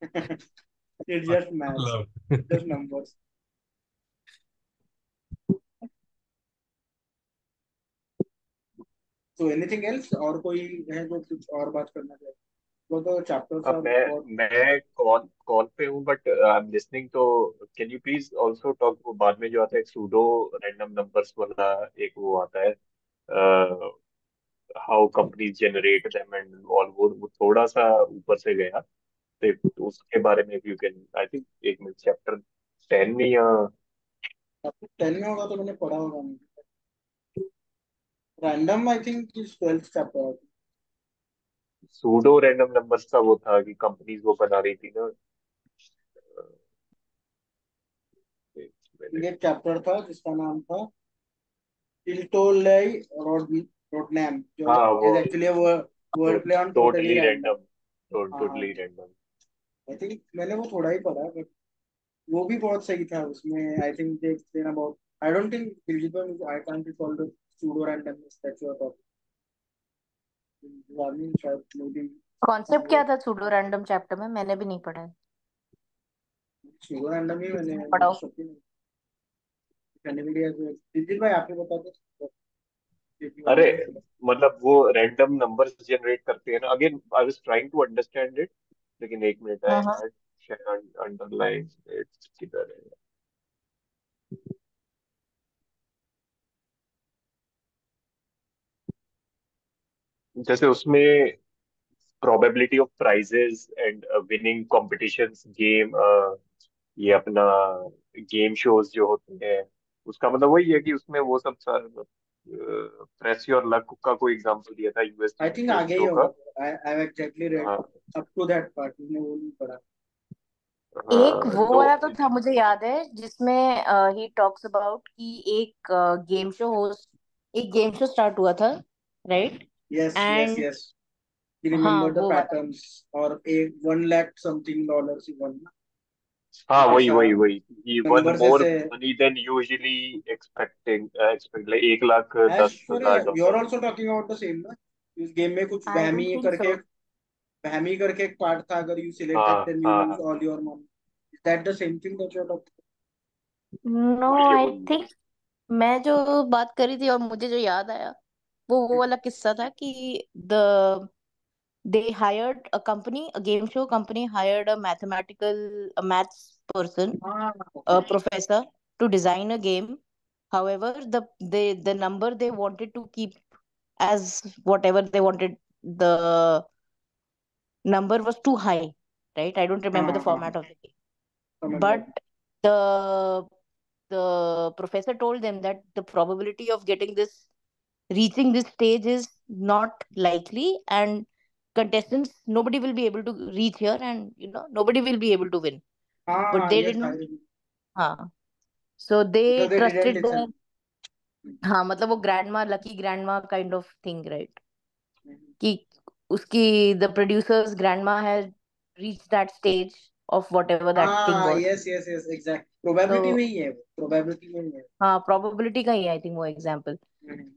[LAUGHS] It's just math. just numbers. so anything else? or कोई है जो कुछ और बात करना चाहे? वो तो चैप्टर सब मैं मैं कॉल कॉल पे हूँ बट आई एम लिसनिंग तो can you please also talk वो बाद में जो आता है सूडो रैंडम नंबर्स वाला एक वो आता है how companies generate them and all वो थोड़ा सा ऊपर से गया। तो उसके बारे में यू कैन आई थिंक एक मिनट चैप्टर टेन में या टेन में होगा तो मैंने पढ़ा होगा नहीं। Random I think is twelfth chapter pseudo random numbers का वो था कि कंपनीज़ वो बना रही थी ना। ये चैप्टर था जिसका नाम था Tiltolei Rodnam जो हाँ वो actually a word word play totally random totally random I think मैंने वो थोड़ा ही पढ़ा बट वो भी बहुत सही था उसमें I think they explain about I don't think digital I can't recall the pseudo randomness that you are talking रानी शायद मे बी कॉन्सेप्ट क्या था सूडो रैंडम चैप्टर में? मैंने भी नहीं पढ़ा है। Pseudo random ही मैंने पढ़ाओ। हैज़ दिलजीत भाई आप बता दो। अरे मतलब वो रैंडम नंबर्स जनरेट करते हैं ना। Again I was trying to understand it लेकिन एक मिनट हाँ अंडरलाइन इट किधर है। जैसे उसमें probability of prizes and winning winning game ये अपना गेम शोज़ जो होते हैं उसका मतलब वही है कि उसमें वो सब सर प्रेस योर लक का कोई एग्जांपल दिया था यूएस आई थिंक आगे ही होगा। आई आई एग्जैक्टली रेड हाँ। अप टू दैट पार्ट मैंने वो नहीं पढ़ा। एक हाँ वो तो वाला तो था मुझे याद है जिसमें ही टॉक्स अबाउट कि एक गेम शो होस्ट एक गेम शो स्टार्ट हुआ था right yes yes and yes he हाँ remembered the वो वाला। patterns? or a one lakh something dollars he won हाँ वही ऐसा वही वही। he won नंबर्स more ऐसे money than usually expecting uh, expect like एक लाख दस ऐश्वर्या हज़ार you are dollar also talking about the same ना? इस गेम में कुछ आई डोंट वहमी थिंक करके सो वहमी करके एक पार्ट था अगर यू सिलेक्ट हाँ दैट देन यू हाँ lose all your money is that the same thing that you are talking no वही आई वही थिंक मैं जो बात करी थी और मुझे जो याद आया वो वो वाला किस्सा था कि the they hired a company, a game show company hired a mathematical, a maths person, wow. a professor to design a game. However, the the the number they wanted to keep as whatever they wanted the number was too high, right? I don't remember the format of the game. But the the professor told them that the probability of getting this reaching this stage is not likely and contestants nobody will be able to reach here and you know nobody will be able to win but हां they yes did not I हाँ so they because they didn't trusted listen the हाँ मतलब वो grandma lucky grandma kind of thing right कि उसकी the producer's grandma has reached that stage of whatever that thing हाँ was yes yes yes exact probability so में ही है probability में ही है हाँ probability का ही है I think वो example hmm.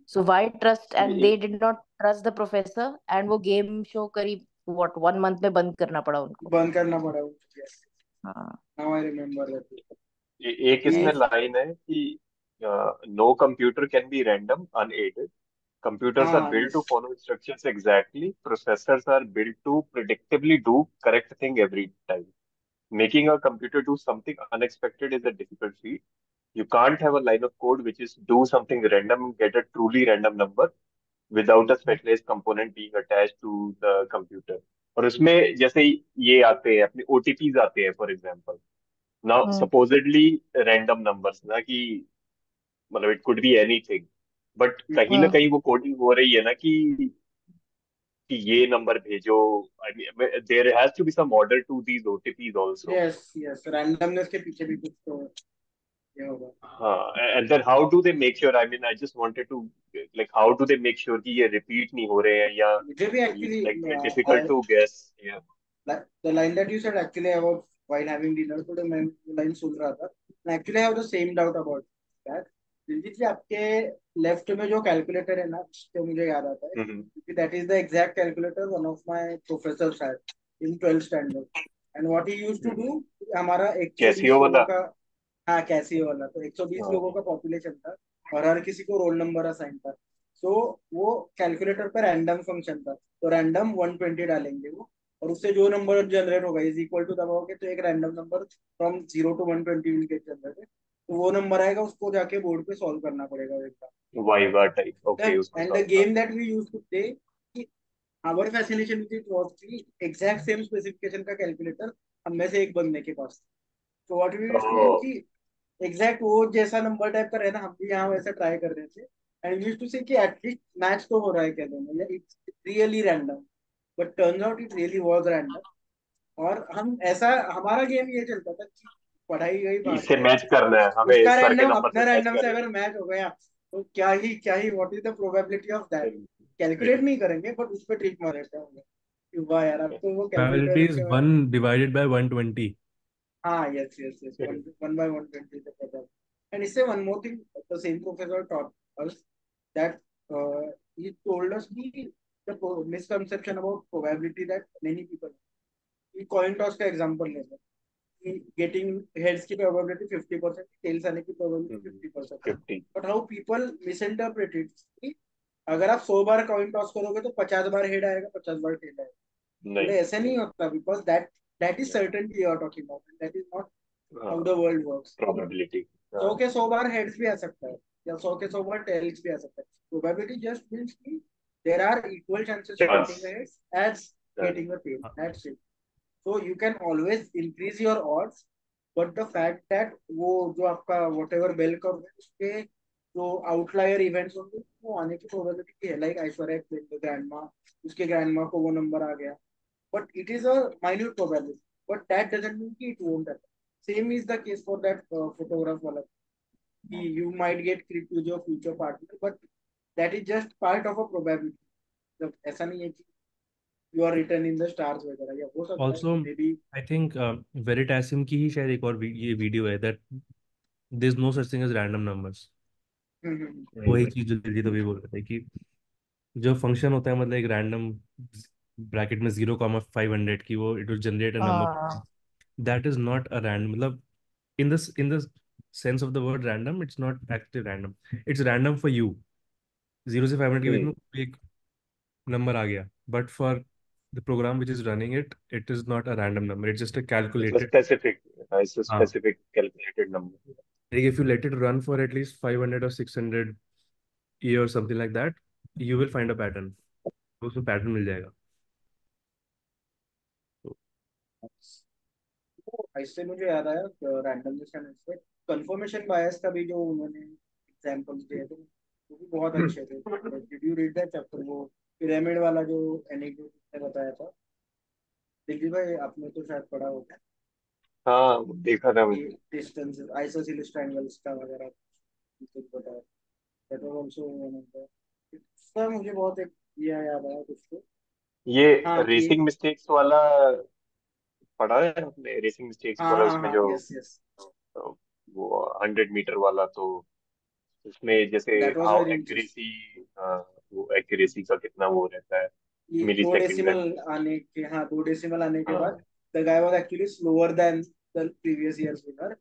So why trust and they did not trust the professor and वो game show करीब what one month में बंद करना पड़ा उनको बंद करना पड़ा यस हाँ नाउ आई रिमेम्बर दैट ये- एक इसमें लाइन है कि no computer can be random unaided computers are हाँ built to follow instructions exactly processors are built to predictably do correct thing every time making a computer do something unexpected is a difficult feat you can't have a line of code which is do something random and get a truly random number without a specialized component being attached to the computer और उसमें जैसे ये आते हैं अपने OTPs आते हैं for example now hmm random numbers ना कि मतलब it could be anything but कहीं ना हम्म कहीं वो कोडिंग हो रही है ना कि कि ये नंबर भेजो there has to be some order to these OTPs also yes yes randomness के पीछे भी कुछ तो हाँ and then how do they make sure I mean I just wanted to like how do they make sure कि ये repeat नहीं हो रहे हैं या मुझे भी actually like difficult to guess या the line that you said actually about while having dinner today मैं वो line सुन रहा था। I actually have the same doubt about that Diljit ji आपके लेफ़्ट में जो कैलकुलेटर है ना तो मुझे याद आता है। क्योंकि that is the exact calculator one of my professor शायद in twelfth standard and what he used to do हमारा 120 कैसियो वाला। का हाँ कैसियो वाला तो 120 हाँ। लोगों का पॉपुलेशन था और हर किसी को रोल नंबर असाइन था। सो वो कैलकुलेटर पर रैंडम फ़ंक्शन था। तो रैंडम 120 डालेंगे वो और उससे जो नंबर जनरेट होगा इज़ इक्वल टू दबाओगे तो एक random number from zero to one twenty will get generated तो वो नंबर आएगा उसको जाके बोर्ड पे सॉल्व करना पड़ेगा एक viva type okay and the game that we used to play with it was the exact same specification का कैलकुलेटर हम में से एक बंदे के पास तो what we used to do. कि एग्जैक्ट वो जैसा नंबर टाइप का रहना हम भी यहाँ वैसे ट्राई कर रहे थे। एंड यूज़ टू से एटलीस्ट मैच तो हो रहा है कहते हैं it's really random but turn out it really was random और हम ऐसा हमारा गेम ये चलता था कि पढ़ाई गई बात इससे मैच करना है हमें इसका रैंडम अपना रैंडम से अगर मैच हो गया तो क्या ही क्या ही what is the probability of that calculate नहीं करेंगे बट उस पे ट्रिक मार लेते होंगे। वाह यार अब तो वो calculate is 1 divided by 120 Ah, yes, yes, yes. One, one by one country the product. And he said one more thing. The same professor taught us that uh, he told us the, the misconception about probability that many people. He coin toss का example ले सकते getting heads की probability 50 percent tails आने की probability 50 percent but how people misinterpret it अगर आप 100 बार coin toss करोगे तो 50 बार हेड आएगा 50 बार टेल आएगा नहीं ऐसे नहीं होता because that that is certainty you are talking about that is not how the world works probability सौ के सौ बार हेड्स भी आ सकता है या सौ के सौ बार टेल्स भी आ सकता है। प्रोबेबिलिटी जस्ट मींस कि there are equal chances of getting the heads as getting the tail that's it so you can always increase your odds but the fact that वो जो आपका वट एवर बेल है उसके जो outlier events होंगे वो आने की प्रोबेबिलिटी है। लाइक ऐश्वर्या ग्रैंडमा उसके ग्रैंडमा को वो नंबर आ गया। Is a minute probability but that doesn't mean कि it won't happen same is the case for that photograph वाला कि you might get clicked with your future partner but that is just part of a probability मतलब ऐसा नहीं है कि you are written in the stars वगैरह या हो सकता Also, maybe I think uh, Veritasium की ही शायद एक और वी- ये वीडियो है that there is no such thing as random numbers. वही चीज़ जो तो भी बोल रहे थे कि जो फ़ंक्शन होता है मतलब एक रैंडम ब्रैकेट में ज़ीरो कॉमा फाइव हंड्रेड की वो it will generate a number हाँ that is not a random मतलब in this in the sense of the word random it's not actually random it's random for you zero से five hundred के बीच में एक number आ गया but for the program which is running it it is not a random number it's just a calculated It's a specific, uh, it's a हाँ specific calculated number. like if you let it run for at least 500 or 600 year or something like that you will find a pattern उसमें pattern मिल जाएगा तो इससे मुझे याद आया randomness and इससे कंफर्मेशन बायस का भी जो उन्होंने एग्जांपल्स दिए थे वो भी बहुत अच्छे थे। Did you read that chapter वो पिरामिड वाला जो एनेक्डोट ने बताया था। दिल्ली भाई आपने तो शायद पढ़ा होगा। हाँ देखा था कि मुझे डिस्टेंस आइसोसेलेस ट्रायंगल्स का वगैरह कुछ बताया। That was also one of the इसका मुझे बहुत एक ये याद आया कुछ तो। ये हाँ रेसिंग मिस्टेक्स वाला पढ़ा है आपने? रेसिंग मिस्टेक्स हाँ वाला हाँ उसमें हाँ जो यस यस वो हंड्रेड मीटर वाला तो उसमें जैसे हाउ एक्यूरेसी वो एक्यूरेसी का कितना वो रहता है मिली दो सेकंड डेसिमल आने के हाँ दो डेसिमल आने के हाँ। बाद the guy was actually slower than the previous years winner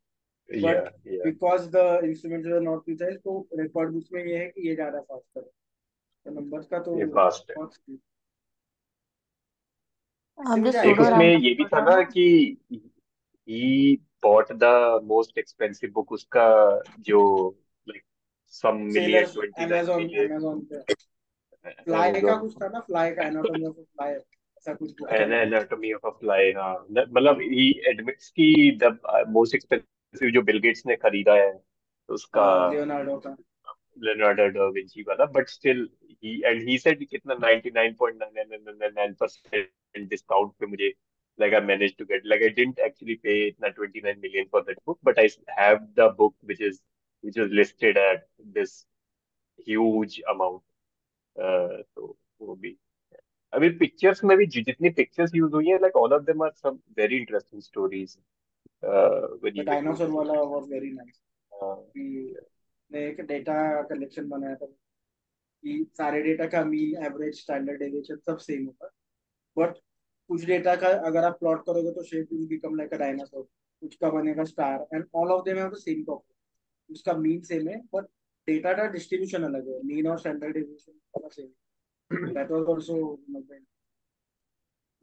but because the instruments were not precise तो रिकॉर्ड बुक्स में ये है कि ये ज़्यादा फास्ट है तो नंबर्स का तो ये फास्ट है। बहुत। I'm इससे just मुझे एक उसमें ये भी था ना कि he bought the most expensive book उसका जो like some million twenty nine Amazon million Amazon पे। फ्लाई का कुछ था ना? फ्लाई का एनाटॉमी ऑफ़ फ्लाई ऐसा कुछ बुक था। ना एनाटॉमी ऑफ़ अ फ्लाई हाँ। मतलब ही एडमिट्स की द मोस्ट एक्सपेंसिव जो बिल गेट्स ने खरीदा है उसका लियोनार्डो का। Leonardo da Vinci वाला but still he and he said कितना 99.999% discount पे मुझे like I managed to get like I didn't actually pay इतना 29 million for that book but I have the book which is which is listed at this huge amount uh, तो वो भी अभी pictures में भी जि- जितनी पिक्चर्स यूज़ हुई है like all of them are some very interesting stories uh, when dinosaur see वाला वाज वेरी नाइस uh, कि ने एक डेटा कलेक्शन बनाया था कि सारे डेटा का मीन एवरेज स्टैंडर्ड डेविएशन सब सेम होगा। बट कुछ डेटा का अगर आप प्लॉट करोगे तो shape will become like a dinosaur कुछ का बनेगा star and all of them have the same property उसका मीन सेम है बट डेटा का डिस्ट्रीब्यूशन अलग है। मीन और standard division same that was also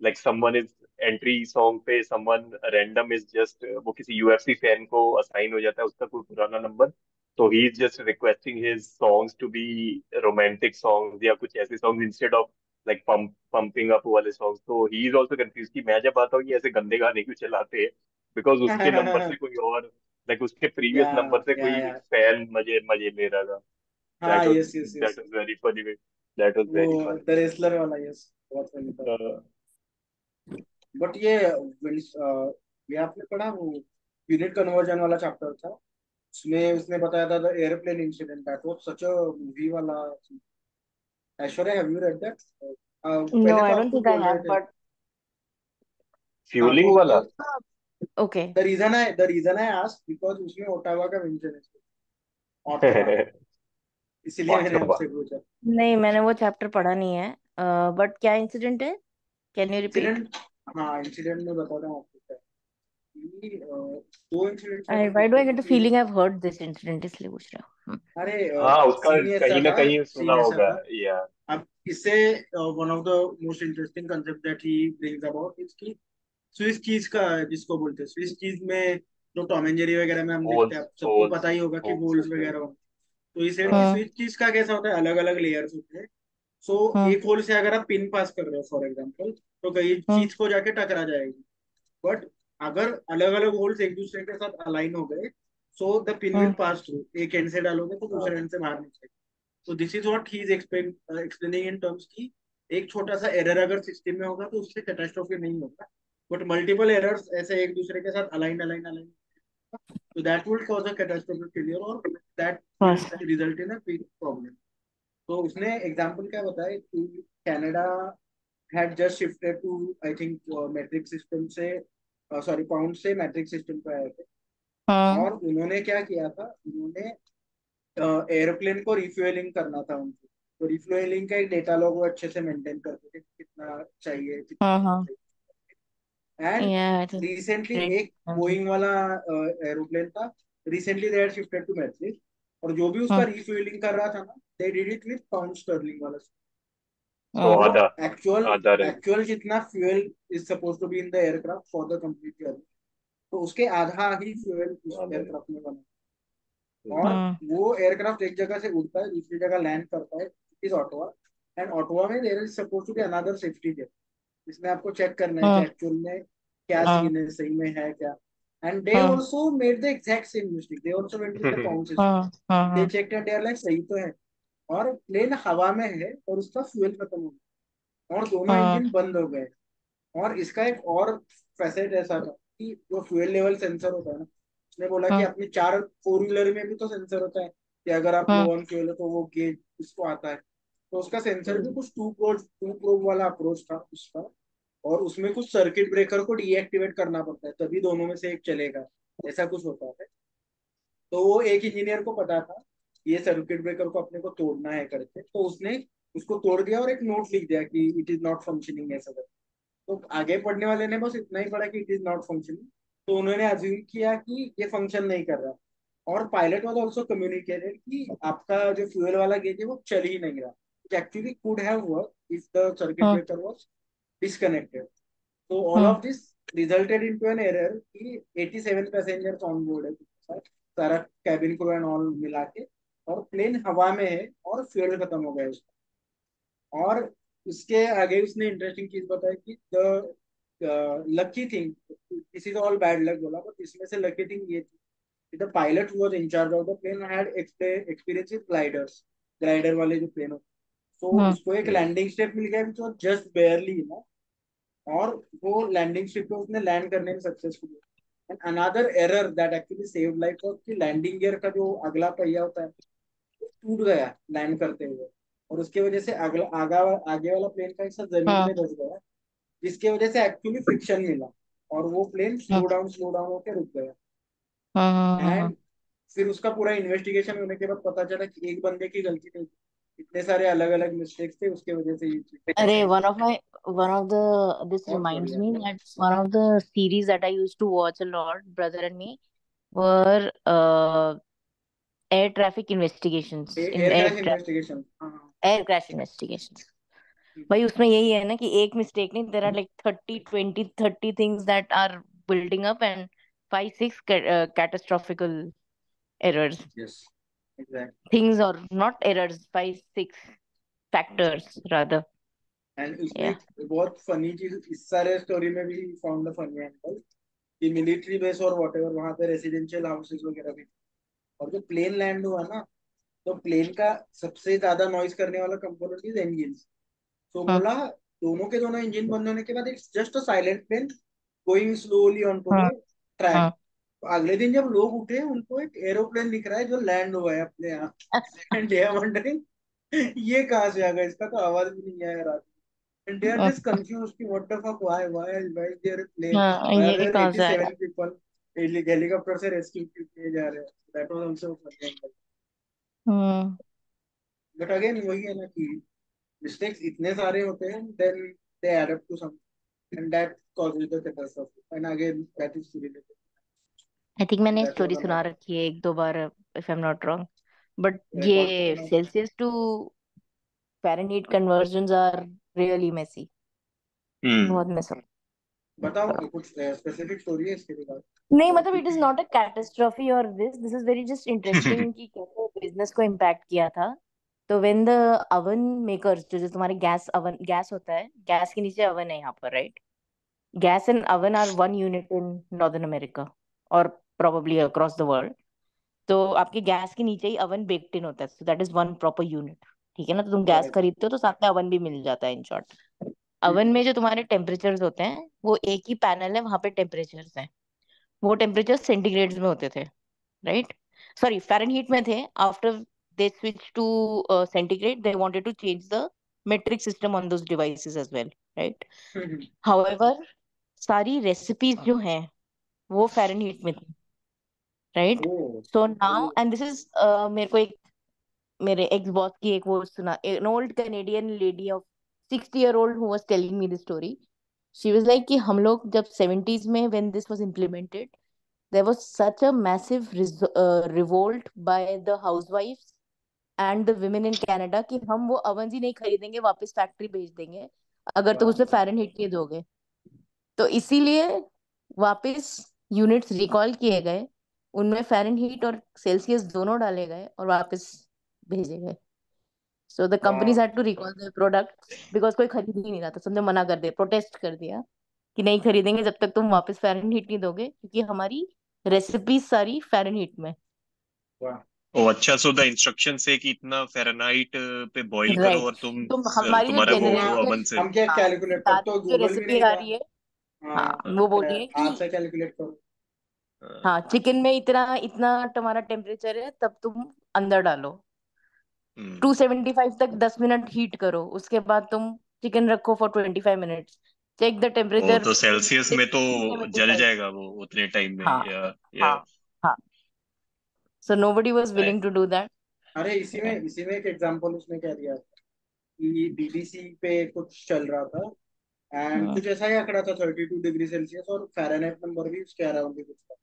like someone is entry song पे समवन रैंडम इज़ जस्ट वो किसी यूएफसी फ़ैन को असाइन हो जाता है उसका कोई पुराना नंबर तो he is just requesting his songs to be romantic songs या कुछ ऐसे songs instead of like pumping up वाले सॉन्ग्स तो ही इज़ आल्सो कंफ्यूज कि मैं जब आता हूँ कि ऐसे गंदे गाने क्यों चलाते हैं? बिकॉज़ उसके नंबर से कोई और लाइक like उसके प्रीवियस नंबर से कोई फ़ैन मज़े मज़े ले रहा था। हाँ yes yes that is very funny that was very funny the wrestler वाला यस बहुत फनी था। हाँ। बट ये ये आपने पढ़ा वो यूनिट कन्वर्जन वाला चैप्टर था। उसमें उसने बताया था the airplane incident that was such a movie वाला Aishwarya have you read that No, पहले I तो don't आपको think I बोल रहे have, थे। but हाँ fueling तो वाला? Okay. The reason I the reason I ask because उसमें ओटावा का मेंशन है। ओटावा [LAUGHS] इसलिए मैंने आपसे पूछा। नहीं मैंने वो चैप्टर पढ़ा नहीं है। बट क्या इंसिडेंट है? कैन यू रिपीट हाँ इंसिडेंट में हूँ आपको क्या। है। ये, अ, दो incident I why do I get a feeling I have heard this incident इसलिए पूछ रहा हूँ। अरे हाँ उसका कहीं ना कहीं सुना होगा या अब इससे one of the most interesting concept that he brings about is की स्विस चीज़ का जिसको बोलते हैं स्विस चीज़ में जो टॉम एंड जेरी वगैरह में हम देखते हैं सबको पता ही होगा कि होल्स हैं वगैरह तो इस की हाँ। स्विच चीज़ का कैसा होता है? अलग अलग लेयर्स होते हैं। सो हम्म एक होल से अगर आप पिन पास कर रहे हो फॉर एग्जांपल तो कई हम्म चीज़ को जाके टकरा जाएगी। बट अगर अलग अलग होल्स एक दूसरे के साथ अलाइन हो गए so the pin will pass through एक एंड से डालोगे तो दूसरे एंड से बाहर निकलेगा तो this is what he is explaining in terms की एक छोटा सा एरर अगर सिस्टम में होगा तो उससे कैटास्ट्रोफी नहीं होगा। बट मल्टीपल एरर्स ऐसे एक दूसरे के साथ align align align cause a catastrophic failure or that हाँ। will sir result in a big problem तो उसने एग्जांपल क्या बताया कि Canada had just shifted to I think uh, metric system से सॉरी पाउंड से मैट्रिक सिस्टम पे आए थे। हाँ। और उन्होंने क्या किया था? उन्होंने एयरप्लेन को रिफ्यूलिंग करना था उनको। तो रिफ्यूलिंग का एक डेटा लॉग वो अच्छे से मेंटेन करते थे कितना चाहिए कितना हाँ हाँ। एंड रिसेंटली एक बोइंग वाला एरोप्लेन था। Recently they had shifted to metric और जो भी उसका हाँ। रिफ्यूलिंग कर रहा था ना they did it with pound sterling वाला तो हाँ एक्चुअल एक्चुअल जितना fuel is suppose to be in the aircraft for the complete journey उसके आधा ही फ्यूल उस आधा। एयरक्राफ्ट में बना। और हाँ वो एयरक्राफ्ट एक जगह से उड़ता है दूसरी जगह लैंड करता है इज़ ऑटोवा एंड ऑटोवा में there is suppose to be another safety jet इसमें आपको चेक करना है कि हाँ। एक्चुअल में क्या हाँ। सीन है सही में है क्या। एंड दे हाँ। Also made the exact same mistake हाँ हाँ हाँ। सही तो है। और प्लेन हवा में है और उसका फ्यूल खत्म हो गया। और दोनों हाँ। इंजन बंद हो गए। और इसका एक और फैसेट ऐसा था कि जो फ्यूल लेवल सेंसर होता है ना उसने बोला कि हाँ। अपने चार फोर व्हीलर में भी तो सेंसर होता है कि अगर आप हाँ। लो ऑन फ्यूल है तो वो गेज उसको आता है। तो उसका सेंसर भी हम्म। कुछ टू प्रोब टू प्रोब वाला अप्रोच था उसका। और उसमें कुछ सर्किट ब्रेकर को डीएक्टिवेट करना पड़ता है तभी दोनों में से एक चलेगा ऐसा कुछ होता है। तो वो एक इंजीनियर को पता था ये सर्किट ब्रेकर को अपने को तोड़ना है करके तो उसने उसको तोड़ दिया और एक नोट लिख दिया कि इट इज़ नॉट फंक्शनिंग ऐसा करके। तो आगे पढ़ने वाले ने बस इतना ही पढ़ा कि इट इज़ नॉट फंक्शनिंग तो उन्होंने अज्यूम किया कि ये फ़ंक्शन नहीं कर रहा। और पायलट वाज आल्सो कम्युनिकेटेड कि आपका जो फ्यूल वाला गेज है वो चल ही नहीं रहा। Actually could have work if the circuit breaker was. So all हाँ। of this resulted into an error कि 87 passengers on board है। सारा cabin crew and ऑल मिला के और प्लेन हवा में है और फ्यूल खत्म हो गया उसका। और उसके आगे उसने इंटरेस्टिंग चीज़ बताई कि the lucky thing this is all bad luck बोला बट इसमें से लकी थिंग ये थी कि the pilot was in charge of the plane had experience with gliders glider वाले जो प्लेन होते तो हाँ। उसको एक लैंडिंग स्टेप मिल गया जो जस्ट बेयरली ना और वो लैंडिंग स्ट्रिप पे उसने लैंड करने में सक्सेसफुल हुआ and another error that actually save life was कि लैंडिंग गियर का जो अगला पहिया होता है टूट गया लैंड करते हुए। और उसकी वजह से अगला आगा आगे वाला प्लेन का हिस्सा ज़मीन हाँ। में धस गया जिसके वजह से एक्चुअली फ्रिक्शन मिला। और वो plane slow down slow down होकर रुक गया। एंड फिर उसका पूरा इन्वेस्टिगेशन होने के बाद पता चला कि एक बंदे की गलती नहीं इतने सारे अलग अलग मिस्टेक्स थे उसके वजह से ये अरे one of my one of the this बहुत reminds बढ़िया। me that one of the series that I used to watch a lot, brother and uh, traffic investigations in air air crash investigation हाँ air crash investigations. भाई उसमें यही है ना कि एक मिस्टेक नहीं there are like 30 20 30 things that are building up and five six ca uh, catastrophical errors yes exact things or not errors five six factors rather एंड उसमें yeah बहुत फनी चीज़ इस सारे स्टोरी में भी फाउंड द फनी एंगल कि military base और व्हाटएवर वहाँ पे रेसिडेंशियल हाउसेस वगैरह भी और जो प्लेन लैंड हुआ ना तो प्लेन का सबसे ज़्यादा नॉइज़ करने वाला कंपोनेंट इज़ इंजन तो हाँ। बोला दोनों के दोनों इंजन बंद होने के बाद it's just a silent plane going slowly on to track तो अगले दिन जब लोग उठे उनको एक एरोप्लेन दिख रहा है जो लैंड हुआ है अपने यहाँ। एंड दे आर वंडरिंग ये कहाँ से आ गया? इसका तो आवाज़ भी नहीं आया रात and they are just confuse कि what the fuck why why why there plane हाँ, ये कहाँ से आया? 87 पीपल हेलीकॉप्टर से रेस्क्यू किए जा रहे हैं। That was also funny hmm but again वही है ना कि मिस्टेक्स इतने सारे होते हैं then they add up to something and that causes the catastrophe. And again that is related I think मैंने स्टोरी सुना रखी है एक दो बार if I am not wrong but ये Celsius to Fahrenheit conversions are really messy hmm बहुत mess बताओ कुछ स्पेसिफिक स्टोरी है इसके रिगार्ड नहीं मतलब it is not a catastrophe और this this is very just interesting कि कैसे बिज़नेस को इम्पैक्ट किया था। तो व्हेन द अवन मेकर्स जो जो तुम्हारे गैस अवन गैस होता है गैस के नीचे अवन है यहाँ पर right gas and oven are one unit in northern America और प्रोबेबली अक्रॉस द वर्ल्ड तो आपके गैस के नीचे ही अवन बेक्ड इन होता है। So that is one proper unit ठीक है ना? तो तुम गैस खरीदते हो तो साथ में अवन भी मिल जाता है इन शॉर्ट अवन में जो तुम्हारे टेम्परेचर्स होते हैं वो एक ही पैनल है वहाँ पे टेम्परेचर्स हैं। वो टेम्परेचर सेंटीग्रेड्स में होते थे राइट? सॉरी फ़ारेनहीट में थे। After they switch to centigrade they wanted to change the metric system on those devices as well right however सारी रेसिपीज़ जो हैं वो फ़ारेनहीट में थी right? So now and this is मेरे को एक मेरे एक्स बॉस की एक वो सुना an old Canadian lady of sixty year old who was telling me the story she was like कि हम लोग जब सेवेंटीज में when this was implemented there was such a massive revolt by the हाउसवाइफ्स and the women in Canada कि हम वो oven ही नहीं खरीदेंगे वापस फैक्ट्री भेज देंगे अगर तुम उसमें फ़ारेनहीट नहीं दोगे। तो इसीलिए वापस यूनिट्स रिकॉल किए गए उनमें फ़ारेनहीट और सेल्सियस दोनों डाले गए और वापस भेजे गए। So the companies had to recall their product because कोई खरीद ही नहीं रहा था। सबने मना कर दिया प्रोटेस्ट कर दिया कि नहीं खरीदेंगे जब तक तुम वापस फ़ारेनहीट नहीं दोगे क्योंकि हमारी रेसिपीज़ सारी फ़ारेनहीट में। वाह ओ अच्छा सो द इंस्ट्रक्शन से कि इतना फ़ारेनहाइट पे बॉईल करो और तुम तुम हमारी जो तुम्हारा वो ओवन से हम क्या हाँ कैलकुलेट तब सारी तो जो गूगल रेसिपी आ रही है। हाँ हाँ वो बोल रही है हाथ से कैलकुलेट करो। हाँ, हाँ चिकन में इतना इतना तुम्हारा टेम्परेचर है तब तुम अंदर डालो। हम्म 275 तक 10 मिनट हीट करो उसके बाद तुम चिकन रखो for 25 minutes check the temperature तो सेल्सियस में तो जल 275 जाएगा वो उतने टाइम में हाँ या या। हाँ हाँ। So nobody was willing to do that अरे इसी में इसी में एक एग्जांपल उसने क्या दिया था कि बीबीसी पे कुछ चल रहा था एंड कुछ ऐसा ही आंकड़ा था थर्टी टू डिग्री सेल्सियस और फ़ारेनहाइट नंबर भी उसके अराउंड ही कुछ था।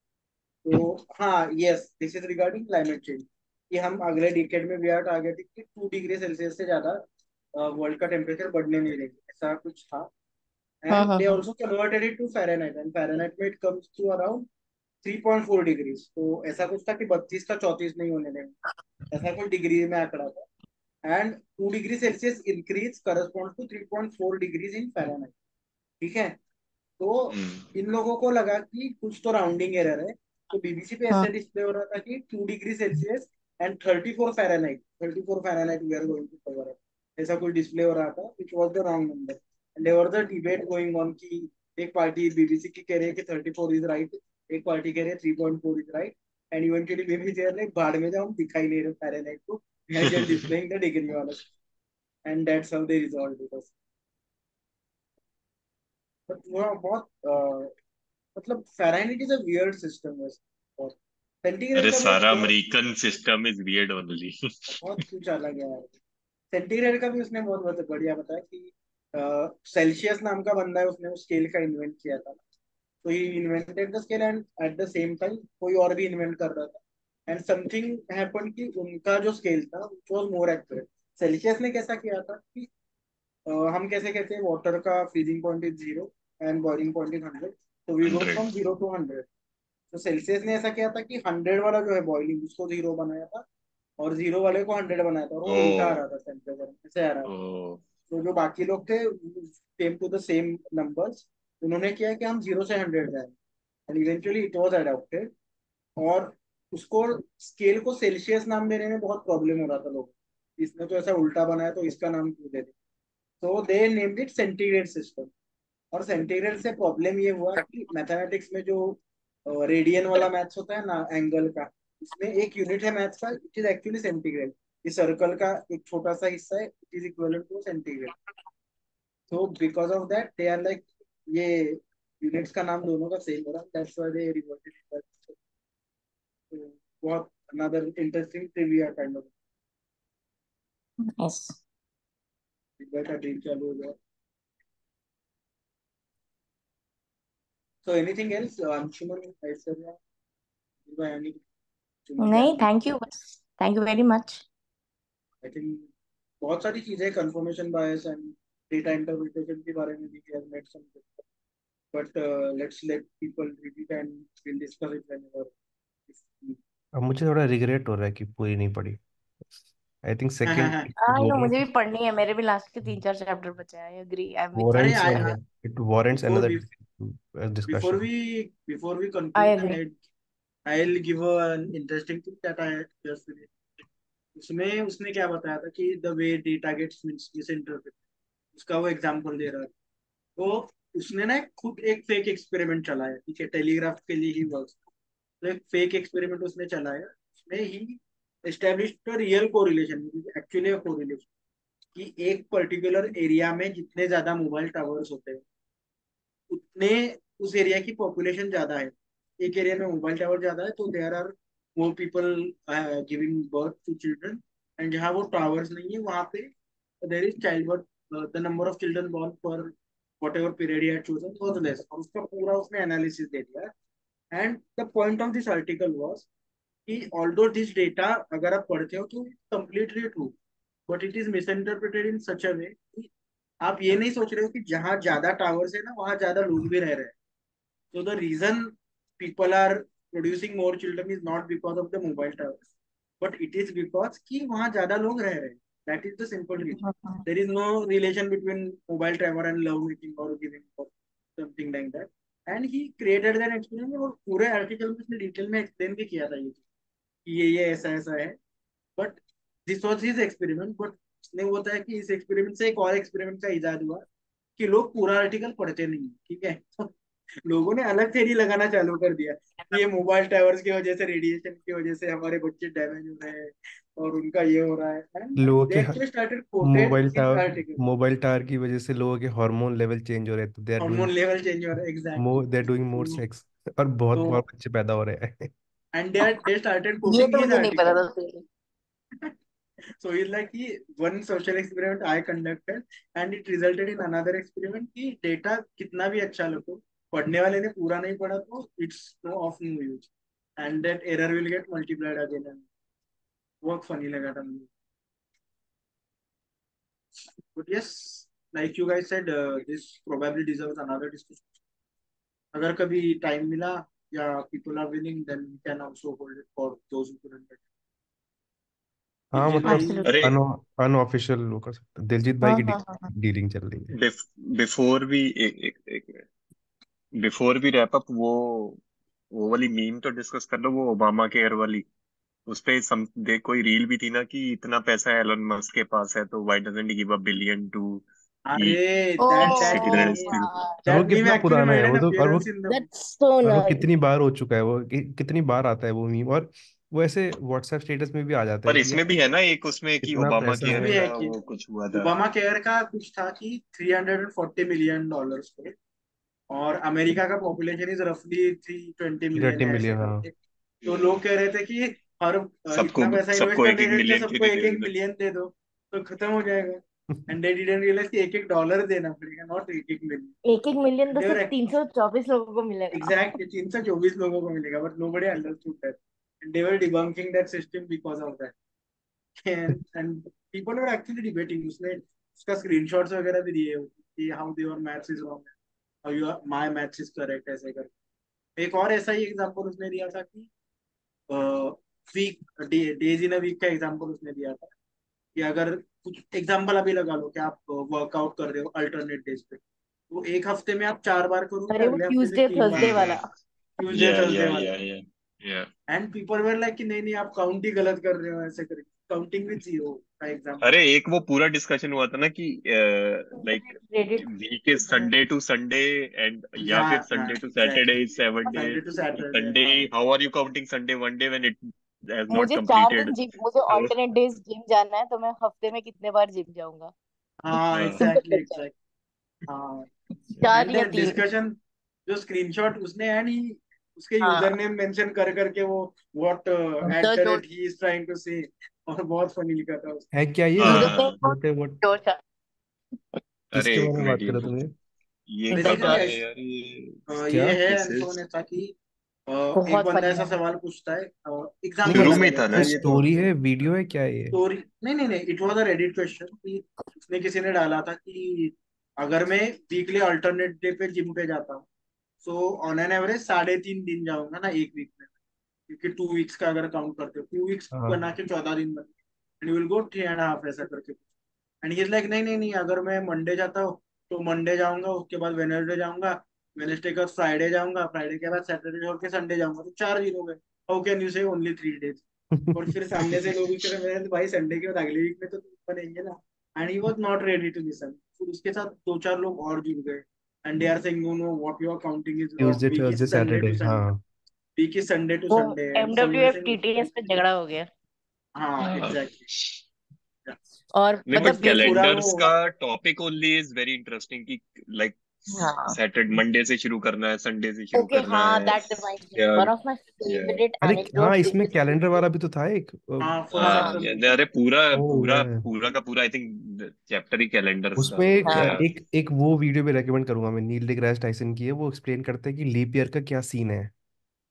तो हाँ yes this is regarding climate change कि हम अगले डिकेड में वी आर टारगेटिंग कि टू डिग्री सेल्सियस से ज़्यादा वर्ल्ड का टेम्परेचर बढ़ने नहीं देंगे ऐसा कुछ था। हाँ एंड हाँ दे हाँ। Also converted it to Fahrenheit and Fahrenheit में it comes to around 3.4 degrees तो ऐसा कुछ था कि 32 का 34 नहीं होने देंगे। ऐसा कुछ डिग्री में आंकड़ा था। And 2 degree Celsius increase correspond to 3.4 degrees in Fahrenheit ठीक है? तो हम्म। इन लोगों को लगा कि कुछ तो राउंडिंग एरर है तो बीबीसी पे हाँ। ऐसे डिस्प्ले हो रहा था कि 2 degree Celsius and 34 Fahrenheit 34 Fahrenheit we are going to cover ऐसा कुछ डिस्प्ले हो रहा था which was the wrong number and were the debate going on कि एक पार्टी बीबीसी की कह रही है कि 34 इज़ राइट एक पार्टी कह रही है 3.4 is right and eventually BBC कह रही भाड़ में जाओ दिखाई नहीं रहे फ़ारेनहाइट को डिस्प्लेइंग द डिग्री वाला and that's how they resolve it वो बहुत मतलब Fahrenheit is a weird system है अरे सारा American system is weird only बहुत कुछ अलग है सेंटीग्रेड का भी उसने बहुत बहुत बढ़िया बताया कि सेल्सियस नाम का बंदा है उसने उस स्केल का इन्वेंट किया था। तो he invented the scale and at the same time कोई और भी इन्वेंट कर रहा था। एंड समथिंग हैपन कि उनका जो स्केल था वाज मोर एक्यूरेट सेल्सियस ने कैसा किया था कि अ, हम कैसे कहते हैं वाटर का freezing point is zero and boiling point is hundred तो we go from zero to hundred तो सेल्सियस ने ऐसा किया था कि हंड्रेड वाला जो है बॉइलिंग उसको ज़ीरो बनाया था और ज़ीरो वाले को हंड्रेड बनाया था और वो उल्टा आ रहा था टेम्परेचर ऐसे आ रहा था। तो जो बाकी लोग थे came to the same numbers उन्होंने किया कि हम ज़ीरो से हंड्रेड जाए। And eventually it was adopted और उसको स्केल को सेल्सियस नाम देने में बहुत प्रॉब्लम हो रहा था लोग इसने तो ऐसा उल्टा बनाया तो इसका नाम क्यों दे दे तो they named it centigrade system और सेंटीग्रेड से प्रॉब्लम ये हुआ कि मैथमेटिक्स में जो रेडियन वाला मैथ्स होता है ना एंगल का इसमें एक यूनिट है मैथ्स का इट इज़ एक्चुअली सेंटीग्रेड इस सर्कल का एक छोटा सा हिस्सा है it is equivalent to centigrade तो because of that they are like ये यूनिट्स का नाम दोनों का सेम हो रहा दैट्स व्हाई दे रिवर्टेड तो बहुत another interesting trivia kind of Yes. का ड्रीम चालू हो? गया So anything else, uh, Anshuman, Aishwarya, by any नहीं थैंक यू बस thank you very much I think बहुत सारी चीज़ें confirmation bias and data interpretation के बारे में भी we have made some but uh, let's let people read it and we'll discuss it whenever अब मुझे थोड़ा रिग्रेट हो रहा है कि पूरी नहीं पढ़ी आई थिंक हाँ हाँ सेकंड हाँ नो मुझे भी पढ़नी है मेरे भी लास्ट के तीन चार चैप्टर बचे हैं I agree I am with अरे warrants I, uh, I it warrants before we before we conclude I I'll give an interesting thing that I had just. उसमें उसने क्या बताया था कि the way data gets miss उसका वो example दे रहा है तो उसने ना खुद एक फेक एक्सपेरिमेंट चलाया। ठीक है टेलीग्राफ के लिए ही वर्क तो एक फेक एक्सपेरिमेंट उसने चलाया। उसमें ही establish real correlation actually correlation कि एक पर्टिकुलर एरिया में जितने ज़्यादा मोबाइल टावर्स होते हैं उतने उस एरिया की पॉपुलेशन ज़्यादा है। एक एरिया में मोबाइल टावर ज़्यादा है तो there are more people giving birth to children and जहाँ वो टावर्स नहीं है, वहाँ पे there is child birth the number of children born per whatever period had chosen was less और उसका पूरा उसने एनालिसिस दे दिया। And the point of this article was कि ऑल्दो दिस डेटा अगर आप पढ़ते हो तो completely true but it is misinterpreted in such a way कि आप ये नहीं सोच रहे हो कि जहाँ ज़्यादा टावर्स है ना वहाँ ज़्यादा लोग भी रह रहे हैं So the reason people are producing more children is not because of the mobile towers, but it is because कि वहाँ ज़्यादा लोग रह रहे हैं. That is the simple reason. There is no relation between mobile tower and love making or giving or something like that. And he created that experiment और पूरे article में उसने डिटेल में explain भी किया था ये कि ये ये ऐसा ऐसा है. But this was his experiment. But उसने वो है कि इस experiment से एक और experiment का इजाद हुआ कि लोग पूरा आर्टिकल पढ़ते नहीं ठीक है? [LAUGHS] लोगों ने अलग थेरी लगाना चालू कर दिया कि ये मोबाइल टावर्स की वजह से रेडिएशन की वजह से हमारे बच्चे डैमेज हो रहे हैं और उनका ये हो रहा है लोगों के actually started quoted mobile tower article mobile tower की वजह से लोगों के हार्मोन लेवल चेंज हो रहे हैं तो they are hormone doing level change हो रहा है exactly more they are doing more sex और बहुत तो बहुत बच्चे पैदा हो रहे हैं। And they are they started ये तो मुझे नहीं पता था [LAUGHS] so it's like कि one social experiment I conducted and it resulted in another experiment कि डेटा कितना भी अच्छा लगो पढ़ने वाले ने पूरा नहीं पढ़ा तो it's no of no use and that error will get multiplied again and बहुत funny लगा था मुझे yes like you guys said uh, this probably deserves another discussion अगर कभी टाइम मिला या people are willing then we can also hold it for those who couldn't attend. हाँ मतलब अरे अन अनऑफिशियल वो कर सकते हैं। दिलजीत भाई हाँ की हाँ हाँ हाँ। डीलिंग चल रही है। बिफोर भी एक एक एक बिफोर भी रैप अप वो वो वाली मीम तो डिस्कस कर लो वो ओबामा केयर वाली। उस पे सम देख कोई रील भी थी ना कि इतना पैसा एलन मस्क के पास है तो why doesn't give a billion to अरे that सिटीजन और वो कितना पुराना है वो तो और वो और वो कितनी बार हो चुका है वो कि, कितनी बार आता है वो मीम और वो ऐसे व्हाट्सएप स्टेटस में भी आ जाता और है कि इसमें भी है ना एक उसमें कि इतना ओबामा केयर भी है का कि वो कुछ हुआ था। ओबामा केयर का कुछ था कि 340 मिलियन डॉलर्स पे और अमेरिका का पॉपुलेशन इज़ रफली थ्री ट्वेंटी मिलियन थर्टी ऐसे मिलियन हाँ। तो लोग कह रहे थे कि हर सबको इतना पैसा इन्वेस्ट सबको एक करने एक के लिए मिलियन सबको एक एक मिलियन दे दो तो खत्म हो जाएगा। एंड दे डिडंट रियलाइज़ कि एक एक डॉलर देना पड़ेगा नॉट एक एक मिलियन एक एक मिलियन तो सिर्फ़ तीन सौ चौबीस लोगों को मिलेगा। एग्जैक्टली तीन सौ चौबीस लोगों को मिलेगा but nobody understood that and they were debunking that system because of that. And and people were actually debating. उसने उसका स्क्रीनशॉट्स वगैरह भी दिए कि how your maths is wrong how your my maths is correct ऐसे कर एक और ऐसा ही एग्जांपल उसने दिया था कि week days in a week का एग्जांपल उसने दिया था कि अगर कुछ एग्जांपल अभी लगा लो कि आप वर्कआउट कर रहे हो अल्टरनेट डेज़ पे तो एक हफ़्ते में आप चार बार करोगे ट्यूसडे थर्सडे वाला। ट्यूसडे थर्सडे वाला। एंड पीपल वर लाइक कि नहीं नहीं आप काउंट ही गलत कर रहे हो ऐसे करके। काउंटिंग विद ज़ीरो अरे एक वो पूरा डिस्कशन हुआ था ना कि like week is Sunday to Sunday and या हाँ फिर हाँ Sunday to Saturday is seven day Sunday हाँ how are you counting Sunday one day when it has not मुझे चार दिन जिम मुझे ऑल्टरनेट डेज़ जिम जाना है तो मैं हफ़्ते में कितने बार जिम जाऊँगा? हाँ हाँ। एग्जैक्टली एग्जैक्ट हाँ। चार या तीन। डिस्कशन जो स्क्रीनशॉट उसने एंड ही उसके हाँ। यूज़र नेम मेंशन कर करके वो what at the rate he is trying to say और बहुत फनी लिखा था उसने। है क्या ये? हाँ। व्हाट हाँ। अरे किसके बारे में बात कर रहे हो तो ये बेसिकली है यार ये क्या ये है दिस एंसोन इज़ ऐसा कि एक बहुत बंदा ऐसा सवाल पूछता है एग्जांपल शुरू में ही था ना? ये ये तो। स्टोरी है? वीडियो है? क्या ये? स्टोरी नहीं नहीं नहीं it was a Reddit question उसने किसी ने डाला था कि अगर मैं वीकली अल्टरनेट डे पे जिम पे जाता हूँ सो ऑन एन एवरेज साढ़े तीन दिन जाऊँगा ना एक वीक में। क्योंकि टू वीक्स का अगर काउंट करते हो टू वीक्स हाँ। बना के चौदह दिन बन and you will go three and half ऐसा करके। एंड इज़ लाइक नहीं नहीं नहीं अगर मैं मंडे जाता हूँ तो मंडे जाऊँगा उसके बाद वेनसडे जाऊँगा वेनसडे के बाद फ्राइडे जाऊँगा फ्राइडे के बाद सैटरडे छोड़ के संडे जाऊँगा तो चार दिन हो गए। How can you say only three days और फिर सामने से लोग कह रहे हैं भाई संडे के बाद अगले वीक में तो बनेंगे ना। And he was not ready to listen फिर उसके साथ दो चार लोग और जुड़ गए। And they are saying no no what you are counting is wrong Tuesday week is Thursday Sunday Saturday to Sunday हाँ। वीक इज़ संडे टू वो वी टी टी एस पे झगड़ा हो गया। हाँ exactly. एग्जैक्टली और नहीं मतलब बट पूरा कैलेंडर्स का topic only is very interesting कि लाइक हाँ सैटरडे मंडे से शुरू करना है संडे से शुरू ओके करना हाँ है। दैट रिमाइंड्स मी या वन ऑफ़ माय फेवरेट अरे हाँ इसमें कैलेंडर वाला भी तो था एक हाँ हाँ। अरे पूरा पूरा पूरा का पूरा आई थिंक चैप्टर ही कैलेंडर्स का उसमें एक हाँ। एक एक वो वीडियो भी रेकमेंड करूँगा मैं नील डिग्रास टाइसन की है वो एक्सप्लेन करते हैं कि लीप ईयर का क्या सीन है।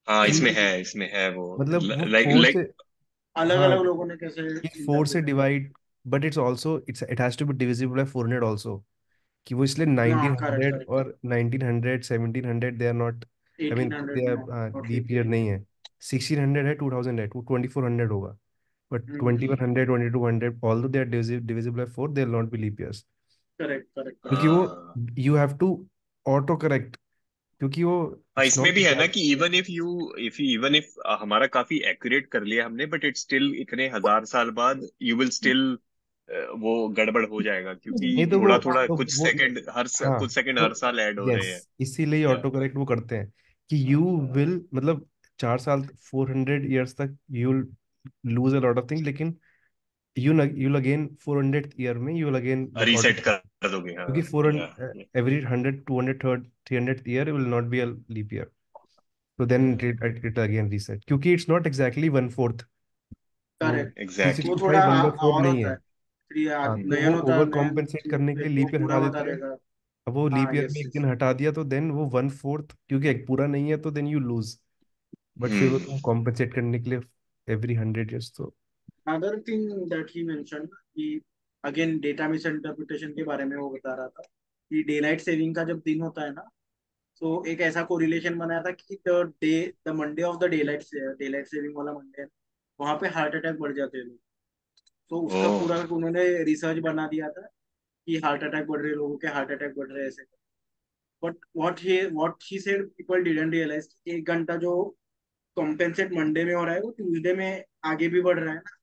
हाँ इसमें है इसमें है वो। मतलब लाइक लाइक अलग हाँ। अलग लोगों ने कैसे फोर से divide but it's also it's it has to be divisible by 400 also कि वो इसलिए हाँ करेक्ट 1900 करेक्ट और 1900 1700 they are not I mean they are not leap leap year नहीं है। 1600 है 2000 है वो 2400 होगा। But hmm 2100 2200 although they are divisible divisible by 4 they will not be leap years correct correct क्योंकि वो हाँ you have to auto correct क्योंकि वो हाँ इसमें भी है ना कि even if you if even if हमारा काफ़ी एक्यूरेट कर लिया हमने बट इट स्टिल इतने हज़ार साल बाद यू विल स्टिल वो गड़बड़ हो जाएगा क्योंकि नहीं तो वो थोड़ा थोड़ा तो कुछ वो सेकंड हर स- हाँ कुछ सेकंड तो हर साल ऐड हो रहे हैं। इसीलिए या ऑटो करेक्ट वो करते हैं कि यू विल मतलब चार साल फोर हंड्रेड ईयर्स तक you lose a lot of thing लेकिन you you again four hundred year में यू विल अगेन रीसेट कर दोगे हाँ क्योंकि फोर या every hundred two hundred third three hundred year will not be a leap year then it, it, it again reset. क्योंकि it's not exactly one fourth. वो correct exactly वो थोड़ा one और नहीं होता है। है थ्री हाँ तो नयन वो होता है ओवर कॉम्पेंसेट करने के लिए लीप ईयर पूरा हटा देते हैं। रहेगा अब वो लीप ईयर में एक यस दिन हटा दिया तो देन वो वन फोर्थ क्योंकि एक पूरा नहीं है तो देन यू लूज बट फिर वो तुम हम्म कॉम्पेंसेट करने के लिए एवरी हंड्रेड ईयर्स तो। Other thing that he mention कि अगेन डेटा मिस इंटरप्रिटेशन के बारे में वो बता रहा था कि डे लाइट सेविंग का जब दिन होता है ना तो एक ऐसा कोरिलेशन बनाया था कि the day the Monday of the day light day light saving वाला मंडे वहाँ पे हार्ट अटैक बढ़ जाते हैं। लोग तो उसका पूरा उन्होंने रिसर्च बना दिया था कि हार्ट अटैक बढ़ रहे लोगों के हार्ट अटैक बढ़ रहे ऐसे। But what he what he said people didn't realise एक घंटा जो कॉम्पेंसेट मंडे में हो रहा है वो ट्यूसडे में आगे भी बढ़ रहा है ना।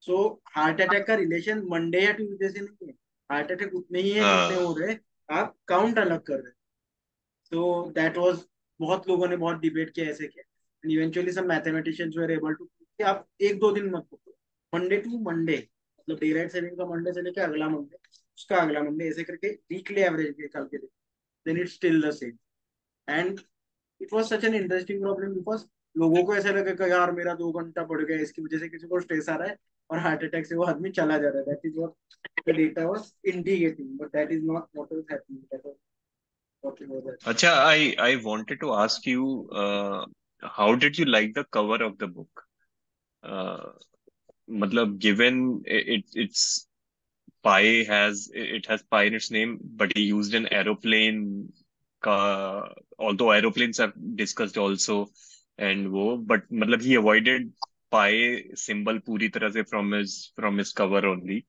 सो हार्ट अटैक का रिलेशन मंडे या ट्यूजडे से नहीं है। हार्ट अटैक उतने ही है जितने हो हाँ। रहे आप काउंट अलग कर रहे हैं। तो दैट वाज बहुत लोगों ने बहुत डिबेट किया ऐसे किया। एंड इवेंचुअली सब मैथमेटिशियंस वर एबल टू कि आप एक दो दिन मत पकड़ो मंडे टू मंडे मतलब डे लाइट सेविंग का मंडे से लेके अगला मंडे उसका अगला मंडे ऐसे करके वीकली एवरेज निकाल के then it's still the same and it was such an interesting problem because लोगों को ऐसा लगा कि यार मेरा दो घंटा बढ़ गया इसकी वजह से किसी को स्ट्रेस आ रहा है और हार्ट अटैक से वो आदमी चला जा रहा है. That is what the data was indicating but that is not what is happening that I wanted to ask you, uh, how did you like the cover of the book? Uh, मतलब given it it's pi has it has pi in its name but he used an aeroplane का although aeroplanes have discussed also and वो but मतलब he avoided pi symbol पूरी तरह से from his from his cover only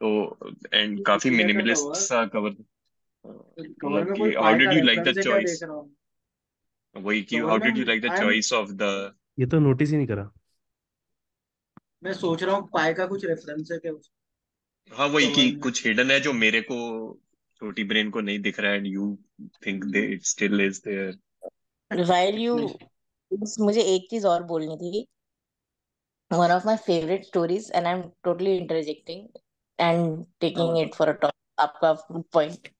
तो and काफ़ी minimalist सा cover वही क्यों how did you like the choice of the ये तो नोटिस ही नहीं करा। मैं सोच रहा हूँ पाई का कुछ रेफरेंस है क्या उस हाँ वही कि कवर में कुछ हिडन है जो मेरे को छोटी ब्रेन को नहीं दिख रहा है and you think they it still is there नहीं बस मुझे एक चीज़ और बोलनी थी one of my favorite stories and I'm totally interjecting and हाँ taking बताओ it for a top आपका point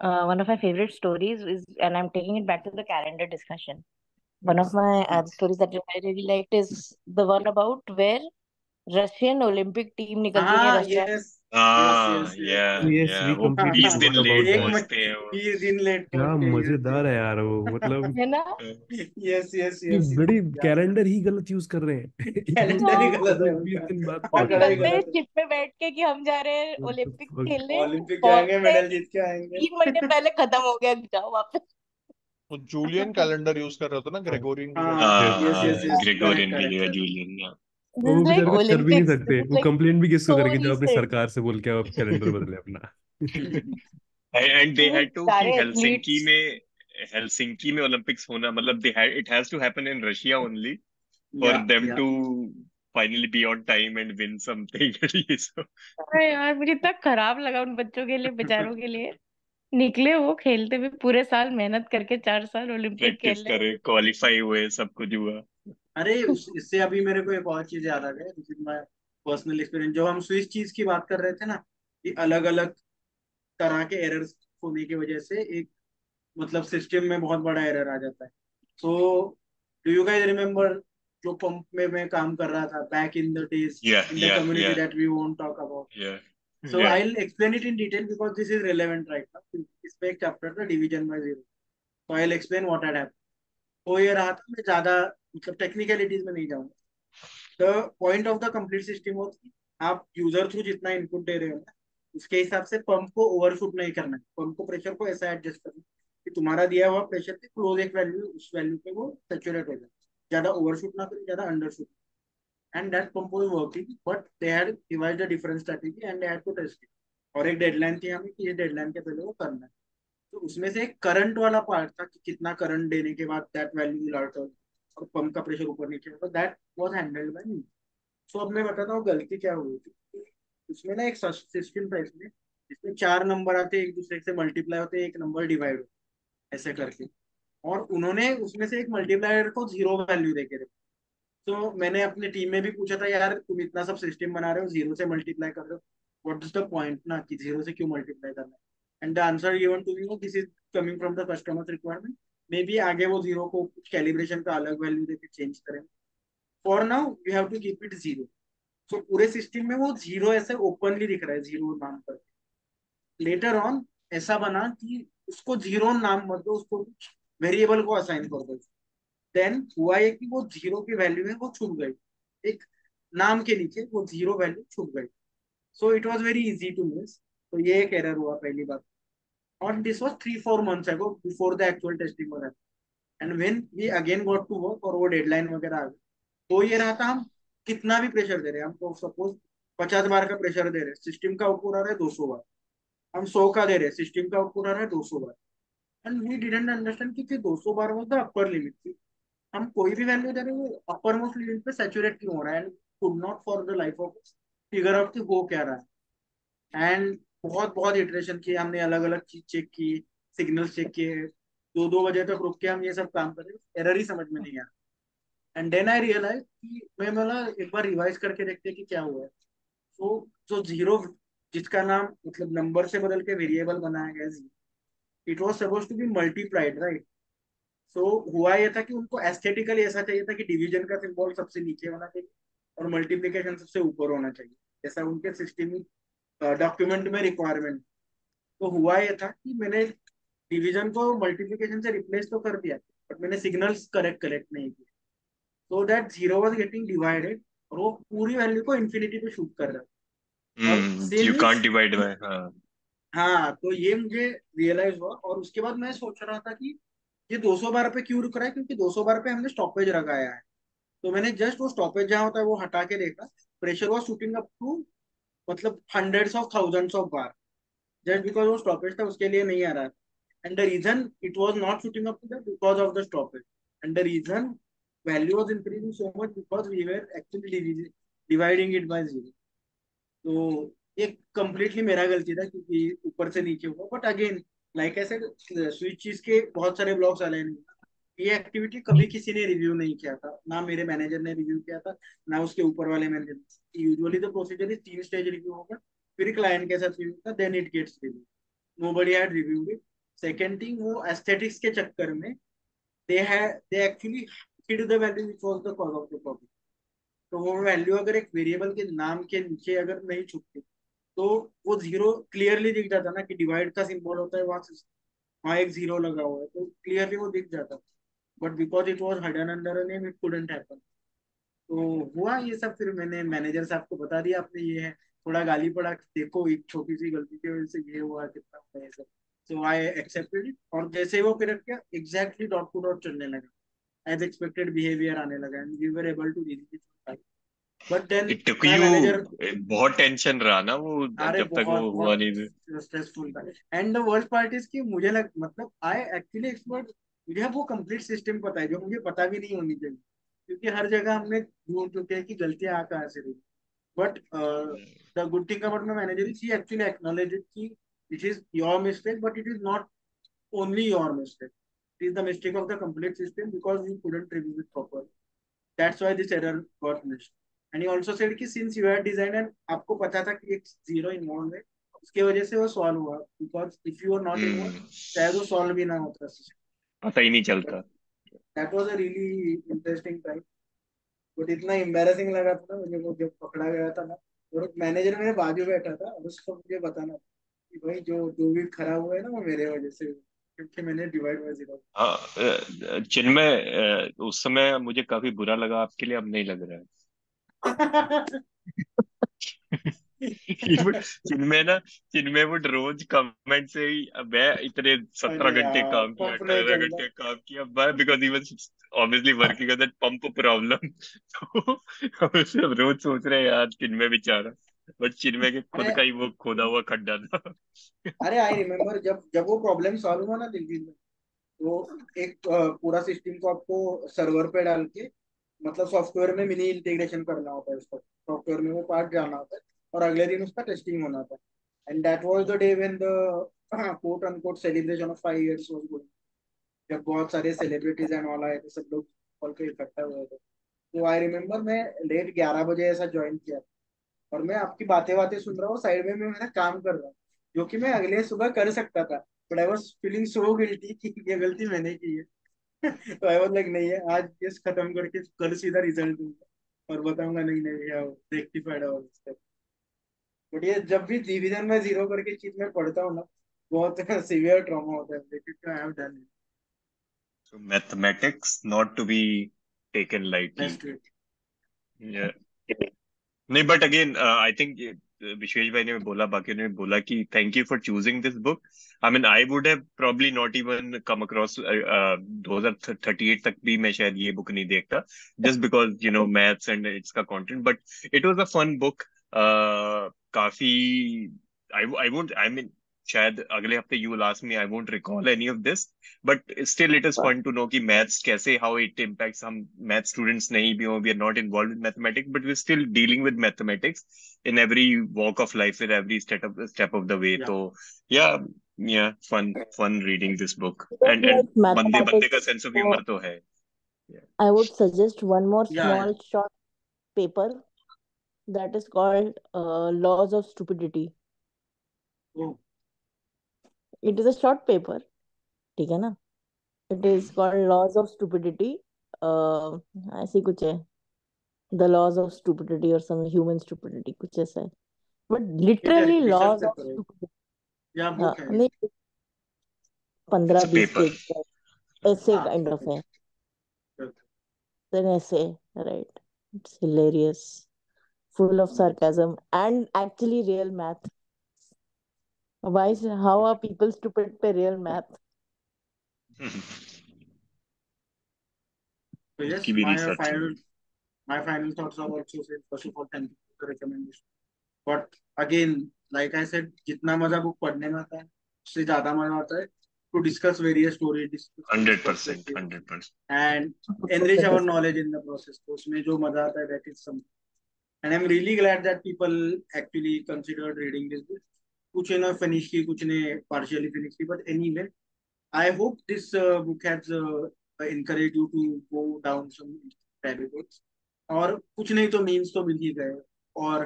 uh, one of my favorite stories is and I'm taking it back to the calendar discussion one of my other stories that I really liked is the one about where Russian Olympic team निकलती है हाँ Russia yes yes हाँ yes yes yeah yes वो completely बीस दिन late पहुँचते हैं वो बीस दिन लेट क्या मज़ेदार है यार वो [LAUGHS] मतलब है ना? यस यस यस बड़ी कैलेंडर ही गलत यूज़ कर रहे हैं। कैलेंडर ही [LAUGHS] गलत है बीस उनका। दिन बाद और है शिप में बैठ के कि हम जा रहे हैं [LAUGHS] fuck? खेलने ओलंपिक जाएँगे मेडल जीत के आएँगे। तीन महीने पहले खत्म हो गया जाओ वापस। वो जूलियन कैलेंडर यूज़ कर रहे होते ना ग्रेगोरियन हाँ हाँ ग्रेगोरियन जूलियन वो बेचारे कुछ कर भी नहीं सकते। वो भी किसको सो करेंगे जो अपनी सरकार से बोल के आप कैलेंडर बदले अपना? एंड दे हैड टू कि हेलसिंकी में हेलसिंकी में ओलंपिक्स होना मतलब they had it has to happen in Russia only for them to finally be on time and win something अरे यार मुझे इतना खराब लगा उन बच्चों के लिए बेचारों के लिए। निकले वो खेलते हुए पूरे साल मेहनत करके चार साल ओलंपिक प्रैक्टिस खेल। करे क्वालिफाई हुए सब कुछ हुआ। अरे इससे अभी मेरे को एक और चीज़ याद आ गई this is my personal experience जब हम स्विस चीज़ की बात कर रहे थे ना कि अलग अलग तरह के एरर्स होने की वजह से एक मतलब सिस्टम में बहुत बड़ा एरर आ जाता है। So do you guys remember जो पंप में मैं काम कर रहा था back in the days in the community that we won't talk about So या I'll explain it in detail because this is relevant right now. इस पे एक chapter था division by zero. So I'll explain what had happened. तो ये रहा था मैं ज़्यादा मतलब टेक्निकलिटीज में नहीं जाऊँगा the point of the complete system हो आप यूज़र थ्रू जितना इनपुट दे रहे हो ना उसके हिसाब से पंप को ओवरशूट नहीं करना है पंप को प्रेशर को ऐसा एडजस्ट करना कि तुम्हारा दिया हुआ प्रेशर के क्लोज एक वैल्यू उस वैल्यू पे वो सेचुरेट हो जाए ज़्यादा ओवरशूट ना करे ज़्यादा अंडरशूट and that pump was working, but they had devised a different strategy and they had to test it. और एक डेडलाइन थी हमें कि ये डेडलाइन के पहले वो करना है। तो उसमें से एक करंट वाला पार्ट था कि कितना करंट देने के बाद दैट वैल्यू विल और पंप का प्रेशर ऊपर नीचे होगा that was handled by me so अब मैं बताता हूँ गलती क्या हुई थी। उसमें ना एक सिस्टम था इसमें जिसमें चार नंबर आते एक दूसरे से मल्टीप्लाई होते एक नंबर डिवाइड होते ऐसे करके। और उन्होंने उसमें से एक मल्टीप्लायर को ज़ीरो वैल्यू देके रखी। तो मैंने अपने टीम में भी पूछा था, यार, तुम इतना सब सिस्टम बना रहे हो ज़ीरो से मल्टीप्लाई कर रहे हो व्हाट इज़ द पॉइंट ना कि ज़ीरो से क्यों मल्टीप्लाई करना है? And the answer given to me this is coming from the customers requirement maybe आगे वो ज़ीरो को कुछ कैलिब्रेशन का अलग वैल्यू देके चेंज करेंगे। For now you have to keep it zero so पूरे सिस्टम में वो ज़ीरो ऐसे ओपनली दिख रहा है ज़ीरो नाम पर। लेटर ऑन ऐसा बना कि उसको ज़ीरो नाम मत दो, उसको वेरिएबल को असाइन कर दो। देन हुआ ये कि वो ज़ीरो की वैल्यू है वो छुप गई। एक नाम के नीचे वो ज़ीरो वैल्यू छुप गई। So it was very easy to miss तो ये एक एरर हुआ पहली बात। और this was three four months ago before the actual testing वगैरह and when we again got to work और वो डेडलाइन वगैरह आ गई तो ये रहा था हम कितना भी प्रेशर दे रहे हैं। हम तो सपोज़ पचास बार का प्रेशर दे रहे हैं। सिस्टम का आउटपुट आ रहा है दो सौ बार। हम सौ का दे रहे हैं। सिस्टम का आउटपुट आ रहा है दो सौ बार। एंड वी डिडेंट अंडरस्टैंड कि दो सौ बार वाज द अपर लिमिट हम कोई भी वैल्यू दे रहे हैं अपर मोस्ट लिमिट पे सैचुरेट क्यों हो रहा है and could not for the life of figure out कि हो क्या रहा है। एंड बहुत बहुत इटरेशन किए, हमने अलग अलग चीज़ चेक की सिग्नल्स चेक किए दो दो बजे तक रुक के हम ये सब काम कर रहे एरर ही समझ में नहीं आया। एंड देन आई रियलाइज़ कि मैं बोला, एक बार रिवाइज करके देखते हैं कि क्या हुआ है। तो जो ज़ीरो जिसका नाम मतलब नंबर से बदल के वेरिएबल बनाया गया it was suppose to be multiplied right so हुआ ये था कि उनको एस्थेटिकली ऐसा चाहिए था कि डिवीज़न का सिंबल सबसे नीचे होना चाहिए और मल्टीप्लीकेशन सबसे ऊपर होना चाहिए ऐसा उनके सिस्टमिक डॉक्यूमेंट में रिक्वायरमेंट तो हुआ ये था कि मैंने डिवीज़न को मल्टीप्लीकेशन से रिप्लेस तो कर दिया बट मैंने सिग्नल्स करेक्ट कलेक्ट नहीं किए। So that zero was getting divided और वो पूरी वैल्यू को इन्फिनिटी पे शूट कर रहा है यू कांट डिवाइड बाय हाँ। तो ये मुझे रियलाइज़ हुआ और उसके बाद मैं सोच रहा था कि ये 200 बार पे क्यों रुक रहा है? क्योंकि 200 बार पे हमने स्टॉपेज लगाया है। तो मैंने जस्ट वो स्टॉपेज जहाँ होता है वो हटा के देखा। Pressure was shooting up to मतलब hundreds of thousands of bar just because वो स्टॉपेज था, उसके लिए नहीं आ रहा था and the reason it was not shooting up to because of the stoppage and the reason value was increasing so much because we were actually dividing it by zero तो ये कम्प्लीटली मेरा गलती था, क्योंकि ऊपर से नीचे हुआ। बट अगेन लाइक ऐसे स्विच चीज़ के बहुत सारे ब्लॉग्स अलाइन हुए ये एक्टिविटी कभी किसी ने रिव्यू नहीं किया था। ना मेरे मैनेजर ने रिव्यू किया था, ना उसके ऊपर वाले मैनेजर यूजुअली तो प्रोसीजर इज़ तीन स्टेज रिव्यू होगा। फिर क्लाइंट के साथ रिव्यू था then it gets review nobody had reviewed it second thing वो एस्थेटिक्स के चक्कर में they had they actually hid the value which was the cause of the problem तो वो वैल्यू अगर एक वेरिएबल के नाम के नीचे अगर नहीं छुपती तो वो ज़ीरो क्लियरली दिख जाता ना कि डिवाइड का सिंबल होता है, वहाँ वहाँ एक ज़ीरो लगा हुआ है तो क्लियरली वो दिख जाता। But because it was hidden under it couldn't happen तो हुआ ये सब फिर मैंने मैनेजर साहब को बता दिया, आपने ये है, थोड़ा गाली पड़ा, देखो एक छोटी सी गलती की वजह से ये हुआ, कितना हुआ, ये सब। सो आई एक्सेप्टेड इट और जैसे वो करेक्ट किया एग्जैक्टली डॉट टू डॉट चलने लगा। एज एक्सपेक्टेड बिहेवियर आने लगा and we were able to reach but then it took you बहुत टेंशन रहा ना वो जब तक वो हुआ नहीं स्ट्रेसफुल था। And the worst part is कि मुझे लग मतलब आई एक्चुअली एक्सपर्ट मुझे वो कंप्लीट सिस्टम पता है जो मुझे पता भी नहीं होनी चाहिए। क्योंकि हर जगह हमने ढूंढ चुके हैं कि गलतियाँ आ कहाँ से रही। But the good thing about my manager is he actually acknowledge that it is your mistake but it is not only your mistake it is the mistake of the complete system because you couldn't review it properly. That's why this error got missed. And he also said कि since you had designed and आपको पता था कि एक zero involve है। उसके वजह से वो सॉल्व हुआ। Because if you are not involve शायद वो सॉल्व भी ना होता। पता ही नहीं चलता। That was a really interesting time but इतना एम्बेरसिंग लगा था मुझे। वो जब पकड़ा गया था ना और मैनेजर मेरे बाजू बैठा था और उसको मुझे बताना कि भाई जो जो भी खराब हुआ है ना वो मेरे वजह से क्योंकि मैंने डिवाइड बाय ज़ीरो हाँ चिन्मय उस समय मुझे काफ़ी बुरा लगा। आपके लिए अब नहीं लग रहा है। चिन्मय ना चिन्मय वुड रोज कमेंट से ही मैं इतने सत्रह घंटे काम किया अठारह घंटे काम किया मैं because he was obviously working on that pump problem तो हम रोज सोच रहे हैं यार चिन्मय बेचारा बट चिन्मय के खुद का ही वो खोदा हुआ खड्डा था अरे आई रिमेम्बर जब जब वो प्रॉब्लम सॉल्व हुआ ना दिल्ली में तो एक पूरा सिस्टम को आपको सर्वर पे डाल के मतलब सॉफ्टवेयर में मिनी इंटीग्रेशन करना होता है उसका। सॉफ्टवेयर में वो पार्ट डालना होता है और अगले दिन उसका टेस्टिंग होना था and that was the day when the quote unquote celebration of five years was going जब बहुत सारे सेलिब्रिटीज एंड ऑल आए थे, सब लोग कॉल पे इकट्ठा हुए थे। तो आई रिमेम्बर मैं लेट ग्यारह बजे ऐसा ज्वाइन किया। और मैं आपकी बातें बातें सुन रहा हूँ साइड में मैं मेरा काम कर रहा हूँ, जो कि मैं अगले सुबह कर सकता था। But I was feeling so guilty कि ये गलती मैंने की है। [LAUGHS] तो आई वाज लाइक नहीं है। आज ये खत्म करके कल सीधा रिज़ल्ट दूँगा और बताऊँगा नहीं नहीं यार रेक्टिफाइड और बट ये जब भी डिवीज़न में ज़ीरो करके चीज़ में पढ़ता हूँ ना बहुत [LAUGHS] सीवियर ट्रॉमा होता है। लेकिन I have done it So mathematics not to be taken lightly. Yeah. नहीं but again I think Vishesh भाई ने भी बोला बाकी ने भी बोला कि thank you for choosing this book I mean I would have probably not even come across 2038 तक भी मैं शायद ये बुक नहीं देखता just because you know maths and its का content but it was a fun book काफ़ी I I won't I mean शायद अगले हफ़्ते you will ask me I won't recall any of this but still it is fun to know कि maths कैसे how it impacts हम math students नहीं भी हो we are not involve with mathematics but we still dealing with mathematics in every walk of life in every step of step of the way Yeah. so yeah yeah fun fun reading this book Just and and like बंदे बंदे का of so humor तो है yeah. I would suggest one more या small short paper that is called uh, Laws of Stupidity. O It is a short paper, ठीक है ना? It is called Laws of Stupidity. Uh, ऐसी कुछ है The Laws of Stupidity or some human stupidity कुछ ऐसा है but ठीक है literally रिसर्च laws of करते रहो stupidity या हाँ बुक है नहीं पंद्रह It's a बीस paper. पेज का ऐसे हाँ काइंड ऑफ़ है okay. an essay right it's hilarious full of sarcasm and actually real math why is how are people stupid by real math So yes, my final my final thoughts are also said first of all thank you for the recommendation. But again, like I said, जितना मज़ा book पढ़ने में आता है उससे ज़्यादा मज़ा आता है to discuss various stories, discuss hundred various percent perspectives hundred percent and enrich our knowledge in the process. तो उसमें जो मज़ा आता है that is something. And I'm really glad that people actually considered reading this book. कुछ ने finish की कुछ ने पार्शियली फिनिश की but anyway I hope this book has और कुछ नहीं तो मीन्स तो मिल ही गए। और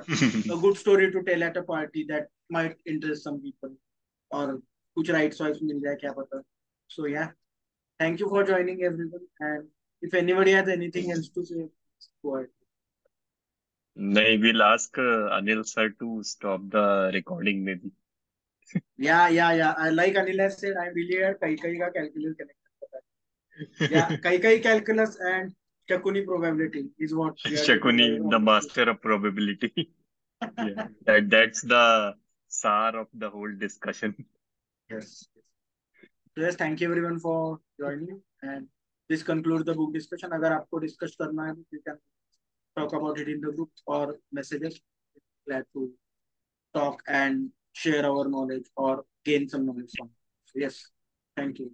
good story to tell at a party that might interest some people और कुछ राइट चॉइस मिल जाए क्या पता। सो या thank you for joining everyone and if anybody has anything else to say go ahead नहीं ask uh, Anil sir to stop the recording maybe yeah yeah yeah I like Anil has said I'm really at कई कई का calculus connect करता है yeah कई कई calculus and Shakuni probability is what we are doing Shakuni on the this master of probability yeah that that's the sar of the whole discussion yes so yes thank you everyone for joining and this concludes the book discussion अगर आपको discuss करना है you can talk about it in the group or messages. Glad to talk and share our knowledge or gain some knowledge from yes thank you